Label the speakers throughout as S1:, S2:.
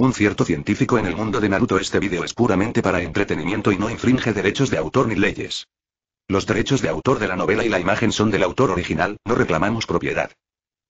S1: Un cierto científico en el mundo de Naruto este vídeo es puramente para entretenimiento y no infringe derechos de autor ni leyes. Los derechos de autor de la novela y la imagen son del autor original, no reclamamos propiedad.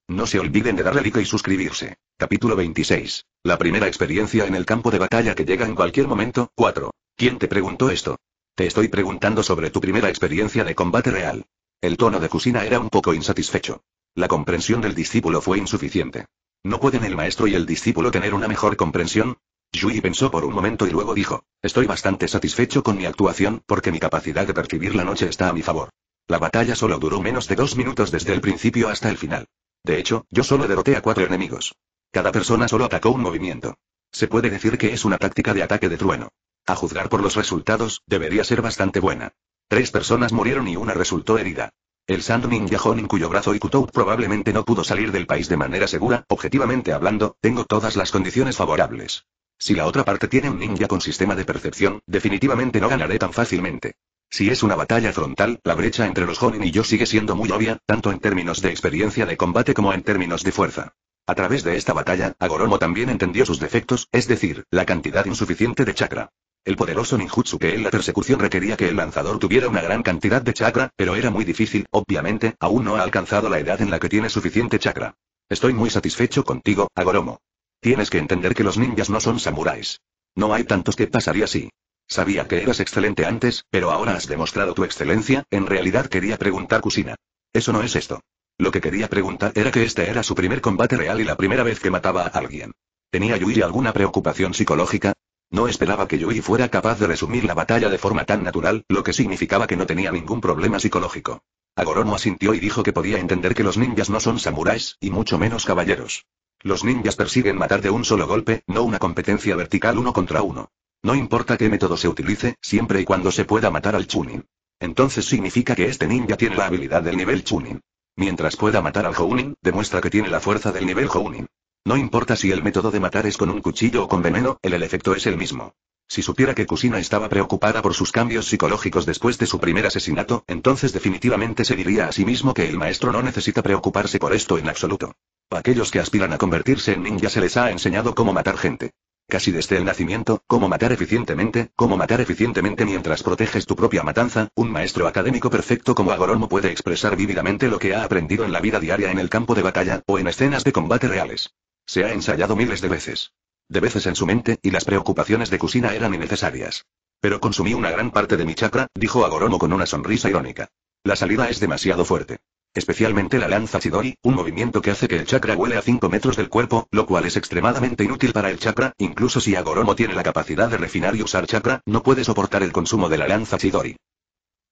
S1: No se olviden de darle like y suscribirse. Capítulo 26. La primera experiencia en el campo de batalla que llega en cualquier momento. 4. ¿Quién te preguntó esto? Te estoy preguntando sobre tu primera experiencia de combate real. El tono de Kusina era un poco insatisfecho. La comprensión del discípulo fue insuficiente. ¿No pueden el maestro y el discípulo tener una mejor comprensión? Yui pensó por un momento y luego dijo, estoy bastante satisfecho con mi actuación porque mi capacidad de percibir la noche está a mi favor. La batalla solo duró menos de dos minutos desde el principio hasta el final. De hecho, yo solo derroté a cuatro enemigos. Cada persona solo atacó un movimiento. Se puede decir que es una táctica de ataque de trueno. A juzgar por los resultados, debería ser bastante buena. Tres personas murieron y una resultó herida. El Sand Ninja Honin cuyo brazo y Kutou probablemente no pudo salir del país de manera segura, objetivamente hablando, tengo todas las condiciones favorables. Si la otra parte tiene un ninja con sistema de percepción, definitivamente no ganaré tan fácilmente. Si es una batalla frontal, la brecha entre los Jonin y yo sigue siendo muy obvia, tanto en términos de experiencia de combate como en términos de fuerza. A través de esta batalla, Agoromo también entendió sus defectos, es decir, la cantidad insuficiente de chakra. El poderoso ninjutsu que en la persecución requería que el lanzador tuviera una gran cantidad de chakra, pero era muy difícil, obviamente, aún no ha alcanzado la edad en la que tiene suficiente chakra. Estoy muy satisfecho contigo, Agoromo. Tienes que entender que los ninjas no son samuráis. No hay tantos que pasaría si. Sabía que eras excelente antes, pero ahora has demostrado tu excelencia, en realidad quería preguntar Kusina. Eso no es esto. Lo que quería preguntar era que este era su primer combate real y la primera vez que mataba a alguien. ¿Tenía Yui alguna preocupación psicológica? No esperaba que Yui fuera capaz de resumir la batalla de forma tan natural, lo que significaba que no tenía ningún problema psicológico. Agoromo asintió y dijo que podía entender que los ninjas no son samuráis, y mucho menos caballeros. Los ninjas persiguen matar de un solo golpe, no una competencia vertical uno contra uno. No importa qué método se utilice, siempre y cuando se pueda matar al Chunin. Entonces significa que este ninja tiene la habilidad del nivel Chunin. Mientras pueda matar al Jounin, demuestra que tiene la fuerza del nivel Jounin. No importa si el método de matar es con un cuchillo o con veneno, el, efecto es el mismo. Si supiera que Kusina estaba preocupada por sus cambios psicológicos después de su primer asesinato, entonces definitivamente se diría a sí mismo que el maestro no necesita preocuparse por esto en absoluto. A aquellos que aspiran a convertirse en ninja se les ha enseñado cómo matar gente. Casi desde el nacimiento, cómo matar eficientemente, cómo matar eficientemente mientras proteges tu propia matanza, un maestro académico perfecto como Agoromo puede expresar vívidamente lo que ha aprendido en la vida diaria en el campo de batalla, o en escenas de combate reales. Se ha ensayado miles de veces. De veces en su mente, y las preocupaciones de Kusina eran innecesarias. Pero consumí una gran parte de mi chakra, dijo Agoromo con una sonrisa irónica. La salida es demasiado fuerte. Especialmente la lanza Chidori, un movimiento que hace que el chakra huele a 5 metros del cuerpo, lo cual es extremadamente inútil para el chakra, incluso si Agoromo tiene la capacidad de refinar y usar chakra, no puede soportar el consumo de la lanza Chidori.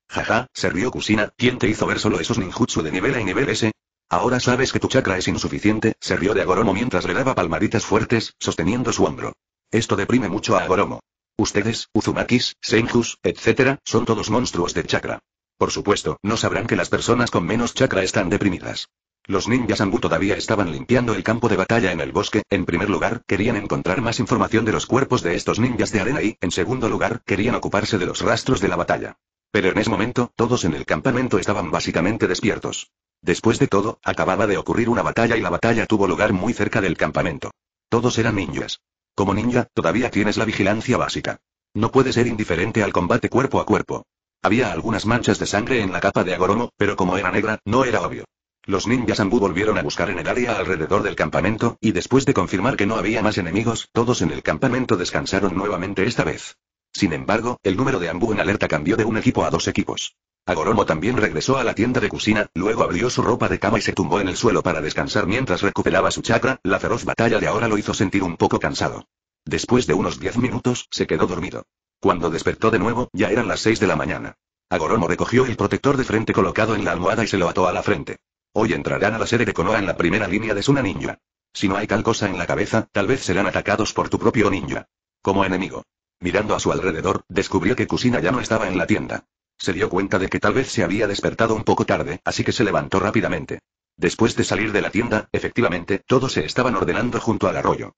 S1: Jaja, se rió Kusina, ¿quién te hizo ver solo esos ninjutsu de nivel A y nivel S? Ahora sabes que tu chakra es insuficiente, se rió de Agoromo mientras le daba palmaditas fuertes, sosteniendo su hombro. Esto deprime mucho a Agoromo. Ustedes, Uzumakis, Senjus, etc., son todos monstruos de chakra. Por supuesto, no sabrán que las personas con menos chakra están deprimidas. Los ninjas Ambu todavía estaban limpiando el campo de batalla en el bosque, en primer lugar, querían encontrar más información de los cuerpos de estos ninjas de arena y, en segundo lugar, querían ocuparse de los rastros de la batalla. Pero en ese momento, todos en el campamento estaban básicamente despiertos. Después de todo, acababa de ocurrir una batalla y la batalla tuvo lugar muy cerca del campamento. Todos eran ninjas. Como ninja, todavía tienes la vigilancia básica. No puedes ser indiferente al combate cuerpo a cuerpo. Había algunas manchas de sangre en la capa de Agoromo, pero como era negra, no era obvio. Los ninjas Ambu volvieron a buscar en el área alrededor del campamento, y después de confirmar que no había más enemigos, todos en el campamento descansaron nuevamente esta vez. Sin embargo, el número de Ambu en alerta cambió de un equipo a dos equipos. Agoromo también regresó a la tienda de cocina, luego abrió su ropa de cama y se tumbó en el suelo para descansar mientras recuperaba su chakra, la feroz batalla de ahora lo hizo sentir un poco cansado. Después de unos diez minutos, se quedó dormido. Cuando despertó de nuevo, ya eran las 6 de la mañana. Agoromo recogió el protector de frente colocado en la almohada y se lo ató a la frente. Hoy entrarán a la sede de Konoha en la primera línea de Suna Ninja. Si no hay tal cosa en la cabeza, tal vez serán atacados por tu propio ninja. Como enemigo. Mirando a su alrededor, descubrió que Kusina ya no estaba en la tienda. Se dio cuenta de que tal vez se había despertado un poco tarde, así que se levantó rápidamente. Después de salir de la tienda, efectivamente, todos se estaban ordenando junto al arroyo.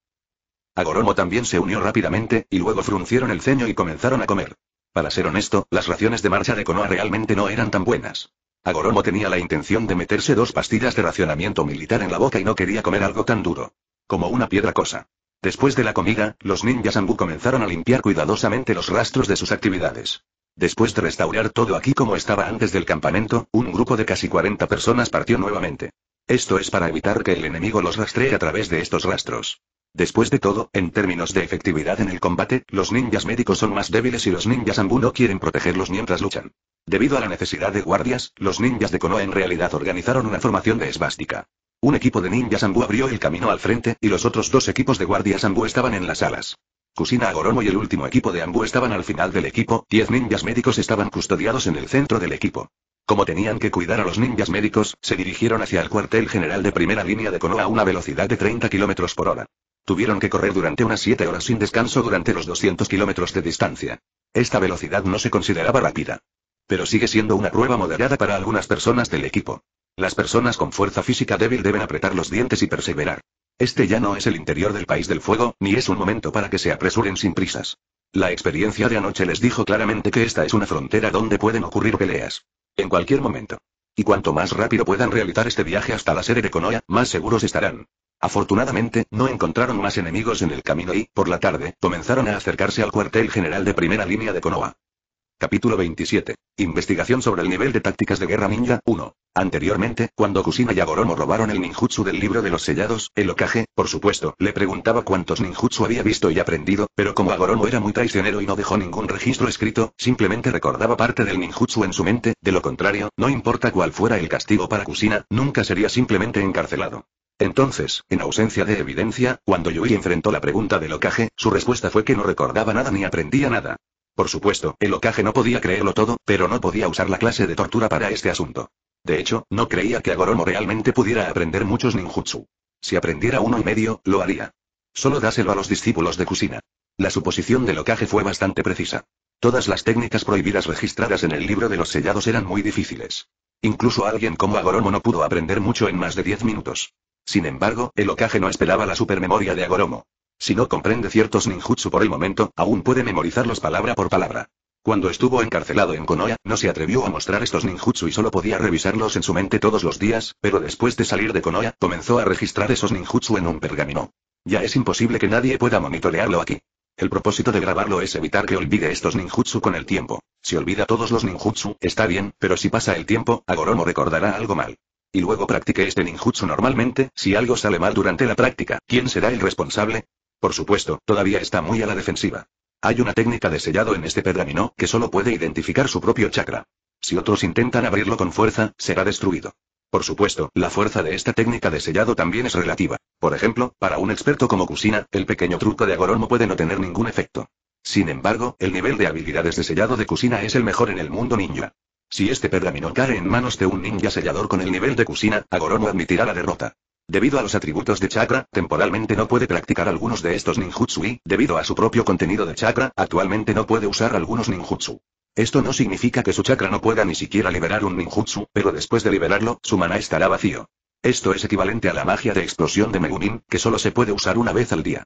S1: Agoromo también se unió rápidamente, y luego fruncieron el ceño y comenzaron a comer. Para ser honesto, las raciones de marcha de Konoha realmente no eran tan buenas. Agoromo tenía la intención de meterse dos pastillas de racionamiento militar en la boca y no quería comer algo tan duro. Como una piedra cosa. Después de la comida, los ninjas Ambu comenzaron a limpiar cuidadosamente los rastros de sus actividades. Después de restaurar todo aquí como estaba antes del campamento, un grupo de casi 40 personas partió nuevamente. Esto es para evitar que el enemigo los rastree a través de estos rastros. Después de todo, en términos de efectividad en el combate, los ninjas médicos son más débiles y los ninjas Ambu no quieren protegerlos mientras luchan. Debido a la necesidad de guardias, los ninjas de Konoha en realidad organizaron una formación de esvástica. Un equipo de ninjas Ambu abrió el camino al frente, y los otros dos equipos de guardias Ambu estaban en las alas. Kusina Agoromo y el último equipo de Ambu estaban al final del equipo, diez ninjas médicos estaban custodiados en el centro del equipo. Como tenían que cuidar a los ninjas médicos, se dirigieron hacia el cuartel general de primera línea de Konoha a una velocidad de 30 km por hora. Tuvieron que correr durante unas 7 horas sin descanso durante los 200 kilómetros de distancia. Esta velocidad no se consideraba rápida. Pero sigue siendo una prueba moderada para algunas personas del equipo. Las personas con fuerza física débil deben apretar los dientes y perseverar. Este ya no es el interior del país del fuego, ni es un momento para que se apresuren sin prisas. La experiencia de anoche les dijo claramente que esta es una frontera donde pueden ocurrir peleas. En cualquier momento. Y cuanto más rápido puedan realizar este viaje hasta la sede de Konoha, más seguros estarán. Afortunadamente, no encontraron más enemigos en el camino y, por la tarde, comenzaron a acercarse al cuartel general de primera línea de Konoha. Capítulo 27. Investigación sobre el nivel de tácticas de guerra ninja 1. Anteriormente, cuando Kusina y Agoromo robaron el ninjutsu del libro de los sellados, el Okage, por supuesto, le preguntaba cuántos ninjutsu había visto y aprendido, pero como Agoromo era muy traicionero y no dejó ningún registro escrito, simplemente recordaba parte del ninjutsu en su mente, de lo contrario, no importa cuál fuera el castigo para Kusina, nunca sería simplemente encarcelado. Entonces, en ausencia de evidencia, cuando Yui enfrentó la pregunta del Okage, su respuesta fue que no recordaba nada ni aprendía nada. Por supuesto, el Okage no podía creerlo todo, pero no podía usar la clase de tortura para este asunto. De hecho, no creía que Agoromo realmente pudiera aprender muchos ninjutsu. Si aprendiera uno y medio, lo haría. Solo dáselo a los discípulos de Kusina. La suposición del Okage fue bastante precisa. Todas las técnicas prohibidas registradas en el libro de los sellados eran muy difíciles. Incluso alguien como Agoromo no pudo aprender mucho en más de 10 minutos. Sin embargo, el Okage no esperaba la supermemoria de Agoromo. Si no comprende ciertos ninjutsu por el momento, aún puede memorizarlos palabra por palabra. Cuando estuvo encarcelado en Konoha, no se atrevió a mostrar estos ninjutsu y solo podía revisarlos en su mente todos los días, pero después de salir de Konoha, comenzó a registrar esos ninjutsu en un pergamino. Ya es imposible que nadie pueda monitorearlo aquí. El propósito de grabarlo es evitar que olvide estos ninjutsu con el tiempo. Si olvida todos los ninjutsu, está bien, pero si pasa el tiempo, Agoromo recordará algo mal. Y luego practique este ninjutsu normalmente, si algo sale mal durante la práctica, ¿quién será el responsable? Por supuesto, todavía está muy a la defensiva. Hay una técnica de sellado en este pergamino, que solo puede identificar su propio chakra. Si otros intentan abrirlo con fuerza, será destruido. Por supuesto, la fuerza de esta técnica de sellado también es relativa. Por ejemplo, para un experto como Kusina, el pequeño truco de Agoromo puede no tener ningún efecto. Sin embargo, el nivel de habilidades de sellado de Kusina es el mejor en el mundo ninja. Si este pergamino cae en manos de un ninja sellador con el nivel de Kusina, Agoromo admitirá la derrota. Debido a los atributos de chakra, temporalmente no puede practicar algunos de estos ninjutsu y, debido a su propio contenido de chakra, actualmente no puede usar algunos ninjutsu. Esto no significa que su chakra no pueda ni siquiera liberar un ninjutsu, pero después de liberarlo, su mana estará vacío. Esto es equivalente a la magia de explosión de Megumin, que solo se puede usar una vez al día.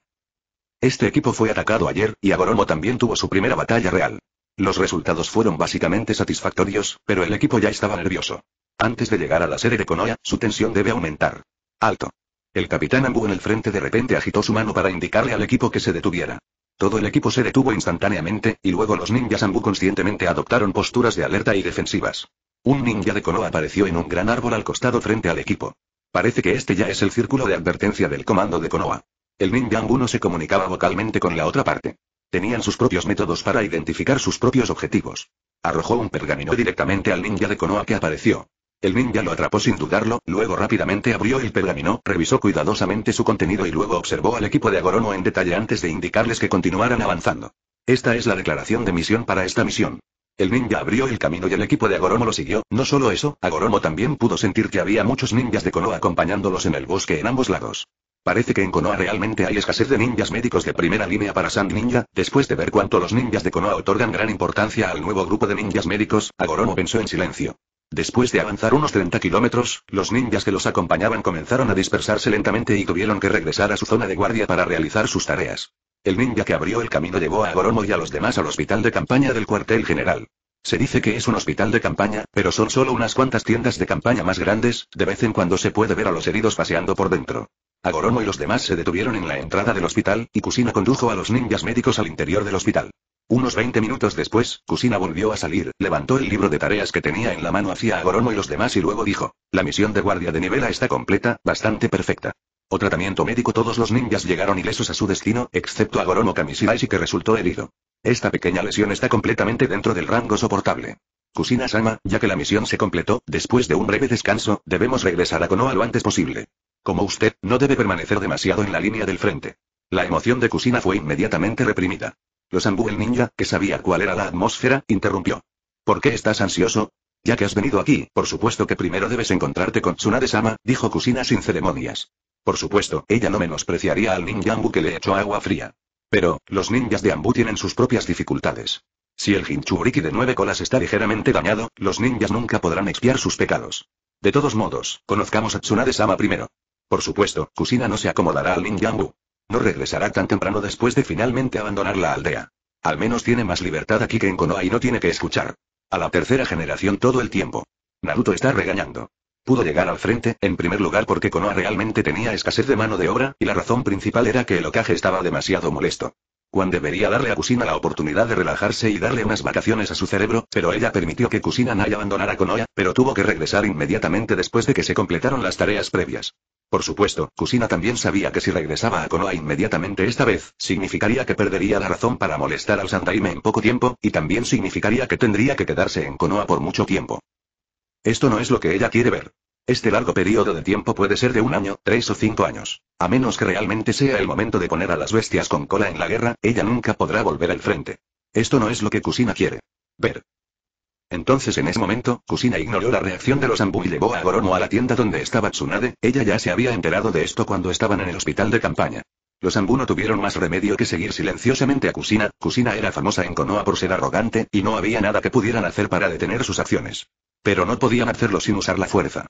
S1: Este equipo fue atacado ayer, y Agoromo también tuvo su primera batalla real. Los resultados fueron básicamente satisfactorios, pero el equipo ya estaba nervioso. Antes de llegar a la serie de Konoha, su tensión debe aumentar. Alto. El capitán Ambu en el frente de repente agitó su mano para indicarle al equipo que se detuviera. Todo el equipo se detuvo instantáneamente, y luego los ninjas Ambu conscientemente adoptaron posturas de alerta y defensivas. Un ninja de Konoha apareció en un gran árbol al costado frente al equipo. Parece que este ya es el círculo de advertencia del comando de Konoha. El ninja Ambu no se comunicaba vocalmente con la otra parte. Tenían sus propios métodos para identificar sus propios objetivos. Arrojó un pergamino directamente al ninja de Konoha que apareció. El ninja lo atrapó sin dudarlo, luego rápidamente abrió el pergamino, revisó cuidadosamente su contenido y luego observó al equipo de Agoromo en detalle antes de indicarles que continuaran avanzando. Esta es la declaración de misión para esta misión. El ninja abrió el camino y el equipo de Agoromo lo siguió, no solo eso, Agoromo también pudo sentir que había muchos ninjas de Konoha acompañándolos en el bosque en ambos lados. Parece que en Konoha realmente hay escasez de ninjas médicos de primera línea para Sand Ninja, después de ver cuánto los ninjas de Konoha otorgan gran importancia al nuevo grupo de ninjas médicos, Agoromo pensó en silencio. Después de avanzar unos 30 kilómetros, los ninjas que los acompañaban comenzaron a dispersarse lentamente y tuvieron que regresar a su zona de guardia para realizar sus tareas. El ninja que abrió el camino llevó a Agoromo y a los demás al hospital de campaña del cuartel general. Se dice que es un hospital de campaña, pero son solo unas cuantas tiendas de campaña más grandes, de vez en cuando se puede ver a los heridos paseando por dentro. Agoromo y los demás se detuvieron en la entrada del hospital, y Kusina condujo a los ninjas médicos al interior del hospital. Unos 20 minutos después, Kusina volvió a salir, levantó el libro de tareas que tenía en la mano hacia Agoromo y los demás y luego dijo, la misión de guardia de Nivela está completa, bastante perfecta. O tratamiento médico todos los ninjas llegaron ilesos a su destino, excepto Agoromo Kamishibashi que resultó herido. Esta pequeña lesión está completamente dentro del rango soportable. Kusina-sama, ya que la misión se completó, después de un breve descanso, debemos regresar a Konoha lo antes posible. Como usted, no debe permanecer demasiado en la línea del frente. La emoción de Kusina fue inmediatamente reprimida. Los Ambu el ninja, que sabía cuál era la atmósfera, interrumpió. ¿Por qué estás ansioso? Ya que has venido aquí, por supuesto que primero debes encontrarte con Tsunade-sama, dijo Kusina sin ceremonias. Por supuesto, ella no menospreciaría al ninja Ambu que le echó agua fría. Pero, los ninjas de Ambu tienen sus propias dificultades. Si el Hinchubriki de nueve colas está ligeramente dañado, los ninjas nunca podrán expiar sus pecados. De todos modos, conozcamos a Tsunade-sama primero. Por supuesto, Kusina no se acomodará al Ninjambu. No regresará tan temprano después de finalmente abandonar la aldea. Al menos tiene más libertad aquí que en Konoha y no tiene que escuchar. A la tercera generación todo el tiempo. Naruto está regañando. Pudo llegar al frente, en primer lugar porque Konoha realmente tenía escasez de mano de obra, y la razón principal era que el ocaje estaba demasiado molesto. Juan debería darle a Kusina la oportunidad de relajarse y darle unas vacaciones a su cerebro, pero ella permitió que Kusina Naya abandonara Konoha, pero tuvo que regresar inmediatamente después de que se completaron las tareas previas. Por supuesto, Kusina también sabía que si regresaba a Konoha inmediatamente esta vez, significaría que perdería la razón para molestar al Sandaime en poco tiempo, y también significaría que tendría que quedarse en Konoha por mucho tiempo. Esto no es lo que ella quiere ver. Este largo periodo de tiempo puede ser de un año, tres o cinco años. A menos que realmente sea el momento de poner a las bestias con cola en la guerra, ella nunca podrá volver al frente. Esto no es lo que Kusina quiere. Ver. Entonces en ese momento, Kusina ignoró la reacción de los Ambu y llevó a Goromo a la tienda donde estaba Tsunade, ella ya se había enterado de esto cuando estaban en el hospital de campaña. Los Ambu no tuvieron más remedio que seguir silenciosamente a Kusina, Kusina era famosa en Konoha por ser arrogante, y no había nada que pudieran hacer para detener sus acciones. Pero no podían hacerlo sin usar la fuerza.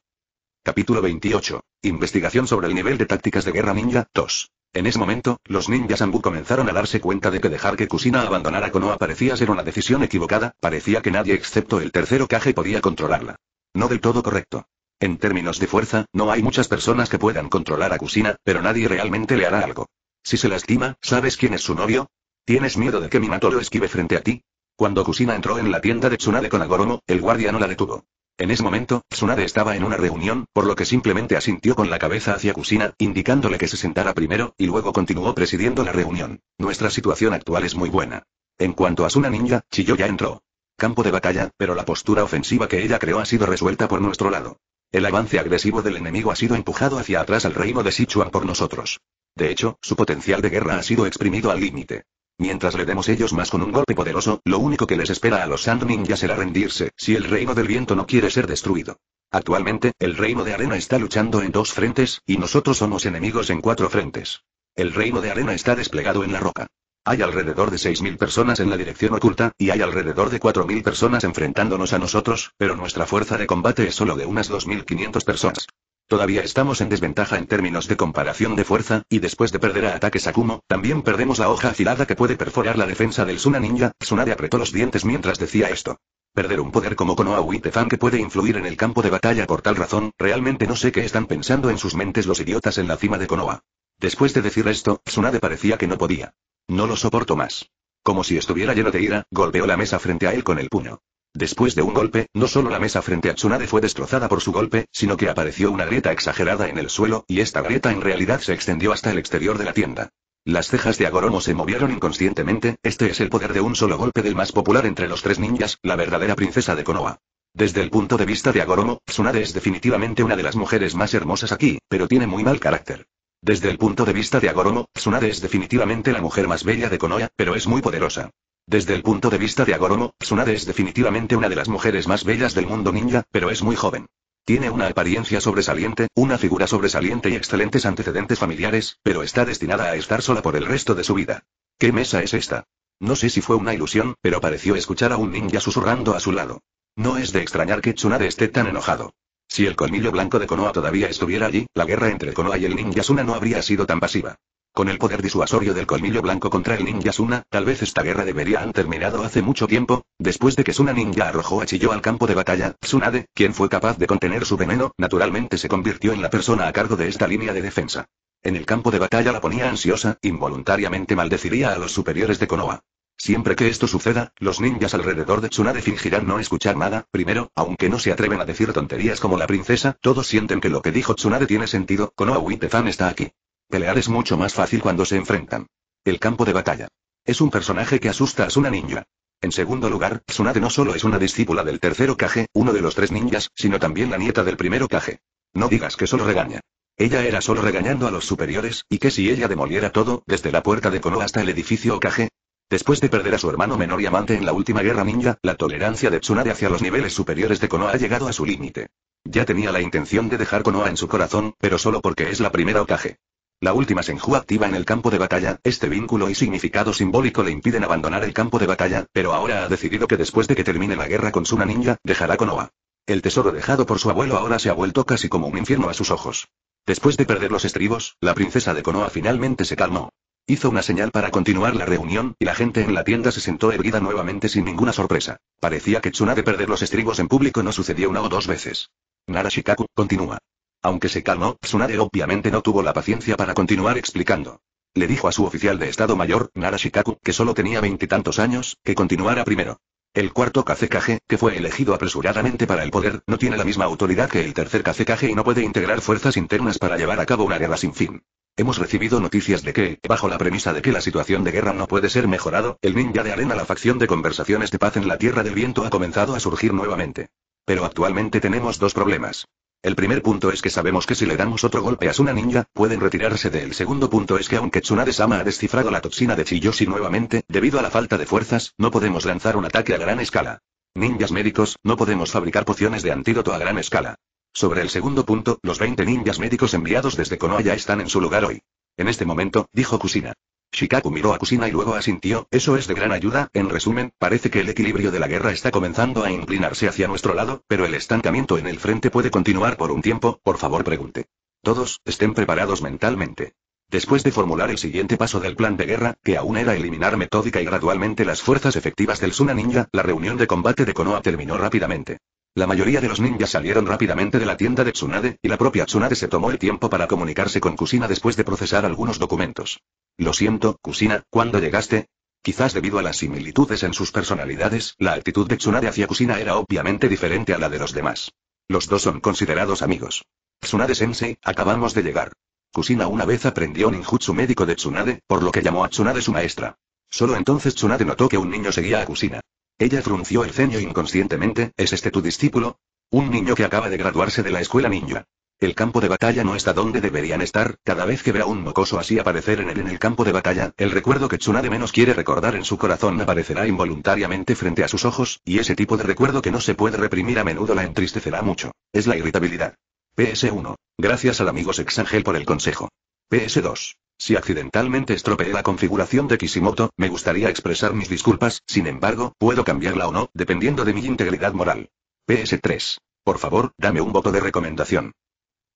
S1: Capítulo 28. Investigación sobre el nivel de tácticas de guerra ninja, 2. En ese momento, los ninjas Ambu comenzaron a darse cuenta de que dejar que Kusina abandonara Konoha parecía ser una decisión equivocada, parecía que nadie excepto el tercero Kage podía controlarla. No del todo correcto. En términos de fuerza, no hay muchas personas que puedan controlar a Kusina, pero nadie realmente le hará algo. Si se lastima, ¿sabes quién es su novio? ¿Tienes miedo de que Minato lo esquive frente a ti? Cuando Kusina entró en la tienda de Tsunade con Agoromo, el guardia no la detuvo. En ese momento, Tsunade estaba en una reunión, por lo que simplemente asintió con la cabeza hacia Kusina, indicándole que se sentara primero, y luego continuó presidiendo la reunión. Nuestra situación actual es muy buena. En cuanto a Suna Ninja, Chiyo ya entró. Campo de batalla, pero la postura ofensiva que ella creó ha sido resuelta por nuestro lado. El avance agresivo del enemigo ha sido empujado hacia atrás al reino de Sichuan por nosotros. De hecho, su potencial de guerra ha sido exprimido al límite. Mientras le demos ellos más con un golpe poderoso, lo único que les espera a los Sand Ninja será rendirse, si el reino del viento no quiere ser destruido. Actualmente, el reino de arena está luchando en dos frentes, y nosotros somos enemigos en cuatro frentes. El reino de arena está desplegado en la roca. Hay alrededor de 6.000 personas en la dirección oculta, y hay alrededor de 4.000 personas enfrentándonos a nosotros, pero nuestra fuerza de combate es solo de unas 2.500 personas. Todavía estamos en desventaja en términos de comparación de fuerza, y después de perder a ataques Akumo, también perdemos la hoja afilada que puede perforar la defensa del Suna Ninja. Tsunade apretó los dientes mientras decía esto. Perder un poder como Konoha Uitefan que puede influir en el campo de batalla por tal razón, realmente no sé qué están pensando en sus mentes los idiotas en la cima de Konoha. Después de decir esto, Tsunade parecía que no podía. No lo soporto más. Como si estuviera lleno de ira, golpeó la mesa frente a él con el puño. Después de un golpe, no solo la mesa frente a Tsunade fue destrozada por su golpe, sino que apareció una grieta exagerada en el suelo, y esta grieta en realidad se extendió hasta el exterior de la tienda. Las cejas de Agoromo se movieron inconscientemente, este es el poder de un solo golpe del más popular entre los tres ninjas, la verdadera princesa de Konoha. Desde el punto de vista de Agoromo, Tsunade es definitivamente una de las mujeres más hermosas aquí, pero tiene muy mal carácter. Desde el punto de vista de Agoromo, Tsunade es definitivamente la mujer más bella de Konoha, pero es muy poderosa. Desde el punto de vista de Agoromo, Tsunade es definitivamente una de las mujeres más bellas del mundo ninja, pero es muy joven. Tiene una apariencia sobresaliente, una figura sobresaliente y excelentes antecedentes familiares, pero está destinada a estar sola por el resto de su vida. ¿Qué mesa es esta? No sé si fue una ilusión, pero pareció escuchar a un ninja susurrando a su lado. No es de extrañar que Tsunade esté tan enojado. Si el colmillo blanco de Konoha todavía estuviera allí, la guerra entre Konoha y el ninja Suna no habría sido tan pasiva. Con el poder disuasorio del colmillo blanco contra el ninja Suna, tal vez esta guerra debería haber terminado hace mucho tiempo, después de que Suna ninja arrojó a Chillo al campo de batalla, Tsunade, quien fue capaz de contener su veneno, naturalmente se convirtió en la persona a cargo de esta línea de defensa. En el campo de batalla la ponía ansiosa, involuntariamente maldeciría a los superiores de Konoha. Siempre que esto suceda, los ninjas alrededor de Tsunade fingirán no escuchar nada, primero, aunque no se atreven a decir tonterías como la princesa, todos sienten que lo que dijo Tsunade tiene sentido, Konoha Witefan está aquí. Pelear es mucho más fácil cuando se enfrentan. El campo de batalla. Es un personaje que asusta a Suna Ninja. En segundo lugar, Tsunade no solo es una discípula del tercero Kage, uno de los tres ninjas, sino también la nieta del primero Kage. No digas que solo regaña. Ella era solo regañando a los superiores, y que si ella demoliera todo, desde la puerta de Konoha hasta el edificio Okage. Después de perder a su hermano menor y amante en la última guerra ninja, la tolerancia de Tsunade hacia los niveles superiores de Konoha ha llegado a su límite. Ya tenía la intención de dejar Konoha en su corazón, pero solo porque es la primera Okage. La última Senju activa en el campo de batalla, este vínculo y significado simbólico le impiden abandonar el campo de batalla, pero ahora ha decidido que después de que termine la guerra con Suna Ninja, dejará Konoha. El tesoro dejado por su abuelo ahora se ha vuelto casi como un infierno a sus ojos. Después de perder los estribos, la princesa de Konoha finalmente se calmó. Hizo una señal para continuar la reunión, y la gente en la tienda se sentó erguida nuevamente sin ninguna sorpresa. Parecía que Tsunade perder los estribos en público no sucedió una o dos veces. Nara Shikaku, continúa. Aunque se calmó, Tsunade obviamente no tuvo la paciencia para continuar explicando. Le dijo a su oficial de Estado Mayor, Nara Shikaku, que solo tenía veintitantos años, que continuara primero. El cuarto Kazekage, que fue elegido apresuradamente para el poder, no tiene la misma autoridad que el tercer Kazekage y no puede integrar fuerzas internas para llevar a cabo una guerra sin fin. Hemos recibido noticias de que, bajo la premisa de que la situación de guerra no puede ser mejorado, el ninja de arena, la facción de conversaciones de paz en la Tierra del Viento, ha comenzado a surgir nuevamente. Pero actualmente tenemos dos problemas. El primer punto es que sabemos que si le damos otro golpe a Suna Ninja, pueden retirarse de El segundo punto es que aunque Tsunade-sama ha descifrado la toxina de Chiyoshi nuevamente, debido a la falta de fuerzas, no podemos lanzar un ataque a gran escala. Ninjas médicos, no podemos fabricar pociones de antídoto a gran escala. Sobre el segundo punto, los 20 ninjas médicos enviados desde Konoha ya están en su lugar hoy. En este momento, dijo Kusina. Shikaku miró a Kusina y luego asintió, eso es de gran ayuda, en resumen, parece que el equilibrio de la guerra está comenzando a inclinarse hacia nuestro lado, pero el estancamiento en el frente puede continuar por un tiempo, por favor pregunte. Todos, estén preparados mentalmente. Después de formular el siguiente paso del plan de guerra, que aún era eliminar metódica y gradualmente las fuerzas efectivas del Suna Ninja, la reunión de combate de Konoha terminó rápidamente. La mayoría de los ninjas salieron rápidamente de la tienda de Tsunade, y la propia Tsunade se tomó el tiempo para comunicarse con Kusina después de procesar algunos documentos. Lo siento, Kusina, ¿cuándo llegaste? Quizás debido a las similitudes en sus personalidades, la actitud de Tsunade hacia Kusina era obviamente diferente a la de los demás. Los dos son considerados amigos. Tsunade-sensei, acabamos de llegar. Kusina una vez aprendió ninjutsu médico de Tsunade, por lo que llamó a Tsunade su maestra. Solo entonces Tsunade notó que un niño seguía a Kusina. Ella frunció el ceño inconscientemente, ¿es este tu discípulo? Un niño que acaba de graduarse de la escuela ninja. El campo de batalla no está donde deberían estar, cada vez que vea un mocoso así aparecer en él en el campo de batalla, el recuerdo que Tsunade menos quiere recordar en su corazón aparecerá involuntariamente frente a sus ojos, y ese tipo de recuerdo que no se puede reprimir a menudo la entristecerá mucho. Es la irritabilidad. PS1. Gracias al amigo Sexangel por el consejo. PS2. Si accidentalmente estropeé la configuración de Kishimoto, me gustaría expresar mis disculpas, sin embargo, puedo cambiarla o no, dependiendo de mi integridad moral. PS3. Por favor, dame un voto de recomendación.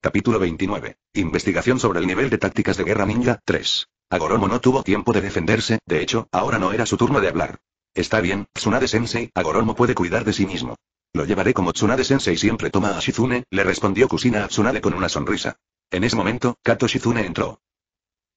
S1: Capítulo 29. Investigación sobre el nivel de tácticas de guerra ninja 3. Agoromo no tuvo tiempo de defenderse, de hecho, ahora no era su turno de hablar. Está bien, Tsunade-sensei, Agoromo puede cuidar de sí mismo. Lo llevaré como Tsunade-sensei siempre toma a Shizune, le respondió Kusina a Tsunade con una sonrisa. En ese momento, Kato Shizune entró.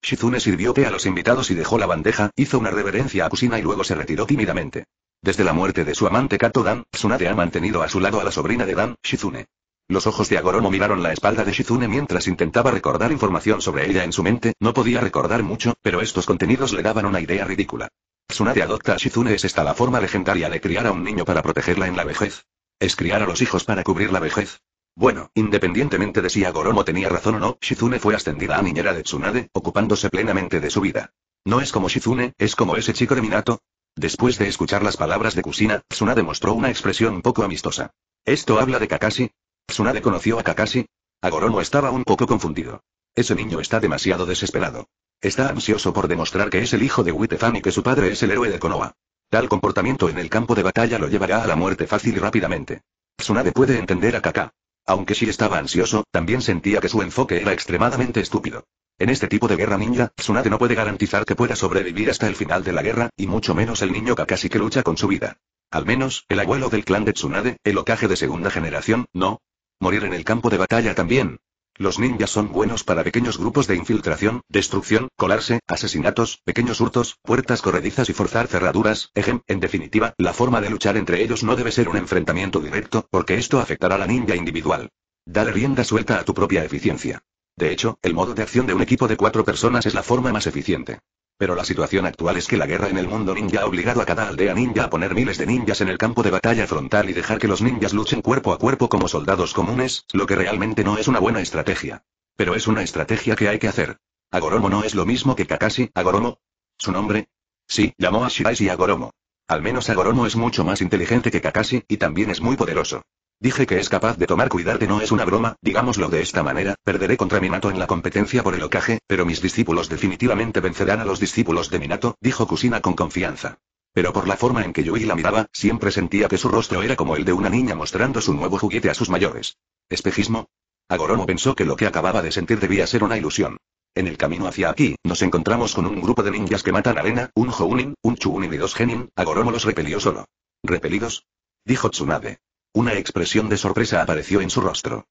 S1: Shizune sirvió té a los invitados y dejó la bandeja, hizo una reverencia a Kusina y luego se retiró tímidamente. Desde la muerte de su amante Kato Dan, Tsunade ha mantenido a su lado a la sobrina de Dan, Shizune. Los ojos de Agoromo miraron la espalda de Shizune mientras intentaba recordar información sobre ella en su mente, no podía recordar mucho, pero estos contenidos le daban una idea ridícula. Tsunade adopta a Shizune es esta la forma legendaria de criar a un niño para protegerla en la vejez. Es criar a los hijos para cubrir la vejez. Bueno, independientemente de si Agoromo tenía razón o no, Shizune fue ascendida a niñera de Tsunade, ocupándose plenamente de su vida. No es como Shizune, es como ese chico de Minato. Después de escuchar las palabras de Kusina, Tsunade mostró una expresión poco amistosa. ¿Esto habla de Kakashi? ¿Tsunade conoció a Kakashi? Agoromo estaba un poco confundido. Ese niño está demasiado desesperado. Está ansioso por demostrar que es el hijo de Witefan y que su padre es el héroe de Konoha. Tal comportamiento en el campo de batalla lo llevará a la muerte fácil y rápidamente. Tsunade puede entender a Kaka. Aunque sí estaba ansioso, también sentía que su enfoque era extremadamente estúpido. En este tipo de guerra ninja, Tsunade no puede garantizar que pueda sobrevivir hasta el final de la guerra, y mucho menos el niño Kakashi que lucha con su vida. Al menos, el abuelo del clan de Tsunade, el Okage de segunda generación, no. Morir en el campo de batalla también. Los ninjas son buenos para pequeños grupos de infiltración, destrucción, colarse, asesinatos, pequeños hurtos, puertas corredizas y forzar cerraduras. Ejem, en definitiva, la forma de luchar entre ellos no debe ser un enfrentamiento directo, porque esto afectará a la ninja individual. Dale rienda suelta a tu propia eficiencia. De hecho, el modo de acción de un equipo de cuatro personas es la forma más eficiente. Pero la situación actual es que la guerra en el mundo ninja ha obligado a cada aldea ninja a poner miles de ninjas en el campo de batalla frontal y dejar que los ninjas luchen cuerpo a cuerpo como soldados comunes, lo que realmente no es una buena estrategia. Pero es una estrategia que hay que hacer. Agoromo no es lo mismo que Kakashi, Agoromo. ¿Su nombre? Sí, llamó a Shiraishi Agoromo. Al menos Agoromo es mucho más inteligente que Kakashi, y también es muy poderoso. Dije que es capaz de tomar cuidarte no es una broma, digámoslo de esta manera, perderé contra Minato en la competencia por el ocaje, pero mis discípulos definitivamente vencerán a los discípulos de Minato, dijo Kusina con confianza. Pero por la forma en que Yui la miraba, siempre sentía que su rostro era como el de una niña mostrando su nuevo juguete a sus mayores. ¿Espejismo? Agoromo pensó que lo que acababa de sentir debía ser una ilusión. En el camino hacia aquí, nos encontramos con un grupo de ninjas que matan arena, un Jounin, un Chunin y dos Genin, Agoromo los repelió solo. ¿Repelidos? Dijo Tsunade. Una expresión de sorpresa apareció en su rostro.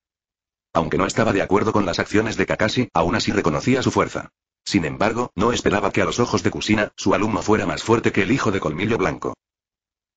S1: Aunque no estaba de acuerdo con las acciones de Kakashi, aún así reconocía su fuerza. Sin embargo, no esperaba que a los ojos de Kusina, su alumno fuera más fuerte que el hijo de Colmillo Blanco.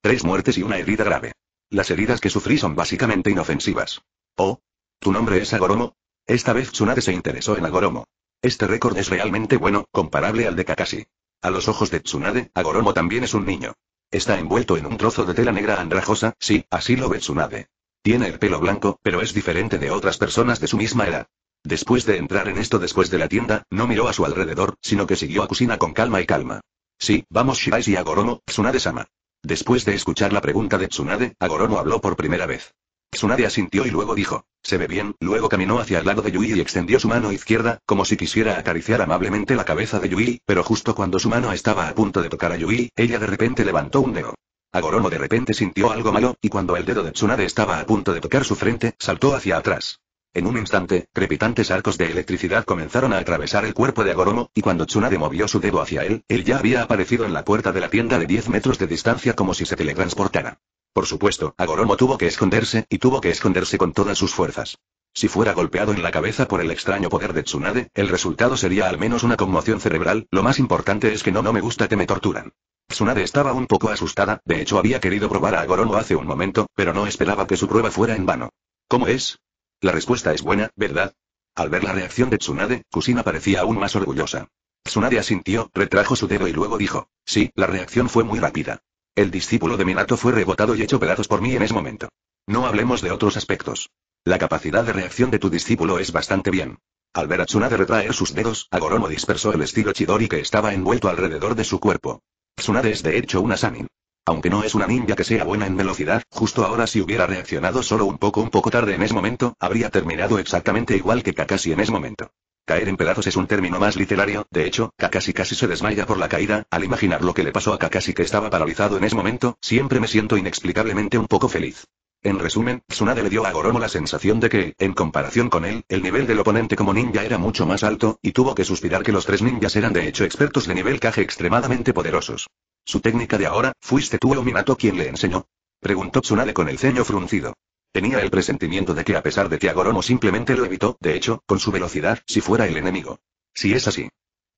S1: Tres muertes y una herida grave. Las heridas que sufrí son básicamente inofensivas. Oh. ¿Tu nombre es Agoromo? Esta vez Tsunade se interesó en Agoromo. Este récord es realmente bueno, comparable al de Kakashi. A los ojos de Tsunade, Agoromo también es un niño. Está envuelto en un trozo de tela negra andrajosa, sí, así lo ve Tsunade. Tiene el pelo blanco, pero es diferente de otras personas de su misma edad. Después de entrar en esto después de la tienda, no miró a su alrededor, sino que siguió a Kusina con calma y calma. Sí, vamos Shiraishi y Agoromo, Tsunade-sama. Después de escuchar la pregunta de Tsunade, Agoromo habló por primera vez. Tsunade asintió y luego dijo, se ve bien, luego caminó hacia el lado de Yui y extendió su mano izquierda, como si quisiera acariciar amablemente la cabeza de Yui, pero justo cuando su mano estaba a punto de tocar a Yui, ella de repente levantó un dedo. Agoromo de repente sintió algo malo, y cuando el dedo de Tsunade estaba a punto de tocar su frente, saltó hacia atrás. En un instante, crepitantes arcos de electricidad comenzaron a atravesar el cuerpo de Agoromo, y cuando Tsunade movió su dedo hacia él, él ya había aparecido en la puerta de la tienda de 10 metros de distancia como si se teletransportara. Por supuesto, Agoromo tuvo que esconderse, y tuvo que esconderse con todas sus fuerzas. Si fuera golpeado en la cabeza por el extraño poder de Tsunade, el resultado sería al menos una conmoción cerebral, lo más importante es que no no me gusta que me torturan. Tsunade estaba un poco asustada, de hecho había querido probar a Agoromo hace un momento, pero no esperaba que su prueba fuera en vano. ¿Cómo es? La respuesta es buena, ¿verdad? Al ver la reacción de Tsunade, Kusina parecía aún más orgullosa. Tsunade asintió, retrajo su dedo y luego dijo, sí, la reacción fue muy rápida. El discípulo de Minato fue rebotado y hecho pedazos por mí en ese momento. No hablemos de otros aspectos. La capacidad de reacción de tu discípulo es bastante bien. Al ver a Tsunade retraer sus dedos, Agoromo dispersó el estilo Chidori que estaba envuelto alrededor de su cuerpo. Tsunade es de hecho una Sanin. Aunque no es una ninja que sea buena en velocidad, justo ahora si hubiera reaccionado solo un poco un poco tarde en ese momento, habría terminado exactamente igual que Kakashi en ese momento. Caer en pedazos es un término más literario, de hecho, Kakashi casi se desmaya por la caída, al imaginar lo que le pasó a Kakashi que estaba paralizado en ese momento, siempre me siento inexplicablemente un poco feliz. En resumen, Tsunade le dio a Goromo la sensación de que, en comparación con él, el nivel del oponente como ninja era mucho más alto, y tuvo que suspirar que los tres ninjas eran de hecho expertos de nivel Kage extremadamente poderosos. ¿Su técnica de ahora, fuiste tú o Minato quien le enseñó? Preguntó Tsunade con el ceño fruncido. Tenía el presentimiento de que a pesar de que Agoromo simplemente lo evitó, de hecho, con su velocidad, si fuera el enemigo. Si es así,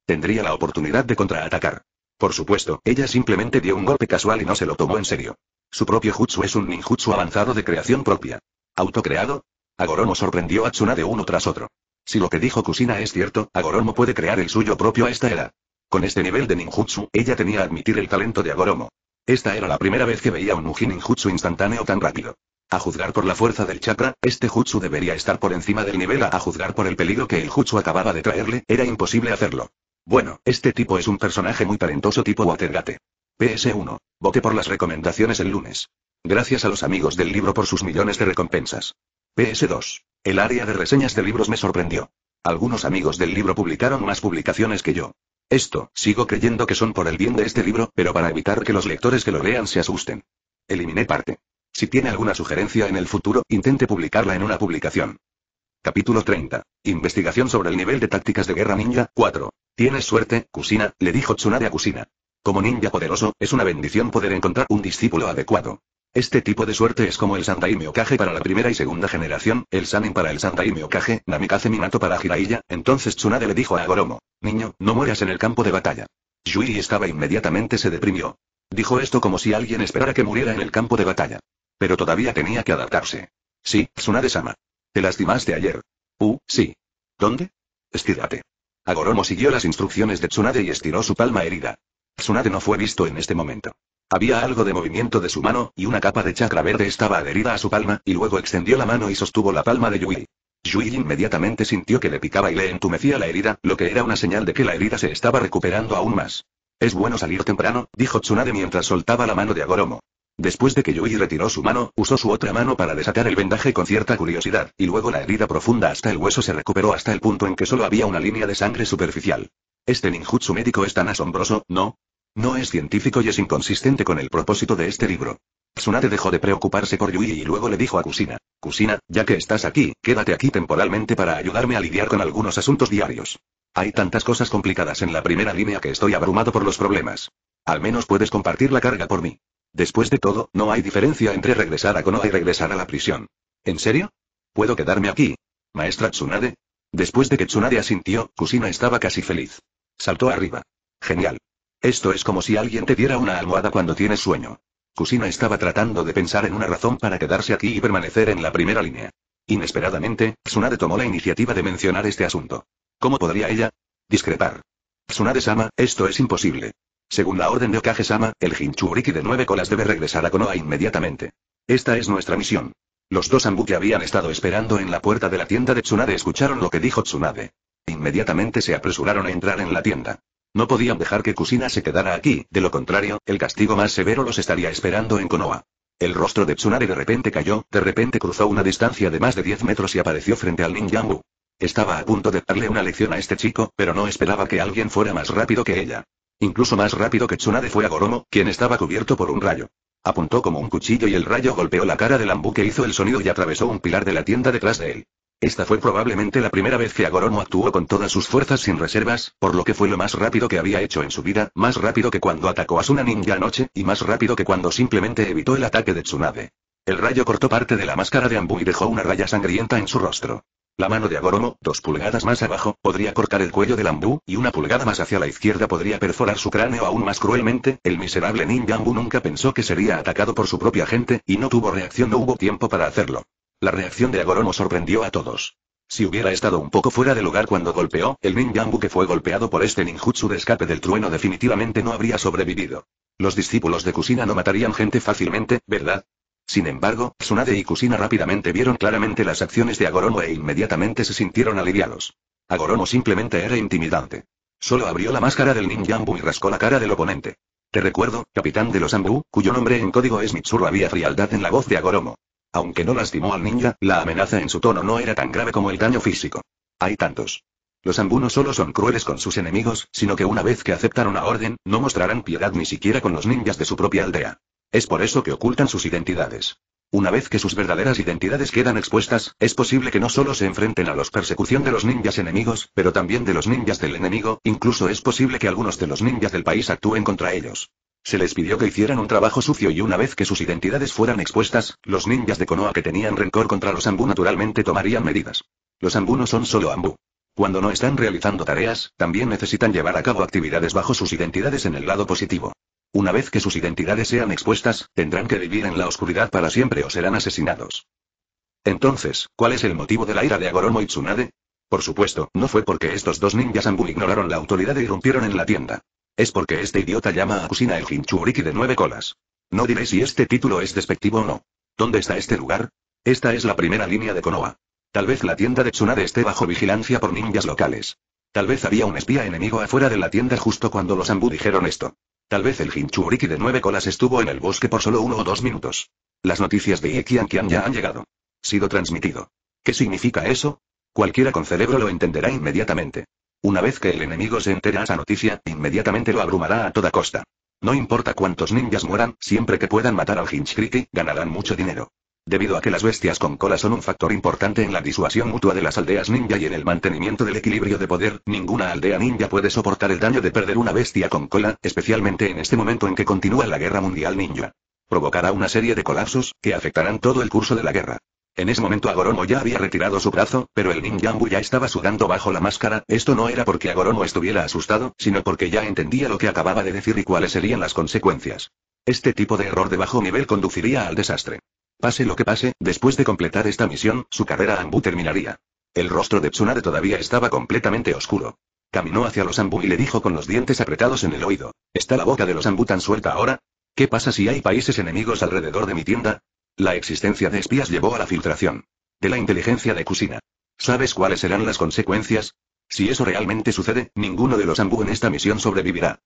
S1: tendría la oportunidad de contraatacar. Por supuesto, ella simplemente dio un golpe casual y no se lo tomó en serio. Su propio jutsu es un ninjutsu avanzado de creación propia. ¿Autocreado? Agoromo sorprendió a Tsunade uno tras otro. Si lo que dijo Kusina es cierto, Agoromo puede crear el suyo propio a esta edad. Con este nivel de ninjutsu, ella tenía que admitir el talento de Agoromo. Esta era la primera vez que veía un Muji ninjutsu instantáneo tan rápido. A juzgar por la fuerza del chakra, este jutsu debería estar por encima del nivel A. Juzgar por el peligro que el jutsu acababa de traerle, era imposible hacerlo. Bueno, este tipo es un personaje muy talentoso tipo Watergate. PS1. Vote por las recomendaciones el lunes. Gracias a los amigos del libro por sus millones de recompensas. PS2. El área de reseñas de libros me sorprendió. Algunos amigos del libro publicaron más publicaciones que yo. Esto, sigo creyendo que son por el bien de este libro, pero para evitar que los lectores que lo lean se asusten. Eliminé parte. Si tiene alguna sugerencia en el futuro, intente publicarla en una publicación. Capítulo 30. Investigación sobre el nivel de tácticas de guerra ninja. 4. Tienes suerte, Kusina, le dijo Tsunade a Kusina. Como ninja poderoso, es una bendición poder encontrar un discípulo adecuado. Este tipo de suerte es como el Sandaime Okage para la primera y segunda generación, el Sanin para el Sandaime Okage, Namikaze Minato para Jiraiya, entonces Tsunade le dijo a Goromo, niño, no mueras en el campo de batalla. Yui estaba inmediatamente se deprimió. Dijo esto como si alguien esperara que muriera en el campo de batalla. Pero todavía tenía que adaptarse. Sí, Tsunade-sama. Te lastimaste ayer. Uh, sí. ¿Dónde? Estírate. Agoromo siguió las instrucciones de Tsunade y estiró su palma herida. Tsunade no fue visto en este momento. Había algo de movimiento de su mano, y una capa de chakra verde estaba adherida a su palma, y luego extendió la mano y sostuvo la palma de Yui. Yui inmediatamente sintió que le picaba y le entumecía la herida, lo que era una señal de que la herida se estaba recuperando aún más. Es bueno salir temprano, dijo Tsunade mientras soltaba la mano de Agoromo. Después de que Yui retiró su mano, usó su otra mano para desatar el vendaje con cierta curiosidad, y luego la herida profunda hasta el hueso se recuperó hasta el punto en que solo había una línea de sangre superficial. Este ninjutsu médico es tan asombroso, ¿no? No es científico y es inconsistente con el propósito de este libro. Tsunade dejó de preocuparse por Yui y luego le dijo a Kusina, Kusina, ya que estás aquí, quédate aquí temporalmente para ayudarme a lidiar con algunos asuntos diarios. Hay tantas cosas complicadas en la primera línea que estoy abrumado por los problemas. Al menos puedes compartir la carga por mí. Después de todo, no hay diferencia entre regresar a Konoha y regresar a la prisión. ¿En serio? ¿Puedo quedarme aquí? Maestra Tsunade. Después de que Tsunade asintió, Kusina estaba casi feliz. Saltó arriba. Genial. Esto es como si alguien te diera una almohada cuando tienes sueño. Kusina estaba tratando de pensar en una razón para quedarse aquí y permanecer en la primera línea. Inesperadamente, Tsunade tomó la iniciativa de mencionar este asunto. ¿Cómo podría ella? Discrepar. Tsunade-sama, esto es imposible. Según la orden de Okage-sama, el Hinchuriki de nueve colas debe regresar a Konoha inmediatamente. Esta es nuestra misión. Los dos Ambu que habían estado esperando en la puerta de la tienda de Tsunade escucharon lo que dijo Tsunade. Inmediatamente se apresuraron a entrar en la tienda. No podían dejar que Kusina se quedara aquí, de lo contrario, el castigo más severo los estaría esperando en Konoha. El rostro de Tsunade de repente cayó, de repente cruzó una distancia de más de 10 metros y apareció frente al Ninjamu. Estaba a punto de darle una lección a este chico, pero no esperaba que alguien fuera más rápido que ella. Incluso más rápido que Tsunade fue a Goromo, quien estaba cubierto por un rayo. Apuntó como un cuchillo y el rayo golpeó la cara del Ambu que hizo el sonido y atravesó un pilar de la tienda detrás de él. Esta fue probablemente la primera vez que Agoromo actuó con todas sus fuerzas sin reservas, por lo que fue lo más rápido que había hecho en su vida, más rápido que cuando atacó a Suna Ninja anoche, y más rápido que cuando simplemente evitó el ataque de Tsunade. El rayo cortó parte de la máscara de Ambu y dejó una raya sangrienta en su rostro. La mano de Agoromo, dos pulgadas más abajo, podría cortar el cuello del Ambu, y una pulgada más hacia la izquierda podría perforar su cráneo aún más cruelmente. El miserable ninja Ambu nunca pensó que sería atacado por su propia gente, y no tuvo reacción, no hubo tiempo para hacerlo. La reacción de Agoromo sorprendió a todos. Si hubiera estado un poco fuera de lugar cuando golpeó, el ninjambu que fue golpeado por este ninjutsu de escape del trueno definitivamente no habría sobrevivido. Los discípulos de Kusina no matarían gente fácilmente, ¿verdad? Sin embargo, Tsunade y Kusina rápidamente vieron claramente las acciones de Agoromo e inmediatamente se sintieron aliviados. Agoromo simplemente era intimidante. Solo abrió la máscara del ninjambu y rascó la cara del oponente. Te recuerdo, capitán de los Ambu, cuyo nombre en código es Mitsuru había frialdad en la voz de Agoromo. Aunque no lastimó al ninja, la amenaza en su tono no era tan grave como el daño físico. Hay tantos. Los Ambu no solo son crueles con sus enemigos, sino que una vez que aceptan una orden, no mostrarán piedad ni siquiera con los ninjas de su propia aldea. Es por eso que ocultan sus identidades. Una vez que sus verdaderas identidades quedan expuestas, es posible que no solo se enfrenten a la persecución de los ninjas enemigos, pero también de los ninjas del enemigo, incluso es posible que algunos de los ninjas del país actúen contra ellos. Se les pidió que hicieran un trabajo sucio y una vez que sus identidades fueran expuestas, los ninjas de Konoha que tenían rencor contra los Ambu naturalmente tomarían medidas. Los Ambu no son solo Ambu. Cuando no están realizando tareas, también necesitan llevar a cabo actividades bajo sus identidades en el lado positivo. Una vez que sus identidades sean expuestas, tendrán que vivir en la oscuridad para siempre o serán asesinados. Entonces, ¿cuál es el motivo de la ira de Agoromo y Tsunade? Por supuesto, no fue porque estos dos ninjas Ambu ignoraron la autoridad e irrumpieron en la tienda. Es porque este idiota llama a Kusina el Hinchuriki de nueve colas. No diré si este título es despectivo o no. ¿Dónde está este lugar? Esta es la primera línea de Konoha. Tal vez la tienda de Tsunade esté bajo vigilancia por ninjas locales. Tal vez había un espía enemigo afuera de la tienda justo cuando los Ambu dijeron esto. Tal vez el Hinchuriki de nueve colas estuvo en el bosque por solo uno o dos minutos. Las noticias de Ikian ya han llegado. Sido transmitido. ¿Qué significa eso? Cualquiera con cerebro lo entenderá inmediatamente. Una vez que el enemigo se entera esa noticia, inmediatamente lo abrumará a toda costa. No importa cuántos ninjas mueran, siempre que puedan matar al Hinchkriki, ganarán mucho dinero. Debido a que las bestias con cola son un factor importante en la disuasión mutua de las aldeas ninja y en el mantenimiento del equilibrio de poder, ninguna aldea ninja puede soportar el daño de perder una bestia con cola, especialmente en este momento en que continúa la guerra mundial ninja. Provocará una serie de colapsos, que afectarán todo el curso de la guerra. En ese momento Agoromo ya había retirado su brazo, pero el ninjambu ya estaba sudando bajo la máscara, esto no era porque Agoromo estuviera asustado, sino porque ya entendía lo que acababa de decir y cuáles serían las consecuencias. Este tipo de error de bajo nivel conduciría al desastre. Pase lo que pase, después de completar esta misión, su carrera Ambu terminaría. El rostro de Tsunade todavía estaba completamente oscuro. Caminó hacia los Ambu y le dijo con los dientes apretados en el oído. ¿Está la boca de los Ambu tan suelta ahora? ¿Qué pasa si hay países enemigos alrededor de mi tienda? La existencia de espías llevó a la filtración. De la inteligencia de Kusina. ¿Sabes cuáles serán las consecuencias? Si eso realmente sucede, ninguno de los Ambu en esta misión sobrevivirá.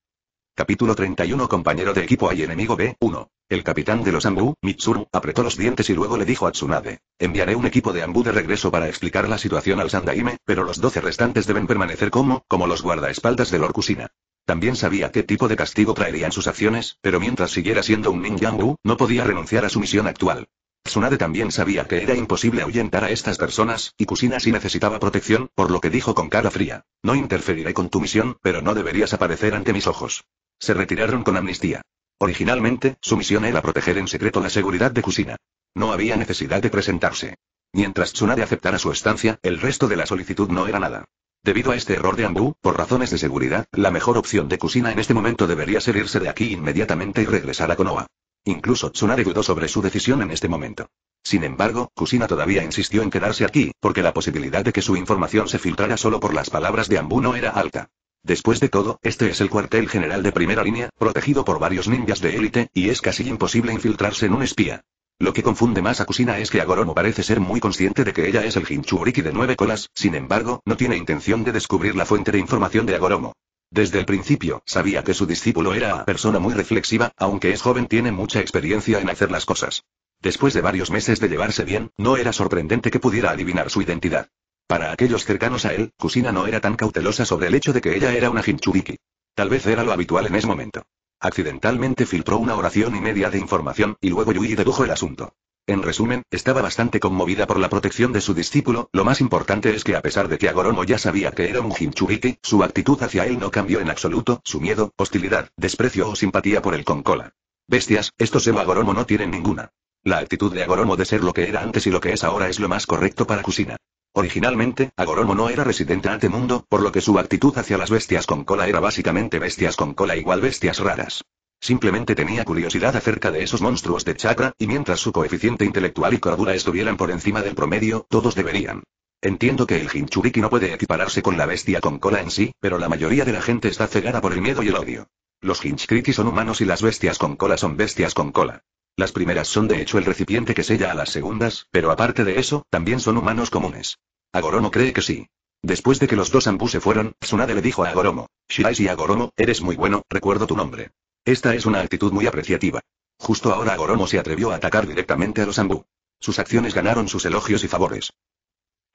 S1: Capítulo 31 Compañero de equipo y enemigo B1. El capitán de los Ambu, Mitsuru, apretó los dientes y luego le dijo a Tsunade. Enviaré un equipo de Ambu de regreso para explicar la situación al Sandaime, pero los 12 restantes deben permanecer como, como los guardaespaldas de Lord Kusina. También sabía qué tipo de castigo traerían sus acciones, pero mientras siguiera siendo un ninja Ambu, no podía renunciar a su misión actual. Tsunade también sabía que era imposible ahuyentar a estas personas, y Kusina sí necesitaba protección, por lo que dijo con cara fría. No interferiré con tu misión, pero no deberías aparecer ante mis ojos. Se retiraron con amnistía. Originalmente, su misión era proteger en secreto la seguridad de Kusina. No había necesidad de presentarse. Mientras Tsunade aceptara su estancia, el resto de la solicitud no era nada. Debido a este error de Ambu, por razones de seguridad, la mejor opción de Kusina en este momento debería ser irse de aquí inmediatamente y regresar a Konoha. Incluso Tsunade dudó sobre su decisión en este momento. Sin embargo, Kusina todavía insistió en quedarse aquí, porque la posibilidad de que su información se filtrara solo por las palabras de Ambu no era alta. Después de todo, este es el cuartel general de primera línea, protegido por varios ninjas de élite, y es casi imposible infiltrarse en un espía. Lo que confunde más a Kusina es que Agoromo parece ser muy consciente de que ella es el Hinchuriki de nueve colas, sin embargo, no tiene intención de descubrir la fuente de información de Agoromo. Desde el principio, sabía que su discípulo era una persona muy reflexiva, aunque es joven tiene mucha experiencia en hacer las cosas. Después de varios meses de llevarse bien, no era sorprendente que pudiera adivinar su identidad. Para aquellos cercanos a él, Kusina no era tan cautelosa sobre el hecho de que ella era una Hinchuriki. Tal vez era lo habitual en ese momento. Accidentalmente filtró una oración y media de información, y luego Yui dedujo el asunto. En resumen, estaba bastante conmovida por la protección de su discípulo, lo más importante es que a pesar de que Agoromo ya sabía que era un Hinchuriki, su actitud hacia él no cambió en absoluto, su miedo, hostilidad, desprecio o simpatía por el Concola. Bestias, estos Eva Agoromo no tienen ninguna. La actitud de Agoromo de ser lo que era antes y lo que es ahora es lo más correcto para Kusina. Originalmente, Agoromo no era residente ante mundo, por lo que su actitud hacia las bestias con cola era básicamente bestias con cola igual bestias raras. Simplemente tenía curiosidad acerca de esos monstruos de chakra, y mientras su coeficiente intelectual y cordura estuvieran por encima del promedio, todos deberían. Entiendo que el Hinchuriki no puede equipararse con la bestia con cola en sí, pero la mayoría de la gente está cegada por el miedo y el odio. Los Hinchkriki son humanos y las bestias con cola son bestias con cola. Las primeras son de hecho el recipiente que sella a las segundas, pero aparte de eso, también son humanos comunes. Agoromo cree que sí. Después de que los dos Ambu se fueron, Tsunade le dijo a Agoromo, Shiraishi Agoromo, eres muy bueno, recuerdo tu nombre. Esta es una actitud muy apreciativa. Justo ahora Agoromo se atrevió a atacar directamente a los Ambu. Sus acciones ganaron sus elogios y favores.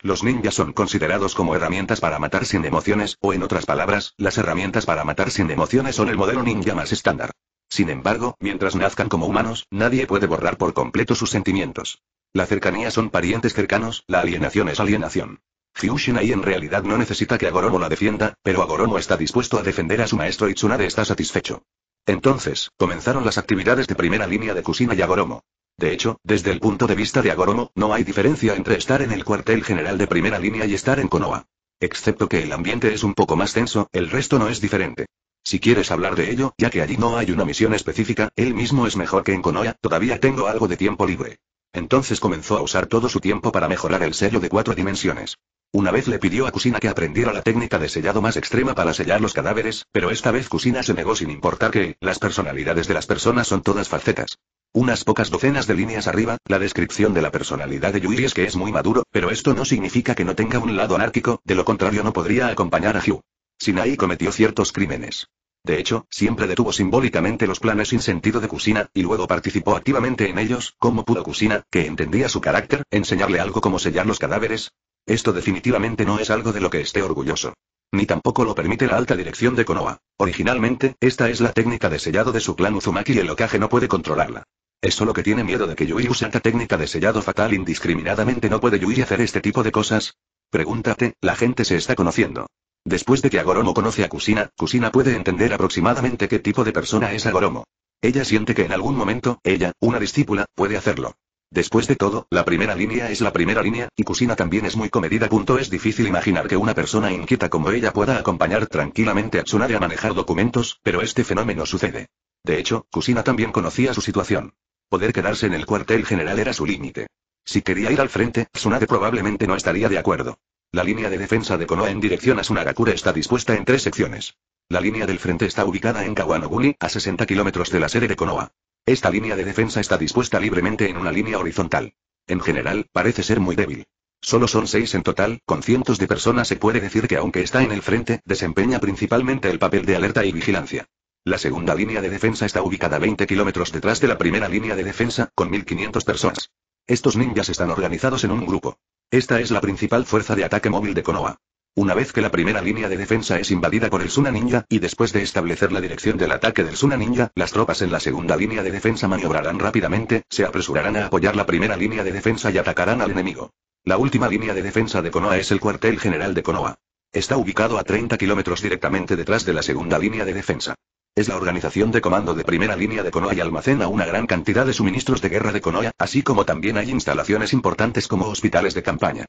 S1: Los ninjas son considerados como herramientas para matar sin emociones, o en otras palabras, las herramientas para matar sin emociones son el modelo ninja más estándar. Sin embargo, mientras nazcan como humanos, nadie puede borrar por completo sus sentimientos. La cercanía son parientes cercanos, la alienación es alienación. Hyushinai en realidad no necesita que Agoromo la defienda, pero Agoromo está dispuesto a defender a su maestro y Tsunade está satisfecho. Entonces, comenzaron las actividades de primera línea de Kusina y Agoromo. De hecho, desde el punto de vista de Agoromo, no hay diferencia entre estar en el cuartel general de primera línea y estar en Konoha. Excepto que el ambiente es un poco más tenso, el resto no es diferente. Si quieres hablar de ello, ya que allí no hay una misión específica, él mismo es mejor que en Konoha, todavía tengo algo de tiempo libre. Entonces comenzó a usar todo su tiempo para mejorar el sello de cuatro dimensiones. Una vez le pidió a Kusina que aprendiera la técnica de sellado más extrema para sellar los cadáveres, pero esta vez Kusina se negó sin importar que, las personalidades de las personas son todas facetas. Unas pocas docenas de líneas arriba, la descripción de la personalidad de Yui es que es muy maduro, pero esto no significa que no tenga un lado anárquico, de lo contrario no podría acompañar a Hugh. Sinai cometió ciertos crímenes. De hecho, siempre detuvo simbólicamente los planes sin sentido de Kusina, y luego participó activamente en ellos, como pudo Kusina, que entendía su carácter, enseñarle algo como sellar los cadáveres. Esto definitivamente no es algo de lo que esté orgulloso. Ni tampoco lo permite la alta dirección de Konoha. Originalmente, esta es la técnica de sellado de su clan Uzumaki y el Okage no puede controlarla. Es solo que tiene miedo de que Yui use esta técnica de sellado fatal indiscriminadamente. ¿No puede Yui hacer este tipo de cosas? Pregúntate, la gente se está conociendo. Después de que Agoromo conoce a Kusina, Kusina puede entender aproximadamente qué tipo de persona es Agoromo. Ella siente que en algún momento, ella, una discípula, puede hacerlo. Después de todo, la primera línea es la primera línea, y Kusina también es muy comedida. Es difícil imaginar que una persona inquieta como ella pueda acompañar tranquilamente a Tsunade a manejar documentos, pero este fenómeno sucede. De hecho, Kusina también conocía su situación. Poder quedarse en el cuartel general era su límite. Si quería ir al frente, Tsunade probablemente no estaría de acuerdo. La línea de defensa de Konoha en dirección a Sunagakure está dispuesta en tres secciones. La línea del frente está ubicada en Kawanoguni, a 60 kilómetros de la sede de Konoha. Esta línea de defensa está dispuesta libremente en una línea horizontal. En general, parece ser muy débil. Solo son seis en total, con cientos de personas se puede decir que aunque está en el frente, desempeña principalmente el papel de alerta y vigilancia. La segunda línea de defensa está ubicada 20 kilómetros detrás de la primera línea de defensa, con 1500 personas. Estos ninjas están organizados en un grupo. Esta es la principal fuerza de ataque móvil de Konoha. Una vez que la primera línea de defensa es invadida por el Suna Ninja, y después de establecer la dirección del ataque del Suna Ninja, las tropas en la segunda línea de defensa maniobrarán rápidamente, se apresurarán a apoyar la primera línea de defensa y atacarán al enemigo. La última línea de defensa de Konoha es el cuartel general de Konoha. Está ubicado a 30 kilómetros directamente detrás de la segunda línea de defensa. Es la organización de comando de primera línea de Konoha y almacena una gran cantidad de suministros de guerra de Konoha, así como también hay instalaciones importantes como hospitales de campaña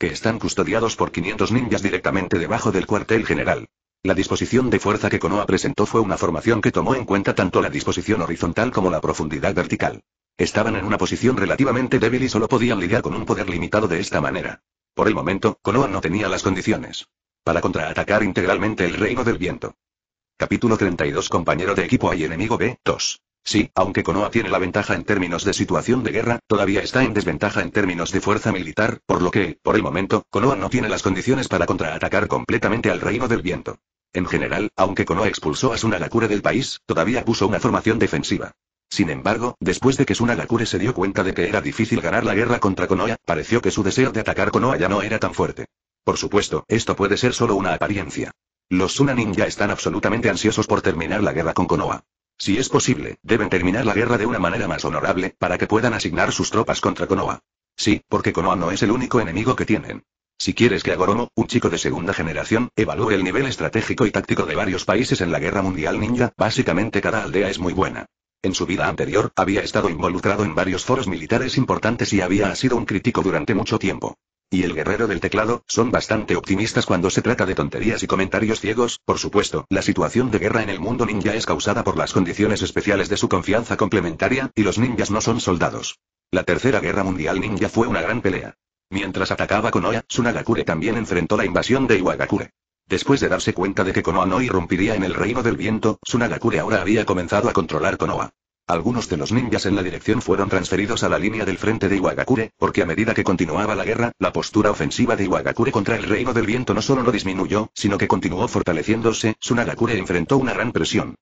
S1: que están custodiados por 500 ninjas directamente debajo del cuartel general. La disposición de fuerza que Konoha presentó fue una formación que tomó en cuenta tanto la disposición horizontal como la profundidad vertical. Estaban en una posición relativamente débil y solo podían lidiar con un poder limitado de esta manera. Por el momento, Konoha no tenía las condiciones para contraatacar integralmente el reino del viento. Capítulo 32 Compañero de equipo y enemigo B, 2. Sí, aunque Konoha tiene la ventaja en términos de situación de guerra, todavía está en desventaja en términos de fuerza militar, por lo que, por el momento, Konoha no tiene las condiciones para contraatacar completamente al Reino del Viento. En general, aunque Konoha expulsó a Sunagakure del país, todavía puso una formación defensiva. Sin embargo, después de que Sunagakure se dio cuenta de que era difícil ganar la guerra contra Konoha, pareció que su deseo de atacar Konoha ya no era tan fuerte. Por supuesto, esto puede ser solo una apariencia. Los Suna Ninja están absolutamente ansiosos por terminar la guerra con Konoha. Si es posible, deben terminar la guerra de una manera más honorable, para que puedan asignar sus tropas contra Konoha. Sí, porque Konoha no es el único enemigo que tienen. Si quieres que Agoromo, un chico de segunda generación, evalúe el nivel estratégico y táctico de varios países en la guerra mundial ninja, básicamente cada aldea es muy buena. En su vida anterior, había estado involucrado en varios foros militares importantes y había sido un crítico durante mucho tiempo. Y el guerrero del teclado, son bastante optimistas cuando se trata de tonterías y comentarios ciegos, por supuesto, la situación de guerra en el mundo ninja es causada por las condiciones especiales de su confianza complementaria, y los ninjas no son soldados. La tercera guerra mundial ninja fue una gran pelea. Mientras atacaba Konoha, Tsunagakure también enfrentó la invasión de Iwagakure. Después de darse cuenta de que Konoha no irrumpiría en el reino del viento, Tsunagakure ahora había comenzado a controlar Konoha. Algunos de los ninjas en la dirección fueron transferidos a la línea del frente de Iwagakure, porque a medida que continuaba la guerra, la postura ofensiva de Iwagakure contra el Reino del Viento no solo no disminuyó, sino que continuó fortaleciéndose, Sunagakure enfrentó una gran presión.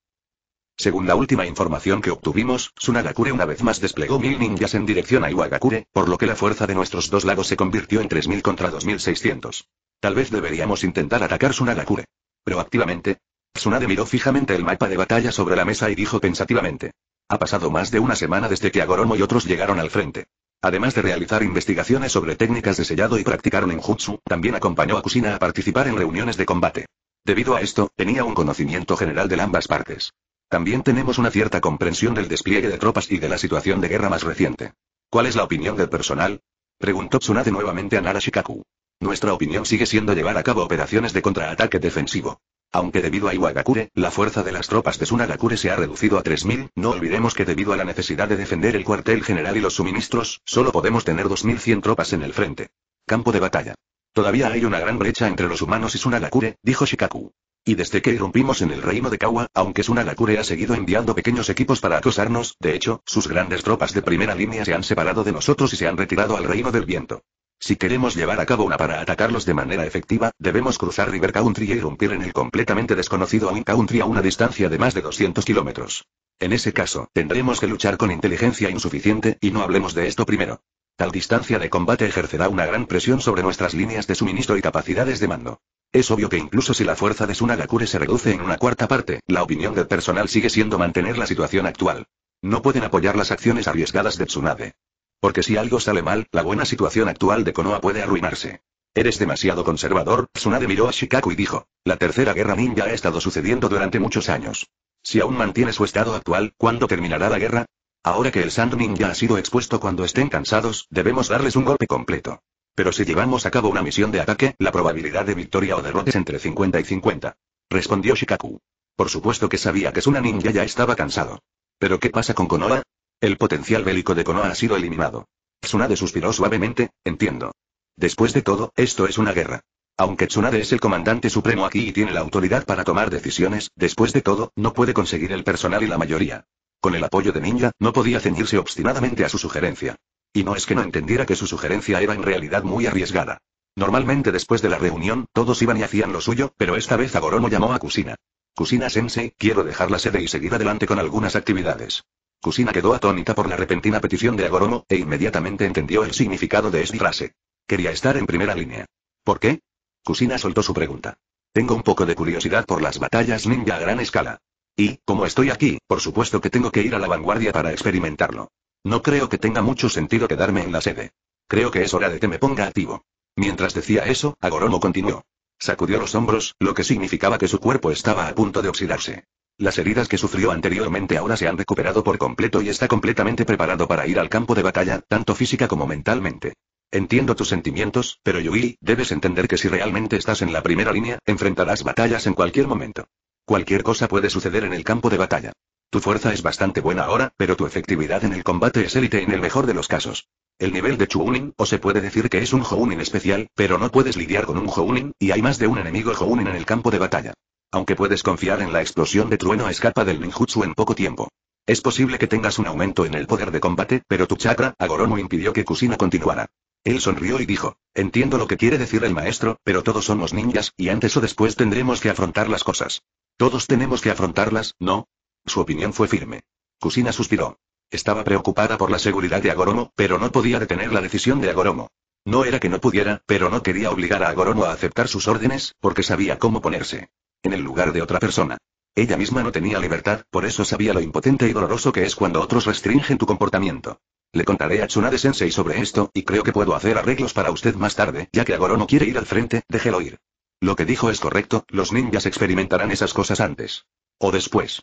S1: Según la última información que obtuvimos, Sunagakure una vez más desplegó mil ninjas en dirección a Iwagakure, por lo que la fuerza de nuestros dos lagos se convirtió en 3.000 contra 2.600. Tal vez deberíamos intentar atacar Sunagakure. Proactivamente. Tsunade miró fijamente el mapa de batalla sobre la mesa y dijo pensativamente. Ha pasado más de una semana desde que Agoromo y otros llegaron al frente. Además de realizar investigaciones sobre técnicas de sellado y practicar ninjutsu, también acompañó a Kusina a participar en reuniones de combate. Debido a esto, tenía un conocimiento general de ambas partes. También tenemos una cierta comprensión del despliegue de tropas y de la situación de guerra más reciente. ¿Cuál es la opinión del personal? Preguntó Tsunade nuevamente a Nara Shikaku. Nuestra opinión sigue siendo llevar a cabo operaciones de contraataque defensivo. Aunque debido a Iwagakure, la fuerza de las tropas de Sunagakure se ha reducido a 3.000, no olvidemos que debido a la necesidad de defender el cuartel general y los suministros, solo podemos tener 2.100 tropas en el frente. Campo de batalla. Todavía hay una gran brecha entre los humanos y Sunagakure, dijo Shikaku. Y desde que irrumpimos en el reino de Kawa, aunque Sunagakure ha seguido enviando pequeños equipos para acosarnos, de hecho, sus grandes tropas de primera línea se han separado de nosotros y se han retirado al reino del viento. Si queremos llevar a cabo una para atacarlos de manera efectiva, debemos cruzar River Country e irrumpir en el completamente desconocido Wind Country a una distancia de más de 200 kilómetros. En ese caso, tendremos que luchar con inteligencia insuficiente, y no hablemos de esto primero. Tal distancia de combate ejercerá una gran presión sobre nuestras líneas de suministro y capacidades de mando. Es obvio que incluso si la fuerza de Sunagakure se reduce en una cuarta parte, la opinión del personal sigue siendo mantener la situación actual. No pueden apoyar las acciones arriesgadas de Tsunade. Porque si algo sale mal, la buena situación actual de Konoha puede arruinarse. Eres demasiado conservador, Tsunade miró a Shikaku y dijo, la tercera guerra ninja ha estado sucediendo durante muchos años. Si aún mantiene su estado actual, ¿cuándo terminará la guerra? Ahora que el Sand Ninja ha sido expuesto cuando estén cansados, debemos darles un golpe completo. Pero si llevamos a cabo una misión de ataque, la probabilidad de victoria o derrota es entre 50 y 50. Respondió Shikaku. Por supuesto que sabía que Suna Ninja ya estaba cansado. ¿Pero qué pasa con Konoha? El potencial bélico de Konoha ha sido eliminado. Tsunade suspiró suavemente, entiendo. Después de todo, esto es una guerra. Aunque Tsunade es el comandante supremo aquí y tiene la autoridad para tomar decisiones, después de todo, no puede conseguir el personal y la mayoría. Con el apoyo de Ninja, no podía ceñirse obstinadamente a su sugerencia. Y no es que no entendiera que su sugerencia era en realidad muy arriesgada. Normalmente después de la reunión, todos iban y hacían lo suyo, pero esta vez Agoromo llamó a Kusina. Kusina Sensei, quiero dejar la sede y seguir adelante con algunas actividades. Kusina quedó atónita por la repentina petición de Agoromo, e inmediatamente entendió el significado de esta frase. Quería estar en primera línea. ¿Por qué? Kusina soltó su pregunta. Tengo un poco de curiosidad por las batallas ninja a gran escala. Y, como estoy aquí, por supuesto que tengo que ir a la vanguardia para experimentarlo. No creo que tenga mucho sentido quedarme en la sede. Creo que es hora de que me ponga activo. Mientras decía eso, Agoromo continuó. Sacudió los hombros, lo que significaba que su cuerpo estaba a punto de oxidarse. Las heridas que sufrió anteriormente ahora se han recuperado por completo y está completamente preparado para ir al campo de batalla, tanto física como mentalmente. Entiendo tus sentimientos, pero Yui, debes entender que si realmente estás en la primera línea, enfrentarás batallas en cualquier momento. Cualquier cosa puede suceder en el campo de batalla. Tu fuerza es bastante buena ahora, pero tu efectividad en el combate es élite en el mejor de los casos. El nivel de Chuunin, o se puede decir que es un Jounin especial, pero no puedes lidiar con un Jounin, y hay más de un enemigo Jounin en el campo de batalla. Aunque puedes confiar en la explosión de trueno escapa del ninjutsu en poco tiempo. Es posible que tengas un aumento en el poder de combate, pero tu chakra, Agoromo impidió que Kusina continuara. Él sonrió y dijo, entiendo lo que quiere decir el maestro, pero todos somos ninjas, y antes o después tendremos que afrontar las cosas. Todos tenemos que afrontarlas, ¿no? Su opinión fue firme. Kusina suspiró. Estaba preocupada por la seguridad de Agoromo, pero no podía detener la decisión de Agoromo. No era que no pudiera, pero no quería obligar a Agoromo a aceptar sus órdenes, porque sabía cómo ponerse. En el lugar de otra persona. Ella misma no tenía libertad, por eso sabía lo impotente y doloroso que es cuando otros restringen tu comportamiento. Le contaré a Tsunade Sensei sobre esto, y creo que puedo hacer arreglos para usted más tarde, ya que Agoromo quiere ir al frente, déjelo ir. Lo que dijo es correcto, los ninjas experimentarán esas cosas antes. O después.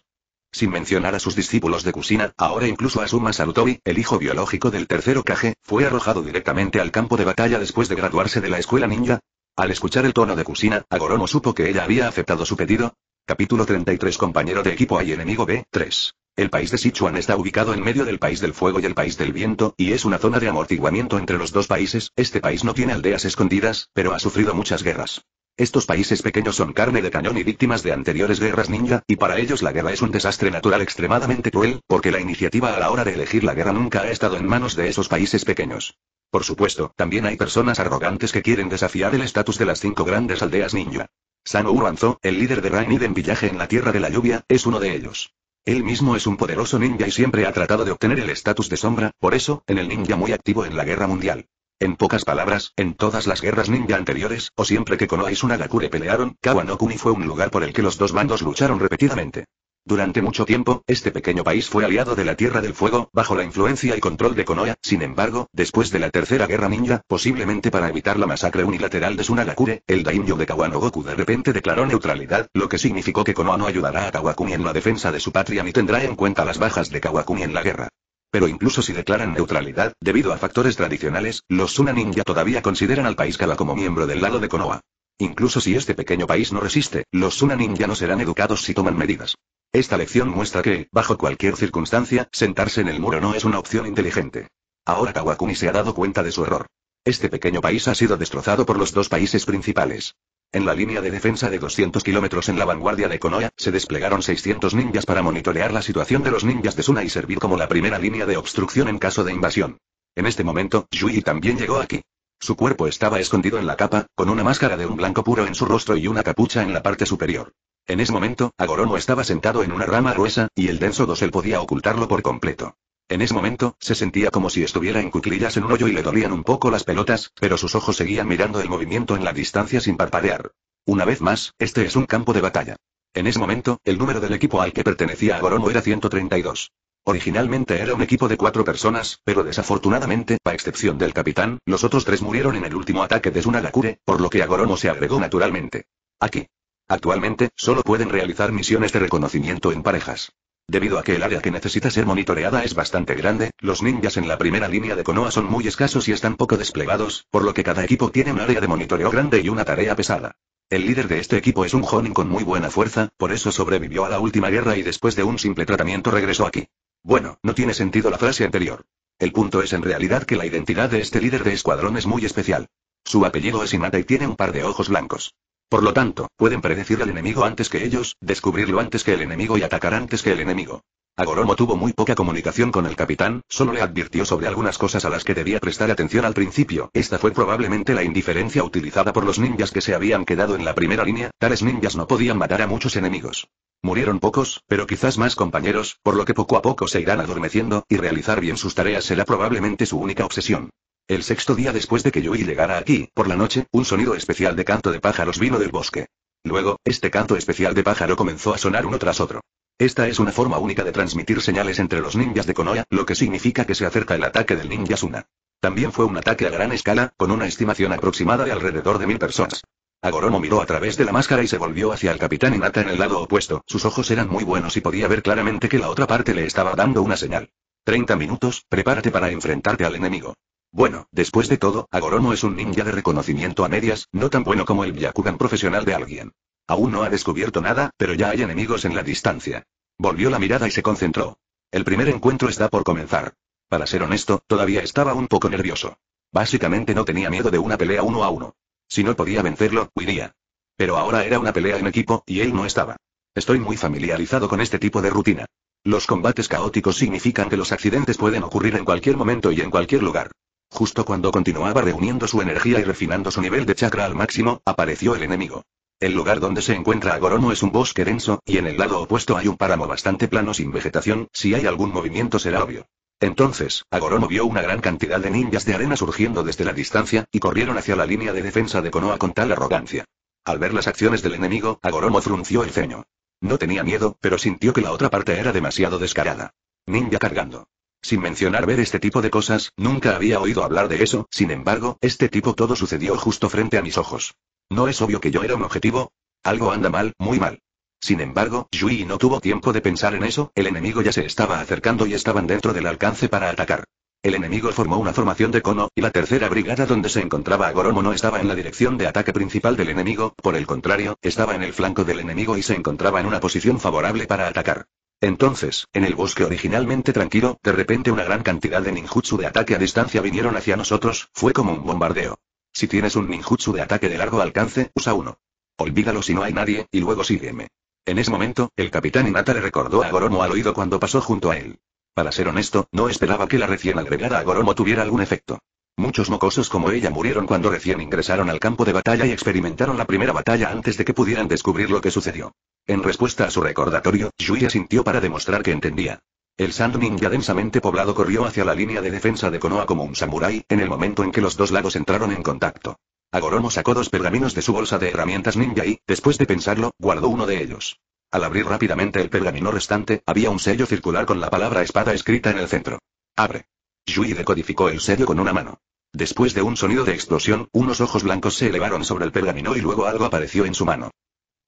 S1: Sin mencionar a sus discípulos de Kusina, ahora incluso a Suma Sarutobi, el hijo biológico del tercero Kage, fue arrojado directamente al campo de batalla después de graduarse de la escuela ninja. Al escuchar el tono de Kusina, Agoromo supo que ella había aceptado su pedido. Capítulo 33 Compañero de equipo hay enemigo B, 3. El país de Sichuan está ubicado en medio del país del fuego y el país del viento, y es una zona de amortiguamiento entre los dos países. Este país no tiene aldeas escondidas, pero ha sufrido muchas guerras. Estos países pequeños son carne de cañón y víctimas de anteriores guerras ninja, y para ellos la guerra es un desastre natural extremadamente cruel, porque la iniciativa a la hora de elegir la guerra nunca ha estado en manos de esos países pequeños. Por supuesto, también hay personas arrogantes que quieren desafiar el estatus de las cinco grandes aldeas ninja. Sano Uranzo, el líder de Rainid en Villaje en la Tierra de la Lluvia, es uno de ellos. Él mismo es un poderoso ninja y siempre ha tratado de obtener el estatus de sombra, por eso, en el ninja muy activo en la guerra mundial. En pocas palabras, en todas las guerras ninja anteriores, o siempre que Konoha y Sunagakure pelearon, Kawanokuni fue un lugar por el que los dos bandos lucharon repetidamente. Durante mucho tiempo, este pequeño país fue aliado de la Tierra del Fuego, bajo la influencia y control de Konoha, sin embargo, después de la Tercera Guerra Ninja, posiblemente para evitar la masacre unilateral de Sunagakure, el daimyo de Kawanogoku de repente declaró neutralidad, lo que significó que Konoha no ayudará a Kawakuni en la defensa de su patria ni tendrá en cuenta las bajas de Kawakuni en la guerra. Pero incluso si declaran neutralidad, debido a factores tradicionales, los Suna Ninja todavía consideran al país Kaba como miembro del lado de Konoha. Incluso si este pequeño país no resiste, los Suna Ninja no serán educados si toman medidas. Esta lección muestra que, bajo cualquier circunstancia, sentarse en el muro no es una opción inteligente. Ahora Kawakuni se ha dado cuenta de su error. Este pequeño país ha sido destrozado por los dos países principales. En la línea de defensa de 200 kilómetros en la vanguardia de Konoha, se desplegaron 600 ninjas para monitorear la situación de los ninjas de Suna y servir como la primera línea de obstrucción en caso de invasión. En este momento, Yui también llegó aquí. Su cuerpo estaba escondido en la capa, con una máscara de un blanco puro en su rostro y una capucha en la parte superior. En ese momento, Agoromo estaba sentado en una rama gruesa, y el denso dosel podía ocultarlo por completo. En ese momento, se sentía como si estuviera en cuclillas en un hoyo y le dolían un poco las pelotas, pero sus ojos seguían mirando el movimiento en la distancia sin parpadear. Una vez más, este es un campo de batalla. En ese momento, el número del equipo al que pertenecía a Goromo era 132. Originalmente era un equipo de cuatro personas, pero desafortunadamente, a excepción del capitán, los otros tres murieron en el último ataque de Sunagakure, por lo que Agoromo se agregó naturalmente. Aquí. Actualmente, solo pueden realizar misiones de reconocimiento en parejas. Debido a que el área que necesita ser monitoreada es bastante grande, los ninjas en la primera línea de Konoha son muy escasos y están poco desplegados, por lo que cada equipo tiene un área de monitoreo grande y una tarea pesada. El líder de este equipo es un Jonin con muy buena fuerza, por eso sobrevivió a la última guerra y después de un simple tratamiento regresó aquí. Bueno, no tiene sentido la frase anterior. El punto es en realidad que la identidad de este líder de escuadrón es muy especial. Su apellido es Inata y tiene un par de ojos blancos. Por lo tanto, pueden predecir al enemigo antes que ellos, descubrirlo antes que el enemigo y atacar antes que el enemigo. Agoromo tuvo muy poca comunicación con el capitán, solo le advirtió sobre algunas cosas a las que debía prestar atención al principio. Esta fue probablemente la indiferencia utilizada por los ninjas que se habían quedado en la primera línea, tales ninjas no podían matar a muchos enemigos. Murieron pocos, pero quizás más compañeros, por lo que poco a poco se irán adormeciendo, y realizar bien sus tareas será probablemente su única obsesión. El sexto día después de que Yui llegara aquí, por la noche, un sonido especial de canto de pájaros vino del bosque. Luego, este canto especial de pájaro comenzó a sonar uno tras otro. Esta es una forma única de transmitir señales entre los ninjas de Konoha, lo que significa que se acerca el ataque del ninja Suna. También fue un ataque a gran escala, con una estimación aproximada de alrededor de mil personas. Agoromo miró a través de la máscara y se volvió hacia el capitán Inata en el lado opuesto. Sus ojos eran muy buenos y podía ver claramente que la otra parte le estaba dando una señal. 30 minutos, prepárate para enfrentarte al enemigo. Bueno, después de todo, Agoromo es un ninja de reconocimiento a medias, no tan bueno como el Byakugan profesional de alguien. Aún no ha descubierto nada, pero ya hay enemigos en la distancia. Volvió la mirada y se concentró. El primer encuentro está por comenzar. Para ser honesto, todavía estaba un poco nervioso. Básicamente no tenía miedo de una pelea uno a uno. Si no podía vencerlo, huiría. Pero ahora era una pelea en equipo, y él no estaba. Estoy muy familiarizado con este tipo de rutina. Los combates caóticos significan que los accidentes pueden ocurrir en cualquier momento y en cualquier lugar. Justo cuando continuaba reuniendo su energía y refinando su nivel de chakra al máximo, apareció el enemigo. El lugar donde se encuentra Agoromo es un bosque denso, y en el lado opuesto hay un páramo bastante plano sin vegetación, si hay algún movimiento será obvio. Entonces, Agoromo vio una gran cantidad de ninjas de arena surgiendo desde la distancia, y corrieron hacia la línea de defensa de Konoha con tal arrogancia. Al ver las acciones del enemigo, Agoromo frunció el ceño. No tenía miedo, pero sintió que la otra parte era demasiado descarada. Ninja cargando. Sin mencionar ver este tipo de cosas, nunca había oído hablar de eso, sin embargo, este tipo todo sucedió justo frente a mis ojos. ¿No es obvio que yo era un objetivo? Algo anda mal, muy mal. Sin embargo, Yui no tuvo tiempo de pensar en eso, el enemigo ya se estaba acercando y estaban dentro del alcance para atacar. El enemigo formó una formación de cono, y la tercera brigada donde se encontraba Agoromo no estaba en la dirección de ataque principal del enemigo, por el contrario, estaba en el flanco del enemigo y se encontraba en una posición favorable para atacar. Entonces, en el bosque originalmente tranquilo, de repente una gran cantidad de ninjutsu de ataque a distancia vinieron hacia nosotros, fue como un bombardeo. Si tienes un ninjutsu de ataque de largo alcance, usa uno. Olvídalo si no hay nadie, y luego sígueme. En ese momento, el capitán Inata le recordó a Goromo al oído cuando pasó junto a él. Para ser honesto, no esperaba que la recién agregada a Goromo tuviera algún efecto. Muchos mocosos como ella murieron cuando recién ingresaron al campo de batalla y experimentaron la primera batalla antes de que pudieran descubrir lo que sucedió. En respuesta a su recordatorio, Yui asintió para demostrar que entendía. El Sand Ninja densamente poblado corrió hacia la línea de defensa de Konoha como un samurái, en el momento en que los dos lados entraron en contacto. Agoromo sacó dos pergaminos de su bolsa de herramientas ninja y, después de pensarlo, guardó uno de ellos. Al abrir rápidamente el pergamino restante, había un sello circular con la palabra espada escrita en el centro. Abre. Yui decodificó el sello con una mano. Después de un sonido de explosión, unos ojos blancos se elevaron sobre el pergamino y luego algo apareció en su mano.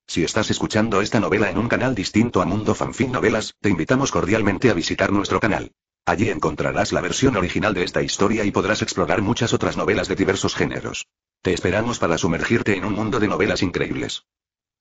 S1: Si estás escuchando esta novela en un canal distinto a Mundo Fanfin Novelas, te invitamos cordialmente a visitar nuestro canal. Allí encontrarás la versión original de esta historia y podrás explorar muchas otras novelas de diversos géneros. Te esperamos para sumergirte en un mundo de novelas increíbles.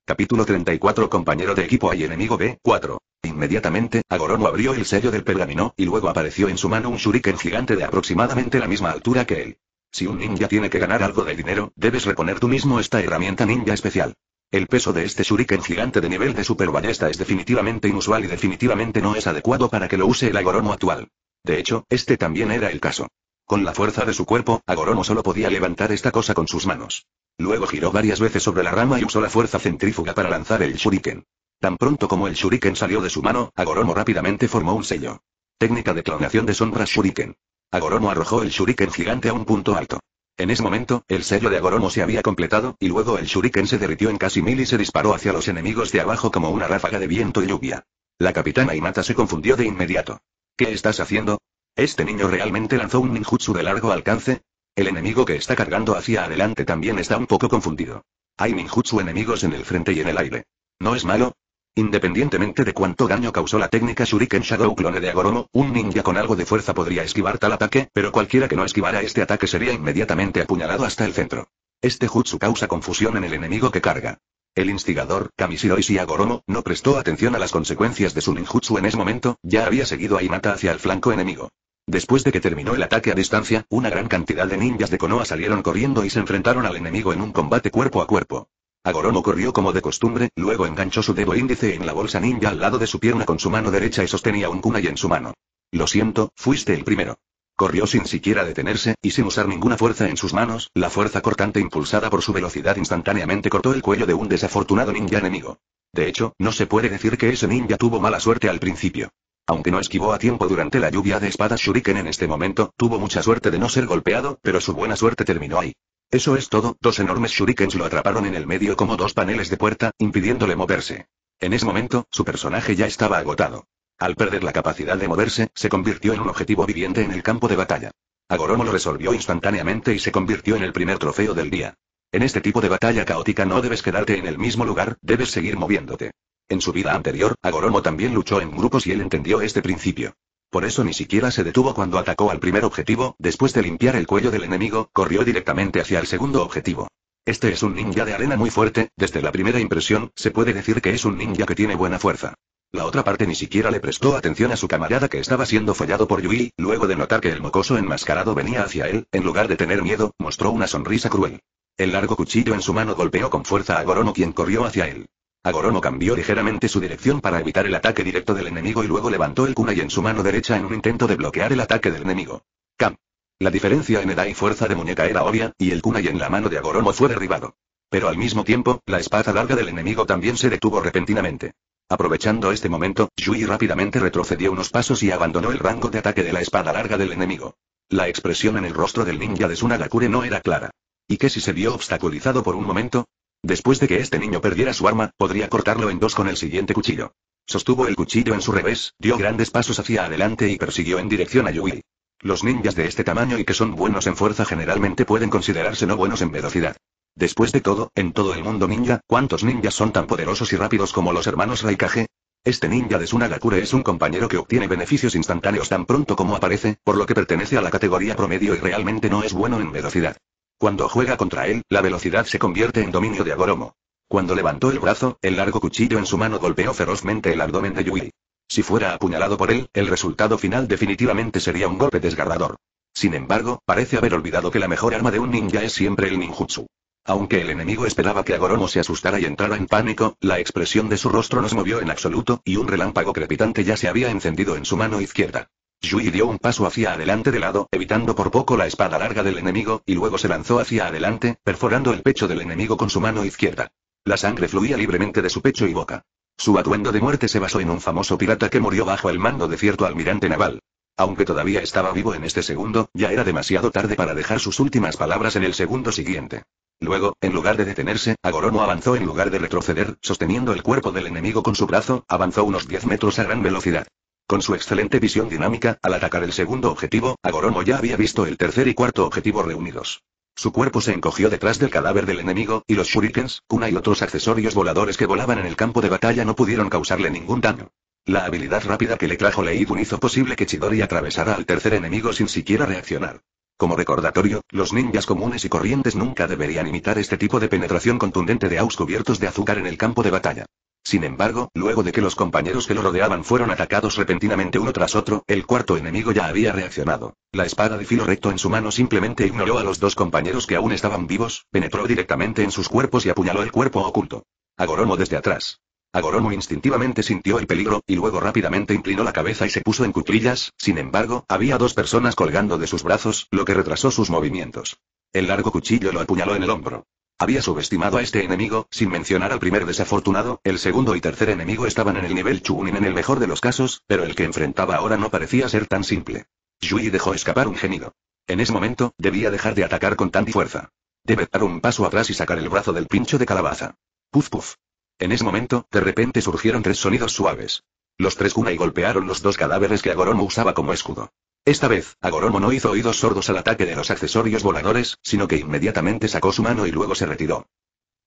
S1: Capítulo 34 Compañero de equipo y enemigo B4. Inmediatamente, Agoromo abrió el sello del pergamino, y luego apareció en su mano un shuriken gigante de aproximadamente la misma altura que él. Si un ninja tiene que ganar algo de dinero, debes reponer tú mismo esta herramienta ninja especial. El peso de este shuriken gigante de nivel de super ballesta es definitivamente inusual y definitivamente no es adecuado para que lo use el Agoromo actual. De hecho, este también era el caso. Con la fuerza de su cuerpo, Agoromo solo podía levantar esta cosa con sus manos. Luego giró varias veces sobre la rama y usó la fuerza centrífuga para lanzar el shuriken. Tan pronto como el shuriken salió de su mano, Agoromo rápidamente formó un sello. Técnica de clonación de sombras shuriken. Agoromo arrojó el shuriken gigante a un punto alto. En ese momento, el sello de Agoromo se había completado, y luego el shuriken se derritió en casi mil y se disparó hacia los enemigos de abajo como una ráfaga de viento y lluvia. La capitana Inata se confundió de inmediato. ¿Qué estás haciendo? ¿Este niño realmente lanzó un ninjutsu de largo alcance? El enemigo que está cargando hacia adelante también está un poco confundido. Hay ninjutsu enemigos en el frente y en el aire. ¿No es malo? Independientemente de cuánto daño causó la técnica Shuriken Shadow Clone de Agoromo, un ninja con algo de fuerza podría esquivar tal ataque, pero cualquiera que no esquivara este ataque sería inmediatamente apuñalado hasta el centro. Este jutsu causa confusión en el enemigo que carga. El instigador, Kamishiro Ishii Agoromo, no prestó atención a las consecuencias de su ninjutsu en ese momento, ya había seguido a Hinata hacia el flanco enemigo. Después de que terminó el ataque a distancia, una gran cantidad de ninjas de Konoha salieron corriendo y se enfrentaron al enemigo en un combate cuerpo a cuerpo. Agoromo corrió como de costumbre, luego enganchó su dedo índice en la bolsa ninja al lado de su pierna con su mano derecha y sostenía un kunai en su mano. Lo siento, fuiste el primero. Corrió sin siquiera detenerse, y sin usar ninguna fuerza en sus manos, la fuerza cortante impulsada por su velocidad instantáneamente cortó el cuello de un desafortunado ninja enemigo. De hecho, no se puede decir que ese ninja tuvo mala suerte al principio. Aunque no esquivó a tiempo durante la lluvia de espadas Shuriken en este momento, tuvo mucha suerte de no ser golpeado, pero su buena suerte terminó ahí. Eso es todo, dos enormes shurikens lo atraparon en el medio como dos paneles de puerta, impidiéndole moverse. En ese momento, su personaje ya estaba agotado. Al perder la capacidad de moverse, se convirtió en un objetivo viviente en el campo de batalla. Agoromo lo resolvió instantáneamente y se convirtió en el primer trofeo del día. En este tipo de batalla caótica no debes quedarte en el mismo lugar, debes seguir moviéndote. En su vida anterior, Agoromo también luchó en grupos y él entendió este principio. Por eso ni siquiera se detuvo cuando atacó al primer objetivo, después de limpiar el cuello del enemigo, corrió directamente hacia el segundo objetivo. Este es un ninja de arena muy fuerte, desde la primera impresión, se puede decir que es un ninja que tiene buena fuerza. La otra parte ni siquiera le prestó atención a su camarada que estaba siendo follado por Yui, luego de notar que el mocoso enmascarado venía hacia él, en lugar de tener miedo, mostró una sonrisa cruel. El largo cuchillo en su mano golpeó con fuerza a Gorono quien corrió hacia él. Agoromo cambió ligeramente su dirección para evitar el ataque directo del enemigo y luego levantó el kunai en su mano derecha en un intento de bloquear el ataque del enemigo. Cam. La diferencia en edad y fuerza de muñeca era obvia, y el kunai en la mano de Agoromo fue derribado. Pero al mismo tiempo, la espada larga del enemigo también se detuvo repentinamente. Aprovechando este momento, Yui rápidamente retrocedió unos pasos y abandonó el rango de ataque de la espada larga del enemigo. La expresión en el rostro del ninja de Sunagakure no era clara. ¿Y qué si se vio obstaculizado por un momento? Después de que este niño perdiera su arma, podría cortarlo en dos con el siguiente cuchillo. Sostuvo el cuchillo en su revés, dio grandes pasos hacia adelante y persiguió en dirección a Yui. Los ninjas de este tamaño y que son buenos en fuerza generalmente pueden considerarse no buenos en velocidad. Después de todo, en todo el mundo ninja, ¿cuántos ninjas son tan poderosos y rápidos como los hermanos Raikage? Este ninja de Sunagakure es un compañero que obtiene beneficios instantáneos tan pronto como aparece, por lo que pertenece a la categoría promedio y realmente no es bueno en velocidad. Cuando juega contra él, la velocidad se convierte en dominio de Agoromo. Cuando levantó el brazo, el largo cuchillo en su mano golpeó ferozmente el abdomen de Yui. Si fuera apuñalado por él, el resultado final definitivamente sería un golpe desgarrador. Sin embargo, parece haber olvidado que la mejor arma de un ninja es siempre el ninjutsu. Aunque el enemigo esperaba que Agoromo se asustara y entrara en pánico, la expresión de su rostro no se movió en absoluto, y un relámpago crepitante ya se había encendido en su mano izquierda. Yui dio un paso hacia adelante de lado, evitando por poco la espada larga del enemigo, y luego se lanzó hacia adelante, perforando el pecho del enemigo con su mano izquierda. La sangre fluía libremente de su pecho y boca. Su atuendo de muerte se basó en un famoso pirata que murió bajo el mando de cierto almirante naval. Aunque todavía estaba vivo en este segundo, ya era demasiado tarde para dejar sus últimas palabras en el segundo siguiente. Luego, en lugar de detenerse, Agoromo avanzó en lugar de retroceder, sosteniendo el cuerpo del enemigo con su brazo, avanzó unos 10 metros a gran velocidad. Con su excelente visión dinámica, al atacar el segundo objetivo, Agoromo ya había visto el tercer y cuarto objetivo reunidos. Su cuerpo se encogió detrás del cadáver del enemigo, y los shurikens, kuna y otros accesorios voladores que volaban en el campo de batalla no pudieron causarle ningún daño. La habilidad rápida que le trajo Leidun hizo posible que Chidori atravesara al tercer enemigo sin siquiera reaccionar. Como recordatorio, los ninjas comunes y corrientes nunca deberían imitar este tipo de penetración contundente de aus cubiertos de azúcar en el campo de batalla. Sin embargo, luego de que los compañeros que lo rodeaban fueron atacados repentinamente uno tras otro, el cuarto enemigo ya había reaccionado. La espada de filo recto en su mano simplemente ignoró a los dos compañeros que aún estaban vivos, penetró directamente en sus cuerpos y apuñaló el cuerpo oculto. Agoromo desde atrás. Agoromo instintivamente sintió el peligro, y luego rápidamente inclinó la cabeza y se puso en cuclillas, sin embargo, había dos personas colgando de sus brazos, lo que retrasó sus movimientos. El largo cuchillo lo apuñaló en el hombro. Había subestimado a este enemigo, sin mencionar al primer desafortunado, el segundo y tercer enemigo estaban en el nivel Chunin en el mejor de los casos, pero el que enfrentaba ahora no parecía ser tan simple. Yui dejó escapar un gemido. En ese momento, debía dejar de atacar con tanta fuerza. Debe dar un paso atrás y sacar el brazo del pincho de calabaza. Puf puf. En ese momento, de repente surgieron tres sonidos suaves. Los tres kunai golpearon los dos cadáveres que Agoromo usaba como escudo. Esta vez, Agoromo no hizo oídos sordos al ataque de los accesorios voladores, sino que inmediatamente sacó su mano y luego se retiró.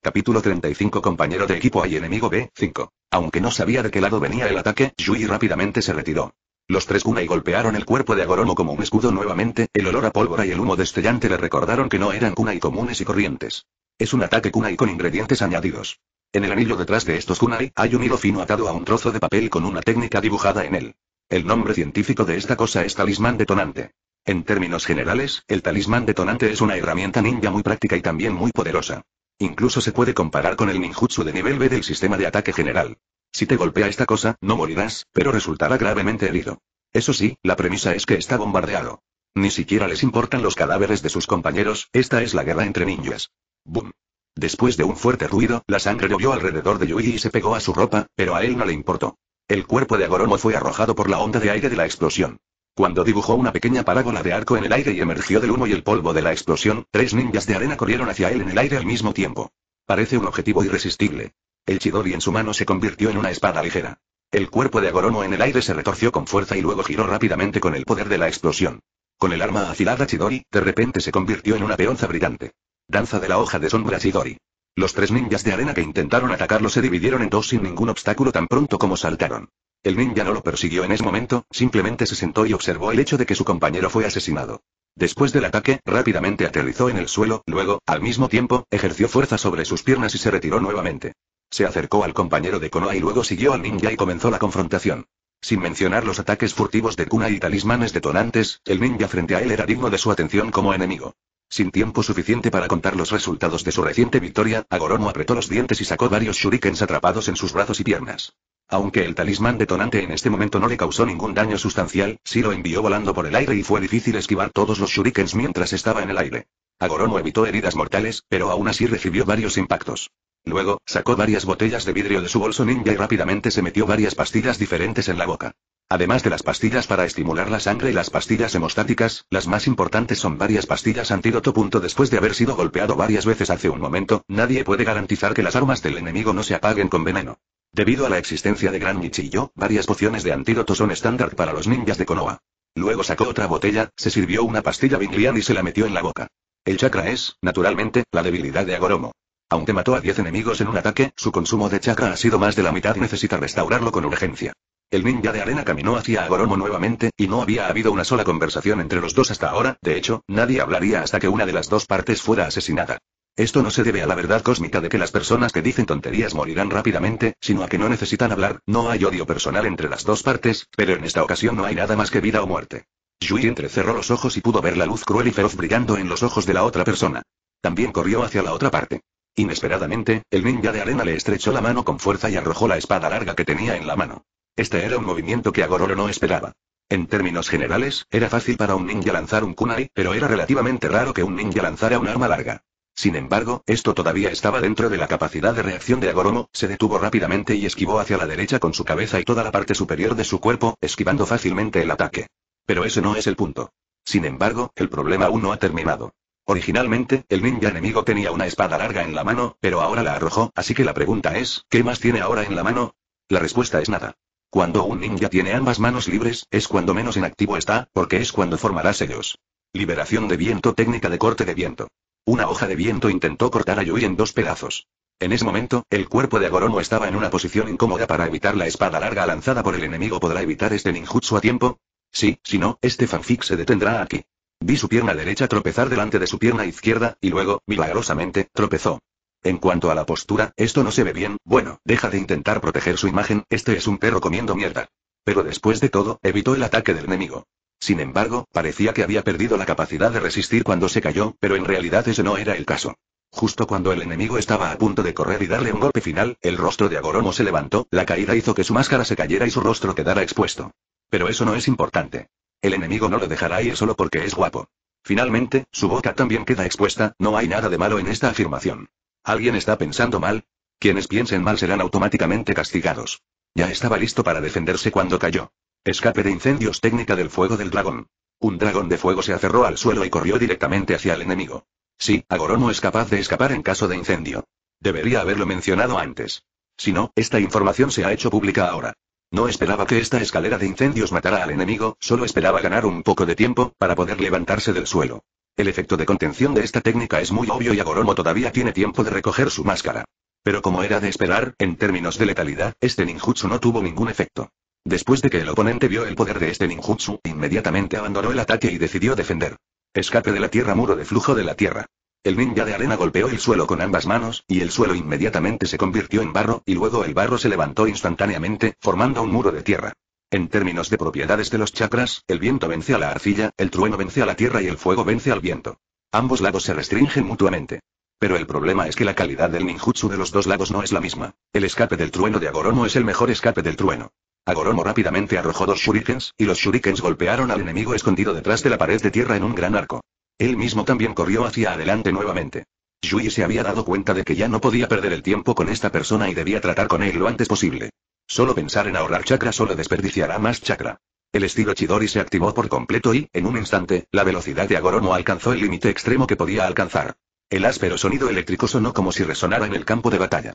S1: Capítulo 35 Compañero de equipo y enemigo B5. Aunque no sabía de qué lado venía el ataque, Yui rápidamente se retiró. Los tres kunai golpearon el cuerpo de Agoromo como un escudo nuevamente, el olor a pólvora y el humo destellante le recordaron que no eran kunai comunes y corrientes. Es un ataque kunai con ingredientes añadidos. En el anillo detrás de estos kunai, hay un hilo fino atado a un trozo de papel con una técnica dibujada en él. El nombre científico de esta cosa es talismán detonante. En términos generales, el talismán detonante es una herramienta ninja muy práctica y también muy poderosa. Incluso se puede comparar con el ninjutsu de nivel B del sistema de ataque general. Si te golpea esta cosa, no morirás, pero resultará gravemente herido. Eso sí, la premisa es que está bombardeado. Ni siquiera les importan los cadáveres de sus compañeros, esta es la guerra entre ninjas. Boom. Después de un fuerte ruido, la sangre llovió alrededor de Yui y se pegó a su ropa, pero a él no le importó. El cuerpo de Agoromo fue arrojado por la onda de aire de la explosión. Cuando dibujó una pequeña parábola de arco en el aire y emergió del humo y el polvo de la explosión, tres ninjas de arena corrieron hacia él en el aire al mismo tiempo. Parece un objetivo irresistible. El Chidori en su mano se convirtió en una espada ligera. El cuerpo de Agoromo en el aire se retorció con fuerza y luego giró rápidamente con el poder de la explosión. Con el arma afilada Chidori, de repente se convirtió en una peonza brillante. Danza de la hoja de sombra Chidori. Los tres ninjas de arena que intentaron atacarlo se dividieron en dos sin ningún obstáculo tan pronto como saltaron. El ninja no lo persiguió en ese momento, simplemente se sentó y observó el hecho de que su compañero fue asesinado. Después del ataque, rápidamente aterrizó en el suelo, luego, al mismo tiempo, ejerció fuerza sobre sus piernas y se retiró nuevamente. Se acercó al compañero de Konoha y luego siguió al ninja y comenzó la confrontación. Sin mencionar los ataques furtivos de Kuna y talismanes detonantes, el ninja frente a él era digno de su atención como enemigo. Sin tiempo suficiente para contar los resultados de su reciente victoria, Agoromo apretó los dientes y sacó varios shurikens atrapados en sus brazos y piernas. Aunque el talismán detonante en este momento no le causó ningún daño sustancial, sí lo envió volando por el aire y fue difícil esquivar todos los shurikens mientras estaba en el aire. Agoromo evitó heridas mortales, pero aún así recibió varios impactos. Luego, sacó varias botellas de vidrio de su bolso ninja y rápidamente se metió varias pastillas diferentes en la boca. Además de las pastillas para estimular la sangre y las pastillas hemostáticas, las más importantes son varias pastillas antídoto. Después de haber sido golpeado varias veces hace un momento, nadie puede garantizar que las armas del enemigo no se apaguen con veneno. Debido a la existencia de Gran Nichillo, varias pociones de antídoto son estándar para los ninjas de Konoha. Luego sacó otra botella, se sirvió una pastilla Binglian y se la metió en la boca. El chakra es, naturalmente, la debilidad de Agoromo. Aunque mató a 10 enemigos en un ataque, su consumo de chakra ha sido más de la mitad y necesita restaurarlo con urgencia. El ninja de arena caminó hacia Agoromo nuevamente, y no había habido una sola conversación entre los dos hasta ahora, de hecho, nadie hablaría hasta que una de las dos partes fuera asesinada. Esto no se debe a la verdad cósmica de que las personas que dicen tonterías morirán rápidamente, sino a que no necesitan hablar, no hay odio personal entre las dos partes, pero en esta ocasión no hay nada más que vida o muerte. Yui entrecerró los ojos y pudo ver la luz cruel y feroz brillando en los ojos de la otra persona. También corrió hacia la otra parte. Inesperadamente, el ninja de arena le estrechó la mano con fuerza y arrojó la espada larga que tenía en la mano. Este era un movimiento que Agororo no esperaba. En términos generales, era fácil para un ninja lanzar un kunai, pero era relativamente raro que un ninja lanzara un arma larga. Sin embargo, esto todavía estaba dentro de la capacidad de reacción de Agoromo, se detuvo rápidamente y esquivó hacia la derecha con su cabeza y toda la parte superior de su cuerpo, esquivando fácilmente el ataque. Pero ese no es el punto. Sin embargo, el problema aún no ha terminado. Originalmente, el ninja enemigo tenía una espada larga en la mano, pero ahora la arrojó, así que la pregunta es, ¿qué más tiene ahora en la mano? La respuesta es nada. Cuando un ninja tiene ambas manos libres, es cuando menos inactivo está, porque es cuando formará sellos. Liberación de viento técnica de corte de viento. Una hoja de viento intentó cortar a Yui en dos pedazos. En ese momento, el cuerpo de Agoromo estaba en una posición incómoda para evitar la espada larga lanzada por el enemigo. ¿Podrá evitar este ninjutsu a tiempo? Sí, si no, este fanfic se detendrá aquí. Vi su pierna derecha tropezar delante de su pierna izquierda, y luego, milagrosamente, tropezó. En cuanto a la postura, esto no se ve bien, bueno, deja de intentar proteger su imagen, este es un perro comiendo mierda. Pero después de todo, evitó el ataque del enemigo. Sin embargo, parecía que había perdido la capacidad de resistir cuando se cayó, pero en realidad ese no era el caso. Justo cuando el enemigo estaba a punto de correr y darle un golpe final, el rostro de Agoromo se levantó, la caída hizo que su máscara se cayera y su rostro quedara expuesto. Pero eso no es importante. El enemigo no lo dejará ir solo porque es guapo. Finalmente, su boca también queda expuesta, no hay nada de malo en esta afirmación. ¿Alguien está pensando mal? Quienes piensen mal serán automáticamente castigados. Ya estaba listo para defenderse cuando cayó. Escape de incendios técnica del fuego del dragón. Un dragón de fuego se aferró al suelo y corrió directamente hacia el enemigo. Sí, Agoromo es capaz de escapar en caso de incendio. Debería haberlo mencionado antes. Si no, esta información se ha hecho pública ahora. No esperaba que esta escalera de incendios matara al enemigo, solo esperaba ganar un poco de tiempo, para poder levantarse del suelo. El efecto de contención de esta técnica es muy obvio y Agoromo todavía tiene tiempo de recoger su máscara. Pero como era de esperar, en términos de letalidad, este ninjutsu no tuvo ningún efecto. Después de que el oponente vio el poder de este ninjutsu, inmediatamente abandonó el ataque y decidió defender. Escape de la tierra, muro de flujo de la tierra. El ninja de arena golpeó el suelo con ambas manos, y el suelo inmediatamente se convirtió en barro, y luego el barro se levantó instantáneamente, formando un muro de tierra. En términos de propiedades de los chakras, el viento vence a la arcilla, el trueno vence a la tierra y el fuego vence al viento. Ambos lados se restringen mutuamente. Pero el problema es que la calidad del ninjutsu de los dos lados no es la misma. El escape del trueno de Agoromo es el mejor escape del trueno. Agoromo rápidamente arrojó dos shurikens, y los shurikens golpearon al enemigo escondido detrás de la pared de tierra en un gran arco. Él mismo también corrió hacia adelante nuevamente. Yui se había dado cuenta de que ya no podía perder el tiempo con esta persona y debía tratar con él lo antes posible. Solo pensar en ahorrar chakra solo desperdiciará más chakra. El estilo Chidori se activó por completo y, en un instante, la velocidad de Agoromo alcanzó el límite extremo que podía alcanzar. El áspero sonido eléctrico sonó como si resonara en el campo de batalla.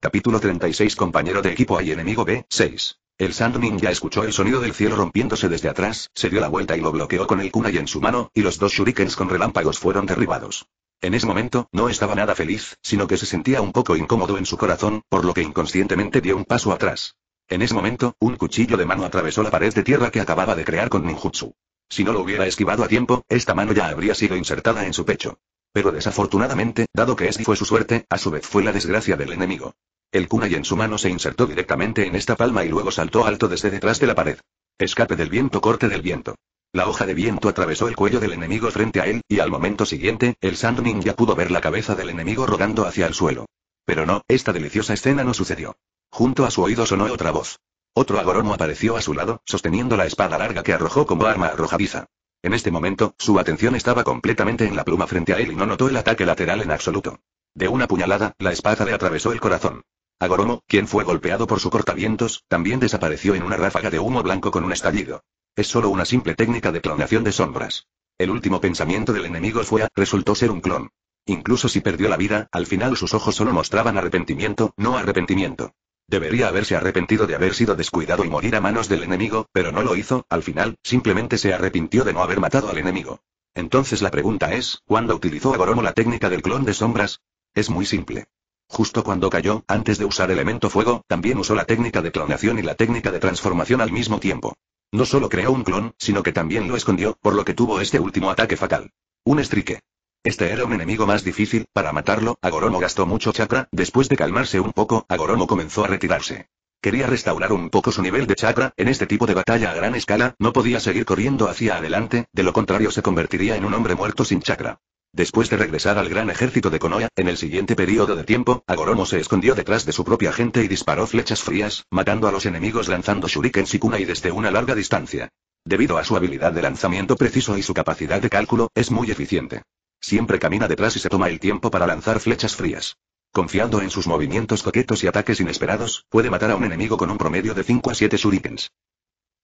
S1: Capítulo 36 Compañero de equipo y enemigo B6. El Sand Ninja escuchó el sonido del cielo rompiéndose desde atrás, se dio la vuelta y lo bloqueó con el kunai en su mano, y los dos shurikens con relámpagos fueron derribados. En ese momento, no estaba nada feliz, sino que se sentía un poco incómodo en su corazón, por lo que inconscientemente dio un paso atrás. En ese momento, un cuchillo de mano atravesó la pared de tierra que acababa de crear con ninjutsu. Si no lo hubiera esquivado a tiempo, esta mano ya habría sido insertada en su pecho. Pero desafortunadamente, dado que esta fue su suerte, a su vez fue la desgracia del enemigo. El kunai en su mano se insertó directamente en esta palma y luego saltó alto desde detrás de la pared. Escape del viento, corte del viento. La hoja de viento atravesó el cuello del enemigo frente a él, y al momento siguiente, el Sand Ninja pudo ver la cabeza del enemigo rodando hacia el suelo. Pero no, esta deliciosa escena no sucedió. Junto a su oído sonó otra voz. Otro agoromo apareció a su lado, sosteniendo la espada larga que arrojó como arma arrojadiza. En este momento, su atención estaba completamente en la pluma frente a él y no notó el ataque lateral en absoluto. De una puñalada, la espada le atravesó el corazón. Agoromo, quien fue golpeado por su cortavientos, también desapareció en una ráfaga de humo blanco con un estallido. Es solo una simple técnica de clonación de sombras. El último pensamiento del enemigo fue, resultó ser un clon. Incluso si perdió la vida, al final sus ojos solo mostraban arrepentimiento, no arrepentimiento. Debería haberse arrepentido de haber sido descuidado y morir a manos del enemigo, pero no lo hizo, al final, simplemente se arrepintió de no haber matado al enemigo. Entonces la pregunta es, ¿cuándo utilizó Agoromo la técnica del clon de sombras? Es muy simple. Justo cuando cayó, antes de usar elemento fuego, también usó la técnica de clonación y la técnica de transformación al mismo tiempo. No solo creó un clon, sino que también lo escondió, por lo que tuvo este último ataque fatal. Un estrique. Este era un enemigo más difícil, para matarlo, Agoromo gastó mucho chakra, después de calmarse un poco, Agoromo comenzó a retirarse. Quería restaurar un poco su nivel de chakra, en este tipo de batalla a gran escala, no podía seguir corriendo hacia adelante, de lo contrario se convertiría en un hombre muerto sin chakra. Después de regresar al gran ejército de Konoha, en el siguiente periodo de tiempo, Agoromo se escondió detrás de su propia gente y disparó flechas frías, matando a los enemigos lanzando shurikens y kunai desde una larga distancia. Debido a su habilidad de lanzamiento preciso y su capacidad de cálculo, es muy eficiente. Siempre camina detrás y se toma el tiempo para lanzar flechas frías. Confiando en sus movimientos coquetos y ataques inesperados, puede matar a un enemigo con un promedio de 5 a 7 shurikens.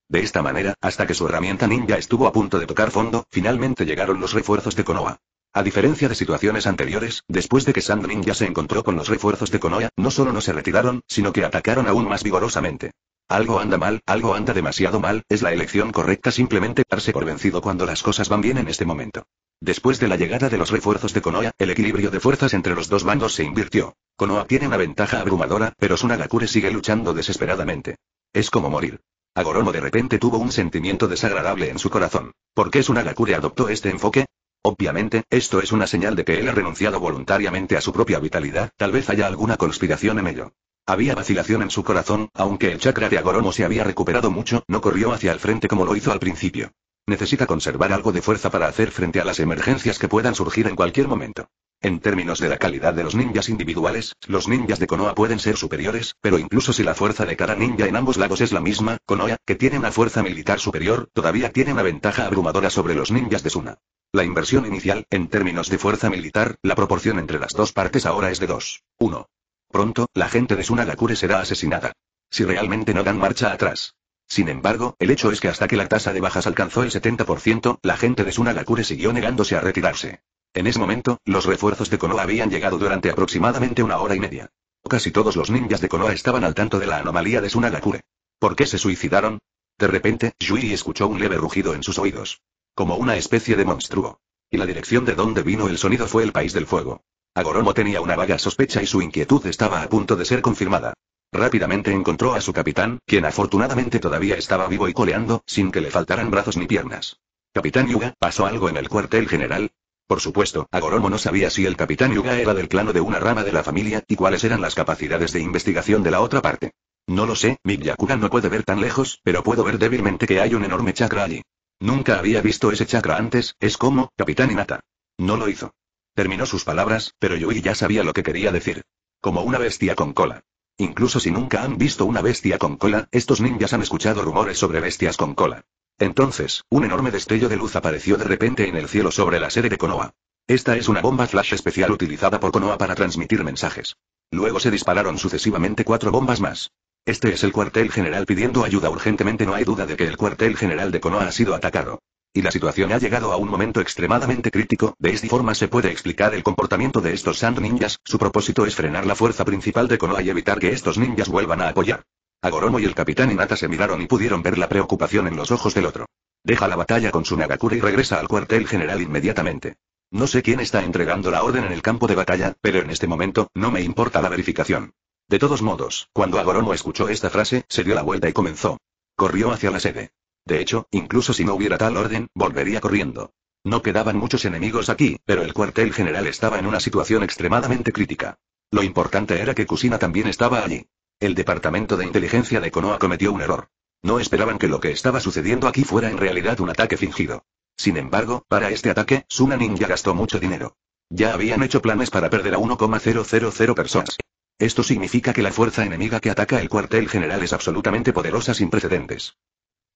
S1: De esta manera, hasta que su herramienta ninja estuvo a punto de tocar fondo, finalmente llegaron los refuerzos de Konoha. A diferencia de situaciones anteriores, después de que Sand Ninja se encontró con los refuerzos de Konoha, no solo no se retiraron, sino que atacaron aún más vigorosamente. Algo anda mal, algo anda demasiado mal, es la elección correcta simplemente darse por vencido cuando las cosas van bien en este momento. Después de la llegada de los refuerzos de Konoha, el equilibrio de fuerzas entre los dos bandos se invirtió. Konoha tiene una ventaja abrumadora, pero Sunagakure sigue luchando desesperadamente. Es como morir. Agoromo de repente tuvo un sentimiento desagradable en su corazón. ¿Por qué Sunagakure adoptó este enfoque? Obviamente, esto es una señal de que él ha renunciado voluntariamente a su propia vitalidad, tal vez haya alguna conspiración en ello. Había vacilación en su corazón, aunque el chakra de Agoromo se había recuperado mucho, no corrió hacia el frente como lo hizo al principio. Necesita conservar algo de fuerza para hacer frente a las emergencias que puedan surgir en cualquier momento. En términos de la calidad de los ninjas individuales, los ninjas de Konoha pueden ser superiores, pero incluso si la fuerza de cada ninja en ambos lados es la misma, Konoha, que tiene una fuerza militar superior, todavía tiene una ventaja abrumadora sobre los ninjas de Suna. La inversión inicial, en términos de fuerza militar, la proporción entre las dos partes ahora es de 2. 1. Pronto, la gente de Sunagakure será asesinada. Si realmente no dan marcha atrás. Sin embargo, el hecho es que hasta que la tasa de bajas alcanzó el 70%, la gente de Sunagakure siguió negándose a retirarse. En ese momento, los refuerzos de Konoha habían llegado durante aproximadamente una hora y media. Casi todos los ninjas de Konoha estaban al tanto de la anomalía de Sunagakure. ¿Por qué se suicidaron? De repente, Yui escuchó un leve rugido en sus oídos. Como una especie de monstruo. Y la dirección de donde vino el sonido fue el país del fuego. Agoromo tenía una vaga sospecha y su inquietud estaba a punto de ser confirmada. Rápidamente encontró a su capitán, quien afortunadamente todavía estaba vivo y coleando, sin que le faltaran brazos ni piernas. Capitán Yuga, ¿pasó algo en el cuartel general? Por supuesto, Agoromo no sabía si el capitán Yuga era del clano de una rama de la familia y cuáles eran las capacidades de investigación de la otra parte. No lo sé, Miyakura no puede ver tan lejos, pero puedo ver débilmente que hay un enorme chakra allí. Nunca había visto ese chakra antes, es como, capitán Inata. No lo hizo. Terminó sus palabras, pero Yui ya sabía lo que quería decir. Como una bestia con cola. Incluso si nunca han visto una bestia con cola, estos ninjas han escuchado rumores sobre bestias con cola. Entonces, un enorme destello de luz apareció de repente en el cielo sobre la sede de Konoha. Esta es una bomba flash especial utilizada por Konoha para transmitir mensajes. Luego se dispararon sucesivamente cuatro bombas más. Este es el cuartel general pidiendo ayuda urgentemente. No hay duda de que el cuartel general de Konoha ha sido atacado. Y la situación ha llegado a un momento extremadamente crítico, de esta forma se puede explicar el comportamiento de estos Sand Ninjas, su propósito es frenar la fuerza principal de Konoha y evitar que estos ninjas vuelvan a apoyar. Agoromo y el capitán Inata se miraron y pudieron ver la preocupación en los ojos del otro. Deja la batalla con su Nagakure y regresa al cuartel general inmediatamente. No sé quién está entregando la orden en el campo de batalla, pero en este momento, no me importa la verificación. De todos modos, cuando Agoromo escuchó esta frase, se dio la vuelta y comenzó. Corrió hacia la sede. De hecho, incluso si no hubiera tal orden, volvería corriendo. No quedaban muchos enemigos aquí, pero el cuartel general estaba en una situación extremadamente crítica. Lo importante era que Kusina también estaba allí. El departamento de inteligencia de Konoha cometió un error. No esperaban que lo que estaba sucediendo aquí fuera en realidad un ataque fingido. Sin embargo, para este ataque, Suna Ninja gastó mucho dinero. Ya habían hecho planes para perder a 1,000 personas. Esto significa que la fuerza enemiga que ataca el cuartel general es absolutamente poderosa sin precedentes.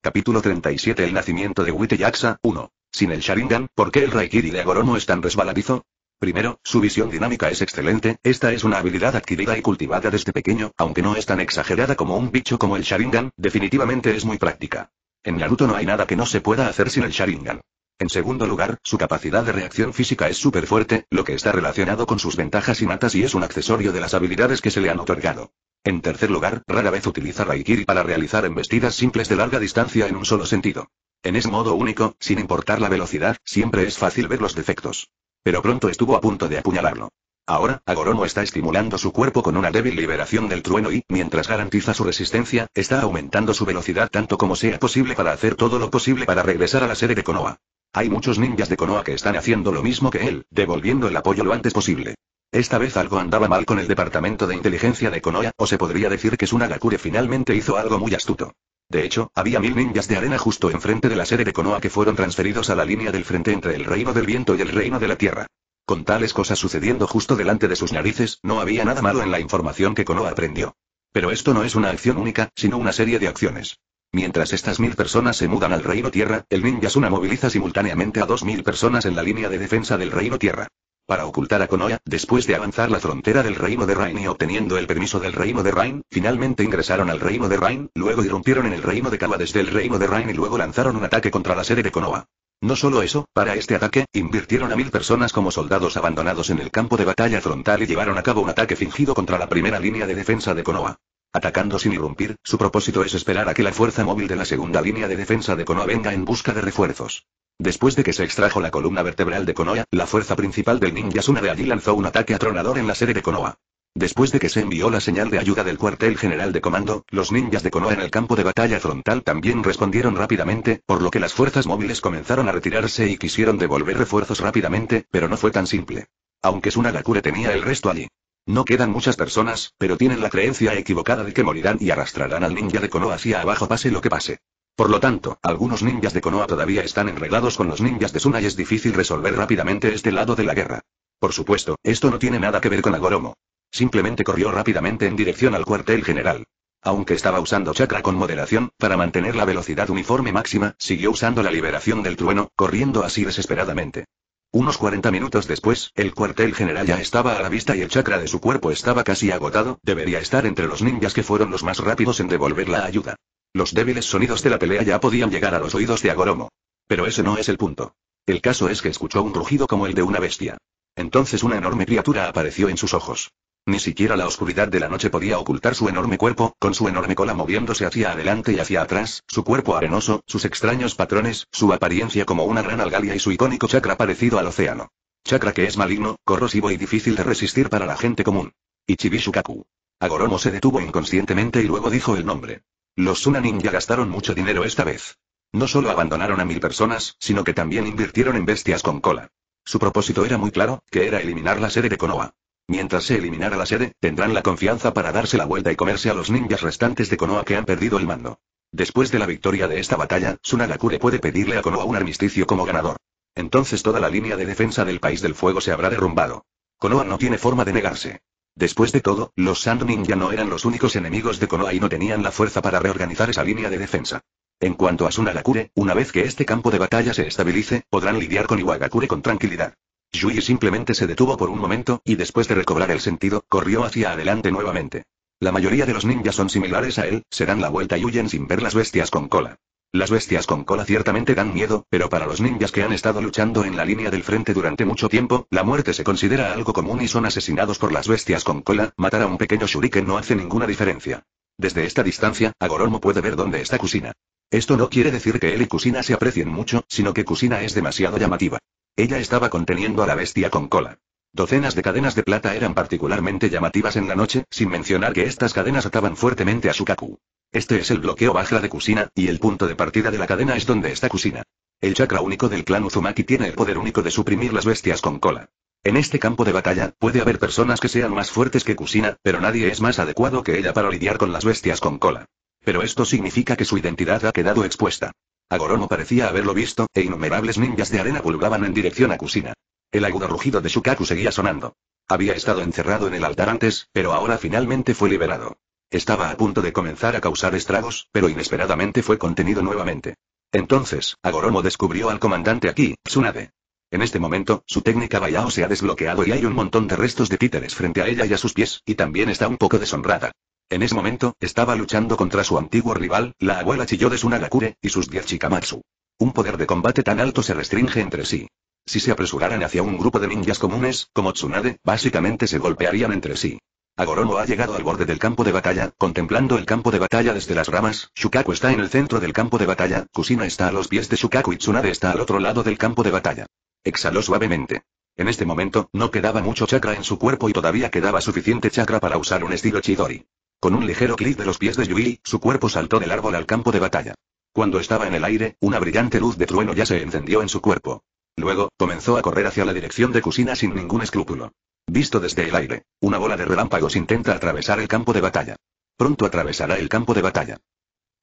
S1: Capítulo 37 El nacimiento de Wite Yaksa, 1. Sin el Sharingan, ¿por qué el Raikiri de Agoromo es tan resbaladizo? Primero, su visión dinámica es excelente, esta es una habilidad adquirida y cultivada desde pequeño, aunque no es tan exagerada como un bicho como el Sharingan, definitivamente es muy práctica. En Naruto no hay nada que no se pueda hacer sin el Sharingan. En segundo lugar, su capacidad de reacción física es súper fuerte, lo que está relacionado con sus ventajas innatas y es un accesorio de las habilidades que se le han otorgado. En tercer lugar, rara vez utiliza Raikiri para realizar embestidas simples de larga distancia en un solo sentido. En ese modo único, sin importar la velocidad, siempre es fácil ver los defectos. Pero pronto estuvo a punto de apuñalarlo. Ahora, Agoromo está estimulando su cuerpo con una débil liberación del trueno y, mientras garantiza su resistencia, está aumentando su velocidad tanto como sea posible para hacer todo lo posible para regresar a la sede de Konoha. Hay muchos ninjas de Konoha que están haciendo lo mismo que él, devolviendo el apoyo lo antes posible. Esta vez algo andaba mal con el departamento de inteligencia de Konoha, o se podría decir que Sunagakure finalmente hizo algo muy astuto. De hecho, había mil ninjas de arena justo enfrente de la sede de Konoha que fueron transferidos a la línea del frente entre el reino del viento y el reino de la tierra. Con tales cosas sucediendo justo delante de sus narices, no había nada malo en la información que Konoha aprendió. Pero esto no es una acción única, sino una serie de acciones. Mientras estas mil personas se mudan al reino tierra, el ninja Suna moviliza simultáneamente a dos mil personas en la línea de defensa del reino tierra. Para ocultar a Konoha, después de avanzar la frontera del reino de Rain y obteniendo el permiso del reino de Rain, finalmente ingresaron al reino de Rain, luego irrumpieron en el reino de Kawa desde el reino de Rain y luego lanzaron un ataque contra la sede de Konoha. No solo eso, para este ataque, invirtieron a mil personas como soldados abandonados en el campo de batalla frontal y llevaron a cabo un ataque fingido contra la primera línea de defensa de Konoha. Atacando sin irrumpir, su propósito es esperar a que la fuerza móvil de la segunda línea de defensa de Konoha venga en busca de refuerzos. Después de que se extrajo la columna vertebral de Konoha, la fuerza principal del ninja Suna de allí lanzó un ataque atronador en la sede de Konoha. Después de que se envió la señal de ayuda del cuartel general de comando, los ninjas de Konoha en el campo de batalla frontal también respondieron rápidamente, por lo que las fuerzas móviles comenzaron a retirarse y quisieron devolver refuerzos rápidamente, pero no fue tan simple. Aunque Sunagakure tenía el resto allí. No quedan muchas personas, pero tienen la creencia equivocada de que morirán y arrastrarán al ninja de Konoha hacia abajo pase lo que pase. Por lo tanto, algunos ninjas de Konoha todavía están enredados con los ninjas de Suna y es difícil resolver rápidamente este lado de la guerra. Por supuesto, esto no tiene nada que ver con Agoromo. Simplemente corrió rápidamente en dirección al cuartel general. Aunque estaba usando chakra con moderación, para mantener la velocidad uniforme máxima, siguió usando la liberación del trueno, corriendo así desesperadamente. Unos 40 minutos después, el cuartel general ya estaba a la vista y el chakra de su cuerpo estaba casi agotado, debería estar entre los ninjas que fueron los más rápidos en devolver la ayuda. Los débiles sonidos de la pelea ya podían llegar a los oídos de Agoromo. Pero ese no es el punto. El caso es que escuchó un rugido como el de una bestia. Entonces una enorme criatura apareció en sus ojos. Ni siquiera la oscuridad de la noche podía ocultar su enorme cuerpo, con su enorme cola moviéndose hacia adelante y hacia atrás, su cuerpo arenoso, sus extraños patrones, su apariencia como una gran algalia y su icónico chakra parecido al océano. Chakra que es maligno, corrosivo y difícil de resistir para la gente común. Ichibishukaku. Agoromo se detuvo inconscientemente y luego dijo el nombre. Los Suna Ninja gastaron mucho dinero esta vez. No solo abandonaron a mil personas, sino que también invirtieron en bestias con cola. Su propósito era muy claro, que era eliminar la sede de Konoha. Mientras se eliminara la sede, tendrán la confianza para darse la vuelta y comerse a los ninjas restantes de Konoha que han perdido el mando. Después de la victoria de esta batalla, Tsunagakure puede pedirle a Konoha un armisticio como ganador. Entonces toda la línea de defensa del país del fuego se habrá derrumbado. Konoha no tiene forma de negarse. Después de todo, los Sand Ninja no eran los únicos enemigos de Konoha y no tenían la fuerza para reorganizar esa línea de defensa. En cuanto a Tsunagakure, una vez que este campo de batalla se estabilice, podrán lidiar con Iwagakure con tranquilidad. Yui simplemente se detuvo por un momento, y después de recobrar el sentido, corrió hacia adelante nuevamente. La mayoría de los ninjas son similares a él, se dan la vuelta y huyen sin ver las bestias con cola. Las bestias con cola ciertamente dan miedo, pero para los ninjas que han estado luchando en la línea del frente durante mucho tiempo, la muerte se considera algo común y son asesinados por las bestias con cola, matar a un pequeño shuriken no hace ninguna diferencia. Desde esta distancia, Agoromo puede ver dónde está Kusina. Esto no quiere decir que él y Kusina se aprecien mucho, sino que Kusina es demasiado llamativa. Ella estaba conteniendo a la bestia con cola. Docenas de cadenas de plata eran particularmente llamativas en la noche, sin mencionar que estas cadenas ataban fuertemente a Sukaku. Este es el bloqueo baja de Kusina, y el punto de partida de la cadena es donde está Kusina. El chakra único del clan Uzumaki tiene el poder único de suprimir las bestias con cola. En este campo de batalla, puede haber personas que sean más fuertes que Kusina, pero nadie es más adecuado que ella para lidiar con las bestias con cola. Pero esto significa que su identidad ha quedado expuesta. Agoromo parecía haberlo visto, e innumerables ninjas de arena pulgaban en dirección a Kusina. El agudo rugido de Shukaku seguía sonando. Había estado encerrado en el altar antes, pero ahora finalmente fue liberado. Estaba a punto de comenzar a causar estragos, pero inesperadamente fue contenido nuevamente. Entonces, Agoromo descubrió al comandante aquí, Tsunade. En este momento, su técnica Bayao se ha desbloqueado y hay un montón de restos de títeres frente a ella y a sus pies, y también está un poco deshonrada. En ese momento, estaba luchando contra su antiguo rival, la abuela Chiyo de Sunagakure, y sus 10 Chikamatsu. Un poder de combate tan alto se restringe entre sí. Si se apresuraran hacia un grupo de ninjas comunes, como Tsunade, básicamente se golpearían entre sí. Agoromo ha llegado al borde del campo de batalla, contemplando el campo de batalla desde las ramas, Shukaku está en el centro del campo de batalla, Kusina está a los pies de Shukaku y Tsunade está al otro lado del campo de batalla. Exhaló suavemente. En este momento, no quedaba mucho chakra en su cuerpo y todavía quedaba suficiente chakra para usar un estilo Chidori. Con un ligero clic de los pies de Yui, su cuerpo saltó del árbol al campo de batalla. Cuando estaba en el aire, una brillante luz de trueno ya se encendió en su cuerpo. Luego, comenzó a correr hacia la dirección de Kusina sin ningún escrúpulo. Visto desde el aire, una bola de relámpagos intenta atravesar el campo de batalla. Pronto atravesará el campo de batalla.